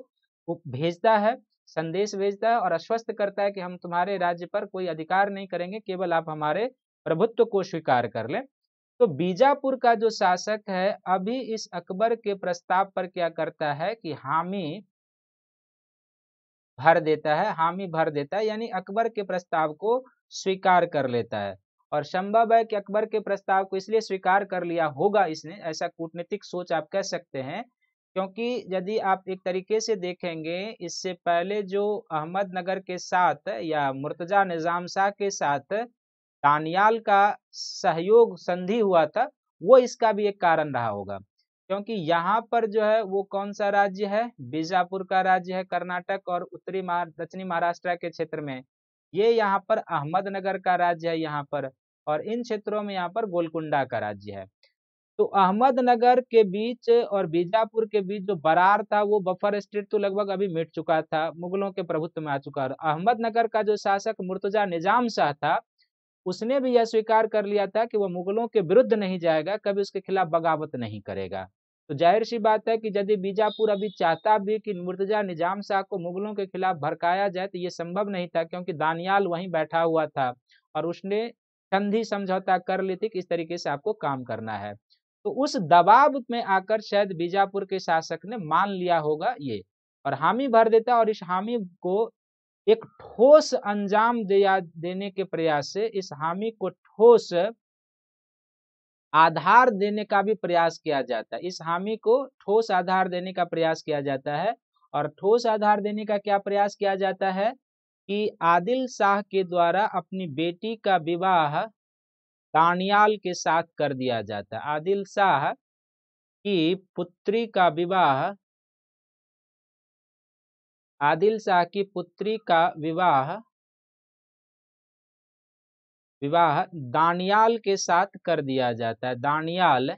भेजता है, संदेश भेजता है और आश्वस्त करता है कि हम तुम्हारे राज्य पर कोई अधिकार नहीं करेंगे, केवल आप हमारे प्रभुत्व को स्वीकार कर लें। तो बीजापुर का जो शासक है, अभी इस अकबर के प्रस्ताव पर क्या करता है कि हामी भर देता है, हामी भर देता है, यानी अकबर के प्रस्ताव को स्वीकार कर लेता है। और संभव है कि अकबर के प्रस्ताव को इसलिए स्वीकार कर लिया होगा इसने, ऐसा कूटनीतिक सोच आप कह सकते हैं, क्योंकि यदि आप एक तरीके से देखेंगे, इससे पहले जो अहमदनगर के साथ या मुर्तजा निज़ाम शाह के साथ दानियाल का सहयोग संधि हुआ था, वो इसका भी एक कारण रहा होगा। क्योंकि यहाँ पर जो है, वो कौन सा राज्य है? बीजापुर का राज्य है, कर्नाटक और उत्तरी दक्षिणी महाराष्ट्र के क्षेत्र में। ये यहाँ पर अहमदनगर का राज्य है यहाँ पर, और इन क्षेत्रों में यहाँ पर गोलकुंडा का राज्य है। तो अहमदनगर के बीच और बीजापुर के बीच जो बरार था, वो बफर स्टेट तो लगभग अभी मिट चुका था, मुगलों के प्रभुत्व में आ चुका। और अहमदनगर का जो शासक मुर्तजा निज़ाम शाह था उसने भी यह स्वीकार कर लिया था कि वह मुगलों के विरुद्ध नहीं जाएगा, कभी उसके खिलाफ बगावत नहीं करेगा। तो ज़ाहिर सी बात है कि यदि बीजापुर अभी चाहता भी कि मुर्तजा निज़ाम शाह को मुगलों के खिलाफ भड़काया जाए तो ये संभव नहीं था, क्योंकि दानियाल वहीं बैठा हुआ था और उसने संधि समझौता कर ली थी कि इस तरीके से आपको काम करना है। तो उस दबाव में आकर शायद बीजापुर के शासक ने मान लिया होगा ये। और हामी भर देता और इस हामी को एक ठोस अंजाम दिया, देने के प्रयास से, इस हामी को ठोस आधार देने का भी प्रयास किया जाता है। इस हामी को ठोस आधार देने का प्रयास किया जाता है और ठोस आधार देने का क्या प्रयास किया जाता है कि आदिल शाह के द्वारा अपनी बेटी का विवाह दानियाल के साथ कर दिया जाता है। आदिल शाह की पुत्री का विवाह आदिल शाह की पुत्री का विवाह विवाह दानियाल के साथ कर दिया जाता है। दानियाल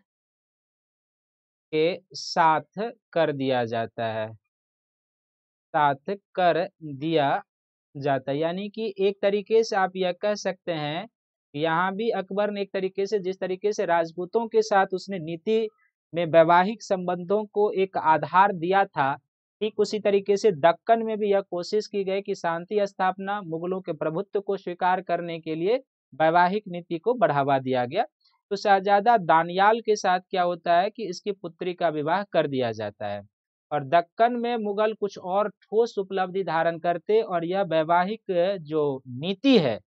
के साथ कर दिया जाता है। साथ कर दिया जाता है। यानी कि एक तरीके से आप यह कह सकते हैं यहाँ भी अकबर ने एक तरीके से, जिस तरीके से राजपूतों के साथ उसने नीति में वैवाहिक संबंधों को एक आधार दिया था ठीक उसी तरीके से दक्कन में भी यह कोशिश की गई कि शांति स्थापना मुगलों के प्रभुत्व को स्वीकार करने के लिए वैवाहिक नीति को बढ़ावा दिया गया। तो शहजादा दानियाल के साथ क्या होता है कि इसकी पुत्री का विवाह कर दिया जाता है और दक्कन में मुगल कुछ और ठोस उपलब्धि धारण करते और यह वैवाहिक, जो नीति है,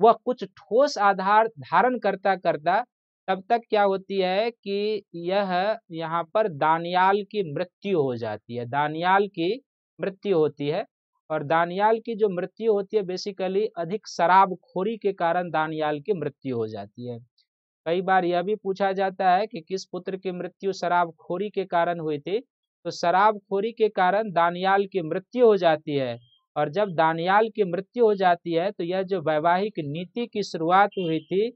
वह कुछ ठोस आधार धारण करता करता तब तक क्या होती है कि यह यहाँ पर दानियाल की मृत्यु हो जाती है। दानियाल की मृत्यु होती है और दानियाल की जो मृत्यु होती है बेसिकली अधिक शराब खोरी के कारण दानियाल की मृत्यु हो जाती है। कई बार यह भी पूछा जाता है कि किस पुत्र की मृत्यु शराब खोरी के कारण हुई थी? तो शराब खोरी के कारण दानियाल की मृत्यु हो जाती है और जब दानियाल की मृत्यु हो जाती है तो यह जो वैवाहिक नीति की शुरुआत हुई थी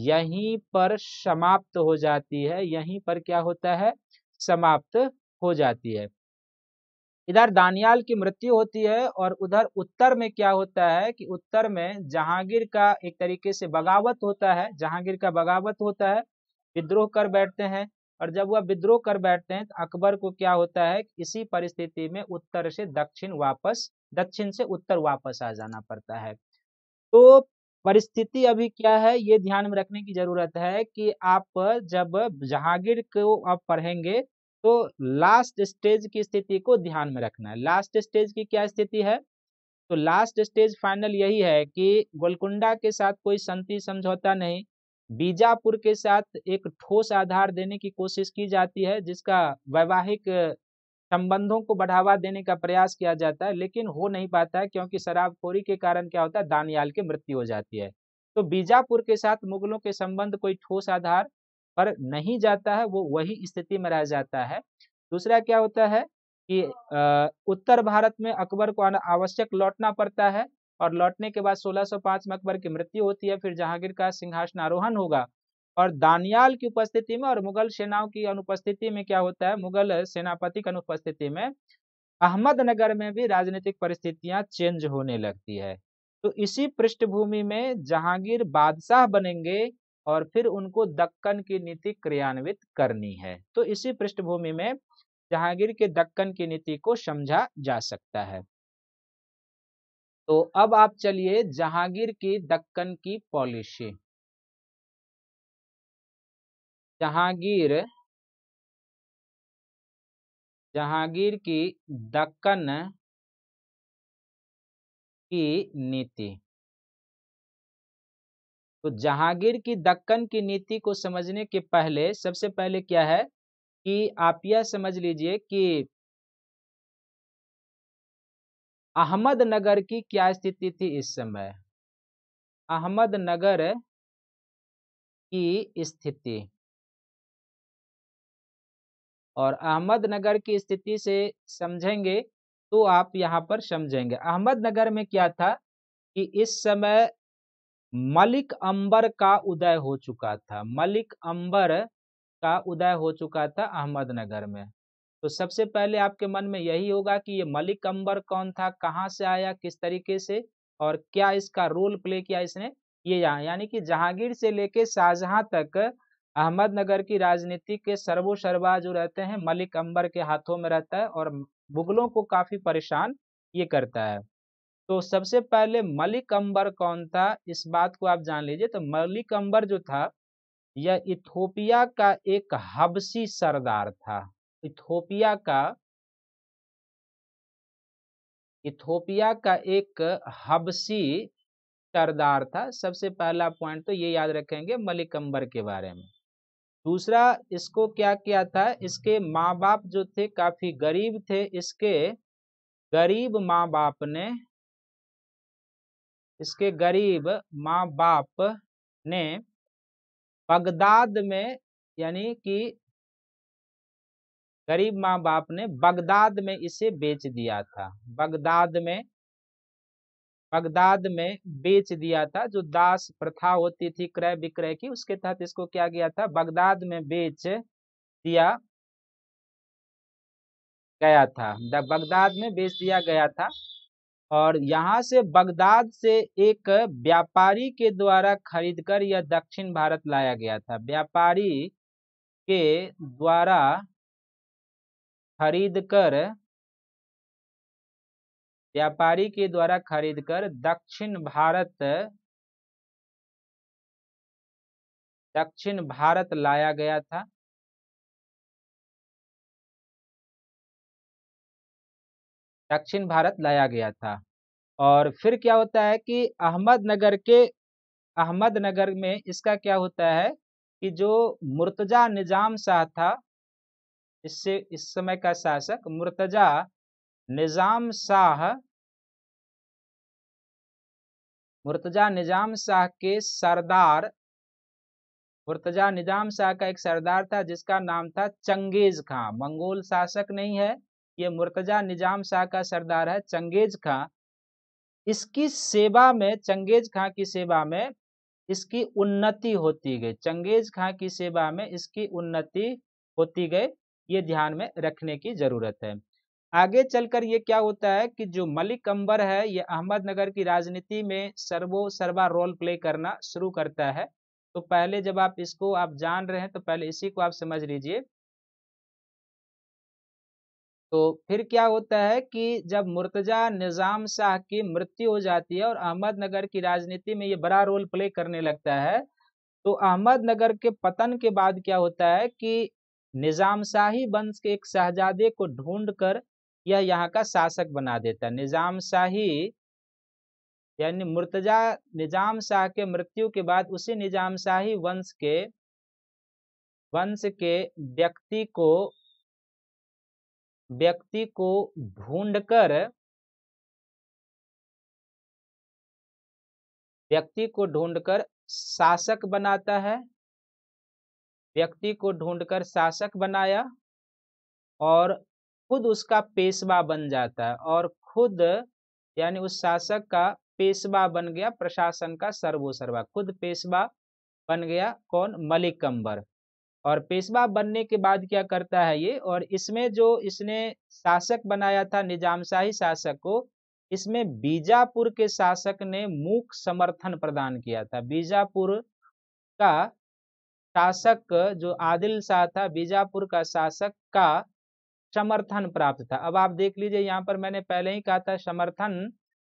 यहीं पर समाप्त हो जाती है। यहीं पर क्या होता है? समाप्त हो जाती है। इधर दानियाल की मृत्यु होती है और उधर उत्तर में क्या होता है कि उत्तर में जहांगीर का एक तरीके से बगावत होता है। जहांगीर का बगावत होता है। विद्रोह कर बैठते हैं और जब वह विद्रोह कर बैठते हैं तो अकबर को क्या होता है इसी परिस्थिति में उत्तर से दक्षिण वापस, दक्षिण से उत्तर वापस आ जाना पड़ता है। तो परिस्थिति अभी क्या है, ये ध्यान में रखने की ज़रूरत है कि आप जब जहांगीर को आप पढ़ेंगे तो लास्ट स्टेज की स्थिति को ध्यान में रखना है। लास्ट स्टेज की क्या स्थिति है? तो लास्ट स्टेज फाइनल यही है कि गोलकुंडा के साथ कोई संति समझौता नहीं। बीजापुर के साथ एक ठोस आधार देने की कोशिश की जाती है, जिसका वैवाहिक संबंधों को बढ़ावा देने का प्रयास किया जाता है, लेकिन हो नहीं पाता है क्योंकि शराबखोरी के कारण क्या होता है, दानियाल की मृत्यु हो जाती है। तो बीजापुर के साथ मुगलों के संबंध कोई ठोस आधार पर नहीं जाता है, वो वही स्थिति में रह जाता है। दूसरा क्या होता है कि उत्तर भारत में अकबर को आवश्यक लौटना पड़ता है और लौटने के बाद 1605 में अकबर की मृत्यु होती है, फिर जहांगीर का सिंहासन आरोहण होगा। और दानियाल की उपस्थिति में और मुगल सेनाओं की अनुपस्थिति में क्या होता है? मुगल सेनापति की अनुपस्थिति में अहमदनगर में भी राजनीतिक परिस्थितियाँ चेंज होने लगती है। तो इसी पृष्ठभूमि में जहांगीर बादशाह बनेंगे और फिर उनको दक्कन की नीति क्रियान्वित करनी है। तो इसी पृष्ठभूमि में जहांगीर के दक्कन की नीति को समझा जा सकता है। तो अब आप चलिए जहांगीर की दक्कन की पॉलिसी। जहांगीर जहांगीर की दक्कन की नीति। तो जहांगीर की दक्कन की नीति को समझने के पहले, सबसे पहले क्या है कि आप यह समझ लीजिए कि अहमदनगर की क्या स्थिति थी इस समय? अहमदनगर की स्थिति। और अहमदनगर की स्थिति से समझेंगे तो आप यहाँ पर समझेंगे। अहमदनगर में क्या था कि इस समय मलिक अंबर का उदय हो चुका था। मलिक अंबर का उदय हो चुका था अहमदनगर में। तो सबसे पहले आपके मन में यही होगा कि ये मलिक अंबर कौन था, कहाँ से आया, किस तरीके से और क्या इसका रोल प्ले किया इसने? ये यहाँ, यानी कि जहांगीर से लेके शाहजहां तक अहमदनगर की राजनीति के सर्वो सर्वा जो रहते हैं, मलिक अंबर के हाथों में रहता है और मुगलों को काफ़ी परेशान ये करता है। तो सबसे पहले मलिक अंबर कौन था? इस बात को आप जान लीजिए। तो मलिक अंबर जो था, यह इथोपिया का एक हबसी सरदार था। इथोपिया का इथोपिया का एक हबसी सरदार था। सबसे पहला पॉइंट तो ये याद रखेंगे मलिक अंबर के बारे में। दूसरा, इसको क्या किया था? इसके माँ बाप जो थे, काफ़ी गरीब थे। इसके गरीब माँ बाप ने, इसके गरीब माँ बाप ने बगदाद में, यानी कि गरीब माँ बाप ने बगदाद में इसे बेच दिया था। बगदाद में बगदाद में बेच दिया था, जो दास प्रथा होती थी क्रय विक्रय की, उसके तहत इसको क्या गया था? बगदाद में बेच दिया गया था। बगदाद में बेच दिया गया था। और यहाँ से बगदाद से एक व्यापारी के द्वारा खरीदकर यह दक्षिण भारत लाया गया था। व्यापारी के द्वारा खरीदकर व्यापारी के द्वारा खरीदकर दक्षिण भारत दक्षिण भारत लाया गया था। दक्षिण भारत लाया गया था। और फिर क्या होता है कि अहमदनगर के, अहमदनगर में इसका क्या होता है कि जो मुर्तजा निज़ाम शाह था, इससे, इस समय का शासक मुर्तजा निज़ाम शाह मुर्तजा निज़ाम शाह के सरदार, मुर्तजा निज़ाम शाह का एक सरदार था जिसका नाम था चंगेज खां। मंगोल शासक नहीं है, ये मुर्तजा निज़ाम शाह का सरदार है चंगेज खां। इसकी सेवा में, चंगेज खां की सेवा में इसकी उन्नति होती गई। चंगेज खां की सेवा में इसकी उन्नति होती गई, ये ध्यान में रखने की ज़रूरत है। आगे चलकर ये क्या होता है कि जो मलिक अंबर है, ये अहमदनगर की राजनीति में सर्वो सर्वा रोल प्ले करना शुरू करता है। तो पहले जब आप इसको आप जान रहे हैं तो पहले इसी को आप समझ लीजिए। तो फिर क्या होता है कि जब मुर्तजा निज़ाम शाह की मृत्यु हो जाती है और अहमदनगर की राजनीति में ये बड़ा रोल प्ले करने लगता है तो अहमदनगर के पतन के बाद क्या होता है कि निज़ाम शाही वंश के एक शहजादे को ढूंढ कर यह यहाँ का शासक बना देता। निज़ाम शाही यानी मुर्तजा, निज़ाम शाह के मृत्यु के बाद उसी निज़ाम शाही वंश के वंश के व्यक्ति को व्यक्ति को ढूंढकर व्यक्ति को ढूंढकर शासक बनाता है। व्यक्ति को ढूंढकर शासक बनाया और खुद उसका पेशवा बन जाता है और खुद, यानी उस शासक का पेशवा बन गया, प्रशासन का सर्वोसर्वा। खुद पेशवा बन गया कौन? मलिक अंबर और पेशवा बनने के बाद क्या करता है ये? और इसमें जो इसने शासक बनाया था निज़ाम शाही शासक को, इसमें बीजापुर के शासक ने मूक समर्थन प्रदान किया था। बीजापुर का शासक जो आदिल शाह था, बीजापुर का शासक का समर्थन प्राप्त था। अब आप देख लीजिए, यहाँ पर मैंने पहले ही कहा था, समर्थन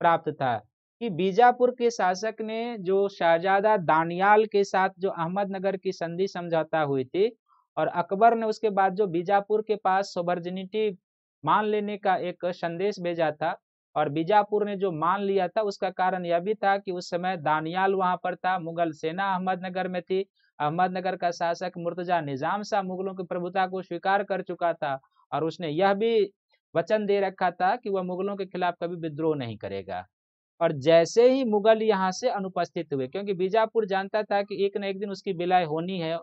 प्राप्त था कि बीजापुर के शासक ने जो शहजादा दानियाल के साथ जो अहमदनगर की संधि समझौता हुई थी और अकबर ने उसके बाद जो बीजापुर के पास सोवर्जिनिटी मान लेने का एक संदेश भेजा था और बीजापुर ने जो मान लिया था, उसका कारण यह भी था कि उस समय दानियाल वहाँ पर था, मुगल सेना अहमदनगर में थी। अहमदनगर का शासक मुर्तजा निज़ाम शाह मुगलों की प्रभुता को स्वीकार कर चुका था और उसने यह भी वचन दे रखा था कि वह मुगलों के खिलाफ कभी विद्रोह नहीं करेगा। और जैसे ही मुगल यहाँ से अनुपस्थित हुए, क्योंकि बीजापुर जानता था कि एक न एक दिन उसकी विलय होनी है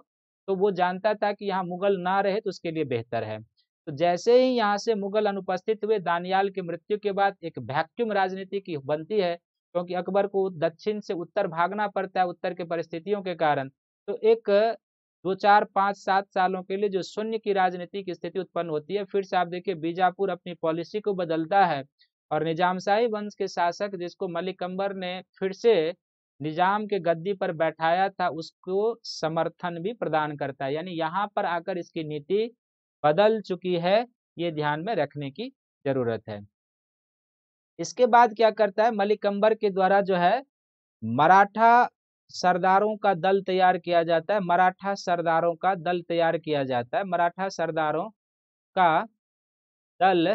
तो वो जानता था कि यहाँ मुगल ना रहे तो उसके लिए बेहतर है। तो जैसे ही यहाँ से मुगल अनुपस्थित हुए, दानियाल की मृत्यु के बाद एक वैक्यूम राजनीति की बनती है, क्योंकि अकबर को दक्षिण से उत्तर भागना पड़ता है उत्तर के परिस्थितियों के कारण तो एक दो चार पाँच सात सालों के लिए जो शून्य की राजनीति की स्थिति उत्पन्न होती है, फिर से आप देखिए बीजापुर अपनी पॉलिसी को बदलता है और निजामशाही वंश के शासक जिसको मलिक अंबर ने फिर से निज़ाम के गद्दी पर बैठाया था, उसको समर्थन भी प्रदान करता है। यानी यहाँ पर आकर इसकी नीति बदल चुकी है, ये ध्यान में रखने की ज़रूरत है। इसके बाद क्या करता है मलिक अंबर के द्वारा जो है मराठा सरदारों का दल तैयार किया जाता है, मराठा सरदारों का दल तैयार किया जाता है, मराठा सरदारों का दल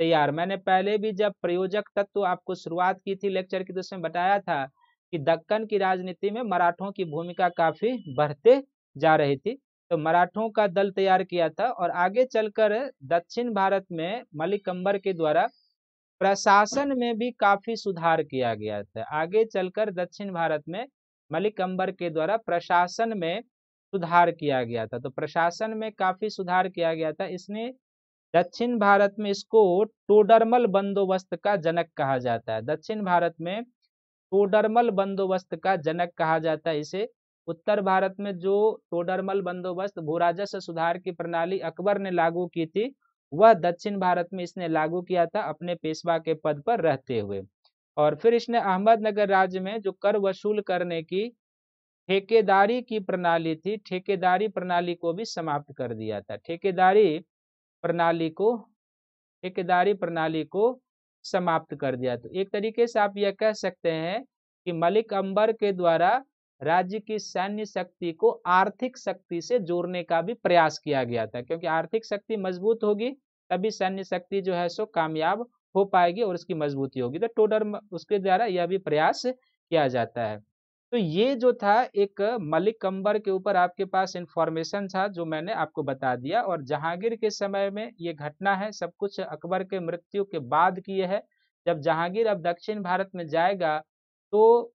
तैयार। मैंने पहले भी जब प्रयोजक तत्व तो आपको शुरुआत की थी लेक्चर की तो उसमें बताया था कि दक्कन की राजनीति में मराठों की भूमिका काफ़ी बढ़ते जा रही थी तो मराठों का दल तैयार किया था और आगे चलकर दक्षिण भारत में मलिक अंबर के द्वारा प्रशासन में भी काफ़ी सुधार किया गया था। आगे चलकर दक्षिण भारत में मलिक अंबर के द्वारा प्रशासन में सुधार किया गया था। तो प्रशासन में काफ़ी सुधार किया गया था। इसने दक्षिण भारत में इसको टोडरमल बंदोबस्त का जनक कहा जाता है। दक्षिण भारत में टोडरमल बंदोबस्त का जनक कहा जाता है इसे। उत्तर भारत में जो टोडरमल बंदोबस्त भूराजस्व सुधार की प्रणाली अकबर ने लागू की थी, वह दक्षिण भारत में इसने लागू किया था अपने पेशवा के पद पर रहते हुए। और फिर इसने अहमदनगर राज्य में जो कर वसूल करने की ठेकेदारी की प्रणाली थी, ठेकेदारी प्रणाली को भी समाप्त कर दिया था। ठेकेदारी प्रणाली को, ठेकेदारी प्रणाली को समाप्त कर दिया। तो एक तरीके से आप यह कह सकते हैं कि मलिक अंबर के द्वारा राज्य की सैन्य शक्ति को आर्थिक शक्ति से जोड़ने का भी प्रयास किया गया था। क्योंकि आर्थिक शक्ति मज़बूत होगी, तभी सैन्य शक्ति जो है सो कामयाब हो पाएगी और उसकी मजबूती होगी। तो टोडर उसके द्वारा यह भी प्रयास किया जाता है। तो ये जो था एक मलिक कंबर के ऊपर आपके पास इंफॉर्मेशन था, जो मैंने आपको बता दिया और जहांगीर के समय में ये घटना है, सब कुछ अकबर के मृत्यु के बाद की है। जब जहांगीर अब दक्षिण भारत में जाएगा तो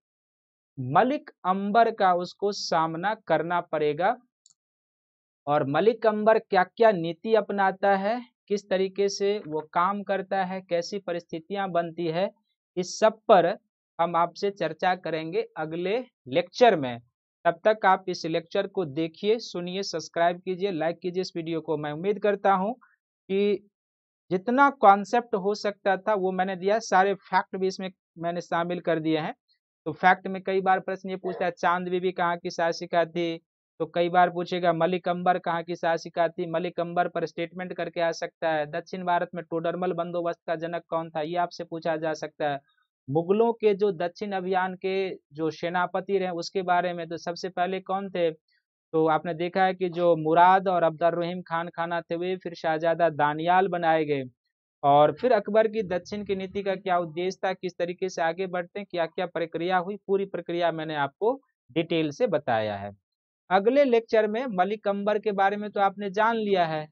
मलिक अंबर का उसको सामना करना पड़ेगा। और मलिक अंबर क्या क्या नीति अपनाता है? किस तरीके से वो काम करता है, कैसी परिस्थितियाँ बनती है, इस सब पर हम आपसे चर्चा करेंगे अगले लेक्चर में। तब तक आप इस लेक्चर को देखिए, सुनिए, सब्सक्राइब कीजिए, लाइक कीजिए इस वीडियो को। मैं उम्मीद करता हूँ कि जितना कॉन्सेप्ट हो सकता था वो मैंने दिया, सारे फैक्ट भी इसमें मैंने शामिल कर दिए हैं। तो फैक्ट में कई बार प्रश्न ये पूछता है चाँद बीबी कहाँ की शासिका थी? तो कई बार पूछेगा मलिक अंबर कहाँ की शासिका थी? मलिक अंबर पर स्टेटमेंट करके आ सकता है। दक्षिण भारत में टोडरमल बंदोबस्त का जनक कौन था? ये आपसे पूछा जा सकता है। मुगलों के जो दक्षिण अभियान के जो सेनापति रहे, उसके बारे में तो सबसे पहले कौन थे? तो आपने देखा है कि जो मुराद और अब्दुल रहीम खान खाना थे, वे फिर शाहजादा दानियाल बनाए गए। और फिर अकबर की दक्षिण की नीति का क्या उद्देश्य था? किस तरीके से आगे बढ़ते हैं? क्या क्या प्रक्रिया हुई? पूरी प्रक्रिया मैंने आपको डिटेल से बताया है। अगले लेक्चर में मलिक अंबर के बारे में तो आपने जान लिया है।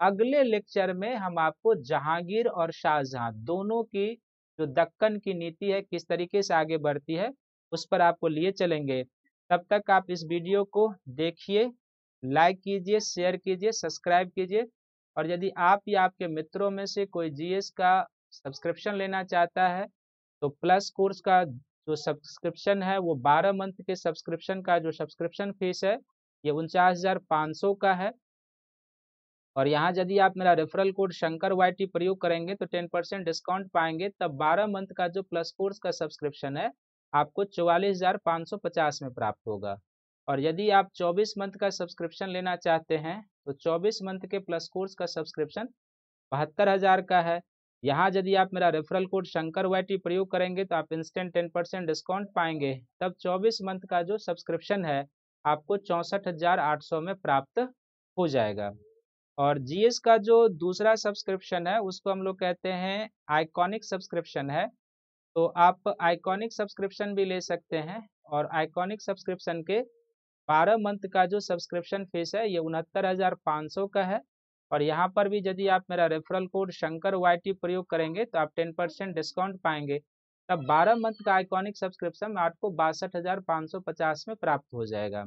अगले लेक्चर में हम आपको जहांगीर और शाहजहां दोनों की जो दक्कन की नीति है, किस तरीके से आगे बढ़ती है, उस पर आपको लिए चलेंगे। तब तक आप इस वीडियो को देखिए, लाइक कीजिए, शेयर कीजिए, सब्सक्राइब कीजिए और यदि आप या आपके मित्रों में से कोई जीएस का सब्सक्रिप्शन लेना चाहता है तो प्लस कोर्स का जो सब्सक्रिप्शन है, वो 12 मंथ के सब्सक्रिप्शन का जो सब्सक्रिप्शन फ़ीस है, ये उनचास हज़ार पाँच सौ का है। और यहाँ यदि आप मेरा रेफरल कोड शंकर वाईटी प्रयोग करेंगे तो 10 परसेंट डिस्काउंट पाएँगे, तब 12 मंथ का जो प्लस कोर्स का सब्सक्रिप्शन है, आपको चौवालीस हज़ार पाँच सौ पचास में प्राप्त होगा। और यदि आप 24 मंथ का सब्सक्रिप्शन लेना चाहते हैं तो 24 मंथ के प्लस कोर्स का सब्सक्रिप्शन बहत्तर हज़ार का है। यहाँ यदि आप मेरा रेफरल कोड शंकर वाईटी प्रयोग करेंगे तो आप इंस्टेंट टेन परसेंट डिस्काउंट पाएँगे। तब 24 मंथ का जो सब्सक्रिप्शन है, आपको चौंसठ हज़ार आठ सौ में प्राप्त हो जाएगा। और जीएस का जो दूसरा सब्सक्रिप्शन है, उसको हम लोग कहते हैं आइकॉनिक सब्सक्रिप्शन है। तो आप आइकॉनिक सब्सक्रिप्शन भी ले सकते हैं और आइकॉनिक सब्सक्रिप्शन के बारह मंथ का जो सब्सक्रिप्शन फ़ीस है, ये उनहत्तर हज़ार पाँच सौ का है। और यहाँ पर भी यदि आप मेरा रेफरल कोड शंकर वाईटी प्रयोग करेंगे तो आप टेन परसेंट डिस्काउंट पाएँगे। तब बारह मंथ का आइकॉनिक सब्सक्रिप्शन आपको बासठ हज़ार पाँच सौ पचास में प्राप्त हो जाएगा।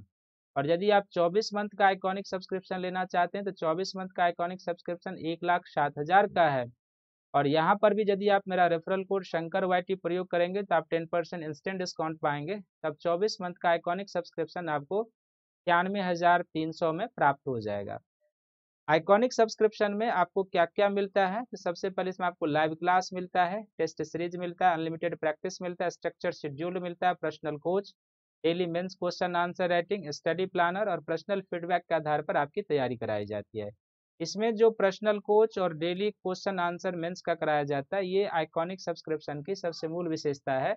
और यदि आप 24 मंथ का आइकॉनिक सब्सक्रिप्शन लेना चाहते हैं तो 24 मंथ का आइकॉनिक सब्सक्रिप्शन एक लाख सात हज़ार का है। और यहाँ पर भी यदि आप मेरा रेफरल कोड शंकर वाईटी प्रयोग करेंगे तो आप टेन परसेंट इंस्टेंट डिस्काउंट पाएँगे। तब चौबीस मंथ का आइकॉनिक सब्सक्रिप्शन आपको इक्यानवे हज़ार तीन सौ में प्राप्त हो जाएगा। आइकॉनिक सब्सक्रिप्शन में आपको क्या क्या मिलता है? तो सबसे पहले इसमें आपको लाइव क्लास मिलता है, टेस्ट सीरीज़ मिलता है, अनलिमिटेड प्रैक्टिस मिलता है, स्ट्रक्चर शेड्यूल मिलता है, personal coach, daily mains question answer writing, study planner और पर्सनल फीडबैक के आधार पर आपकी तैयारी कराई जाती है। इसमें जो पर्सनल कोच और डेली क्वेश्चन आंसर मेंस का कराया जाता है, ये आइकॉनिक सब्सक्रिप्शन की सबसे मूल विशेषता है,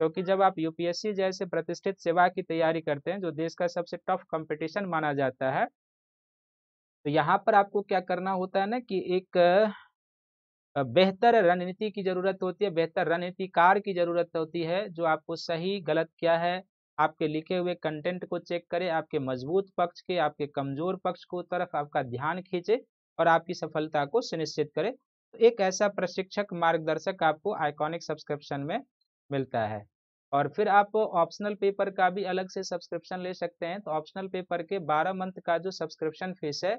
क्योंकि जब आप यूपीएससी जैसे प्रतिष्ठित सेवा की तैयारी करते हैं, जो देश का सबसे टफ कंपटीशन माना जाता है तो यहाँ पर आपको क्या करना होता है ना कि एक बेहतर रणनीति की ज़रूरत होती है, बेहतर रणनीतिकार की ज़रूरत होती है, जो आपको सही, गलत क्या है, आपके लिखे हुए कंटेंट को चेक करे, आपके मज़बूत पक्ष के, आपके कमज़ोर पक्ष को तरफ़ आपका ध्यान खींचे और आपकी सफलता को सुनिश्चित करे। तो एक ऐसा प्रशिक्षक, मार्गदर्शक आपको आइकॉनिक सब्सक्रिप्शन में मिलता है। और फिर आप ऑप्शनल पेपर का भी अलग से सब्सक्रिप्शन ले सकते हैं। तो ऑप्शनल पेपर के 12 मंथ का जो सब्सक्रिप्शन फ़ीस है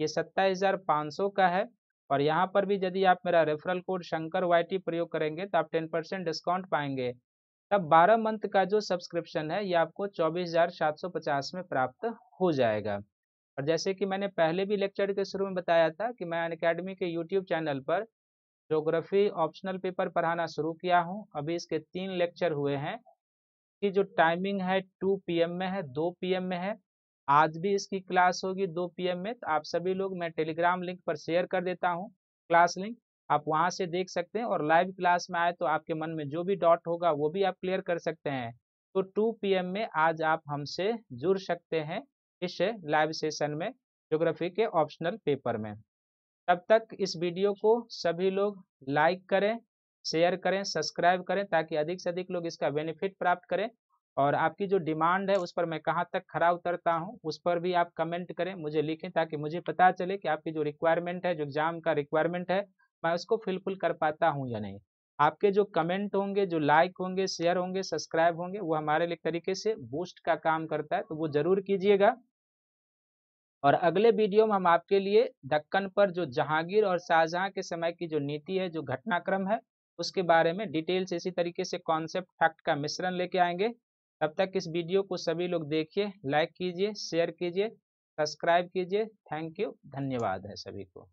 ये सत्ताईस हज़ार पाँच सौ का है और यहाँ पर भी यदि आप मेरा रेफरल कोड शंकर वाईटी प्रयोग करेंगे तो आप टेन परसेंट डिस्काउंट पाएँगे। तब 12 मंथ का जो सब्सक्रिप्शन है, ये आपको चौबीस हज़ार सात सौ पचास में प्राप्त हो जाएगा। और जैसे कि मैंने पहले भी लेक्चर के शुरू में बताया था कि मैं अकेडमी के यूट्यूब चैनल पर जोग्राफी ऑप्शनल पेपर पढ़ाना शुरू किया हूँ। अभी इसके तीन लेक्चर हुए हैं कि जो टाइमिंग है टू पी में है, दो पी में है आज भी इसकी क्लास होगी दो पी में तो आप सभी लोग, मैं टेलीग्राम लिंक पर शेयर कर देता हूँ। क्लास लिंक आप वहाँ से देख सकते हैं और लाइव क्लास में आए तो आपके मन में जो भी डॉट होगा, वो भी आप क्लियर कर सकते हैं। तो 2 पीएम में आज आप हमसे जुड़ सकते हैं इस लाइव सेशन में, ज्योग्राफी के ऑप्शनल पेपर में। तब तक इस वीडियो को सभी लोग लाइक करें, शेयर करें, सब्सक्राइब करें, ताकि अधिक से अधिक लोग इसका बेनिफिट प्राप्त करें। और आपकी जो डिमांड है उस पर मैं कहाँ तक खरा उतरता हूँ, उस पर भी आप कमेंट करें, मुझे लिखें ताकि मुझे पता चले कि आपकी जो रिक्वायरमेंट है, जो एग्ज़ाम का रिक्वायरमेंट है, मैं उसको फिलफुल कर पाता हूँ या नहीं। आपके जो कमेंट होंगे, जो लाइक होंगे, शेयर होंगे, सब्सक्राइब होंगे, वो हमारे लिए तरीके से बूस्ट का काम करता है तो वो ज़रूर कीजिएगा। और अगले वीडियो में हम आपके लिए दक्कन पर जो जहांगीर और शाहजहां के समय की जो नीति है, जो घटनाक्रम है, उसके बारे में डिटेल से इसी तरीके से कॉन्सेप्ट फैक्ट का मिश्रण लेके आएँगे। तब तक इस वीडियो को सभी लोग देखिए लाइक कीजिए शेयर कीजिए सब्सक्राइब कीजिए। थैंक यू धन्यवाद है सभी को।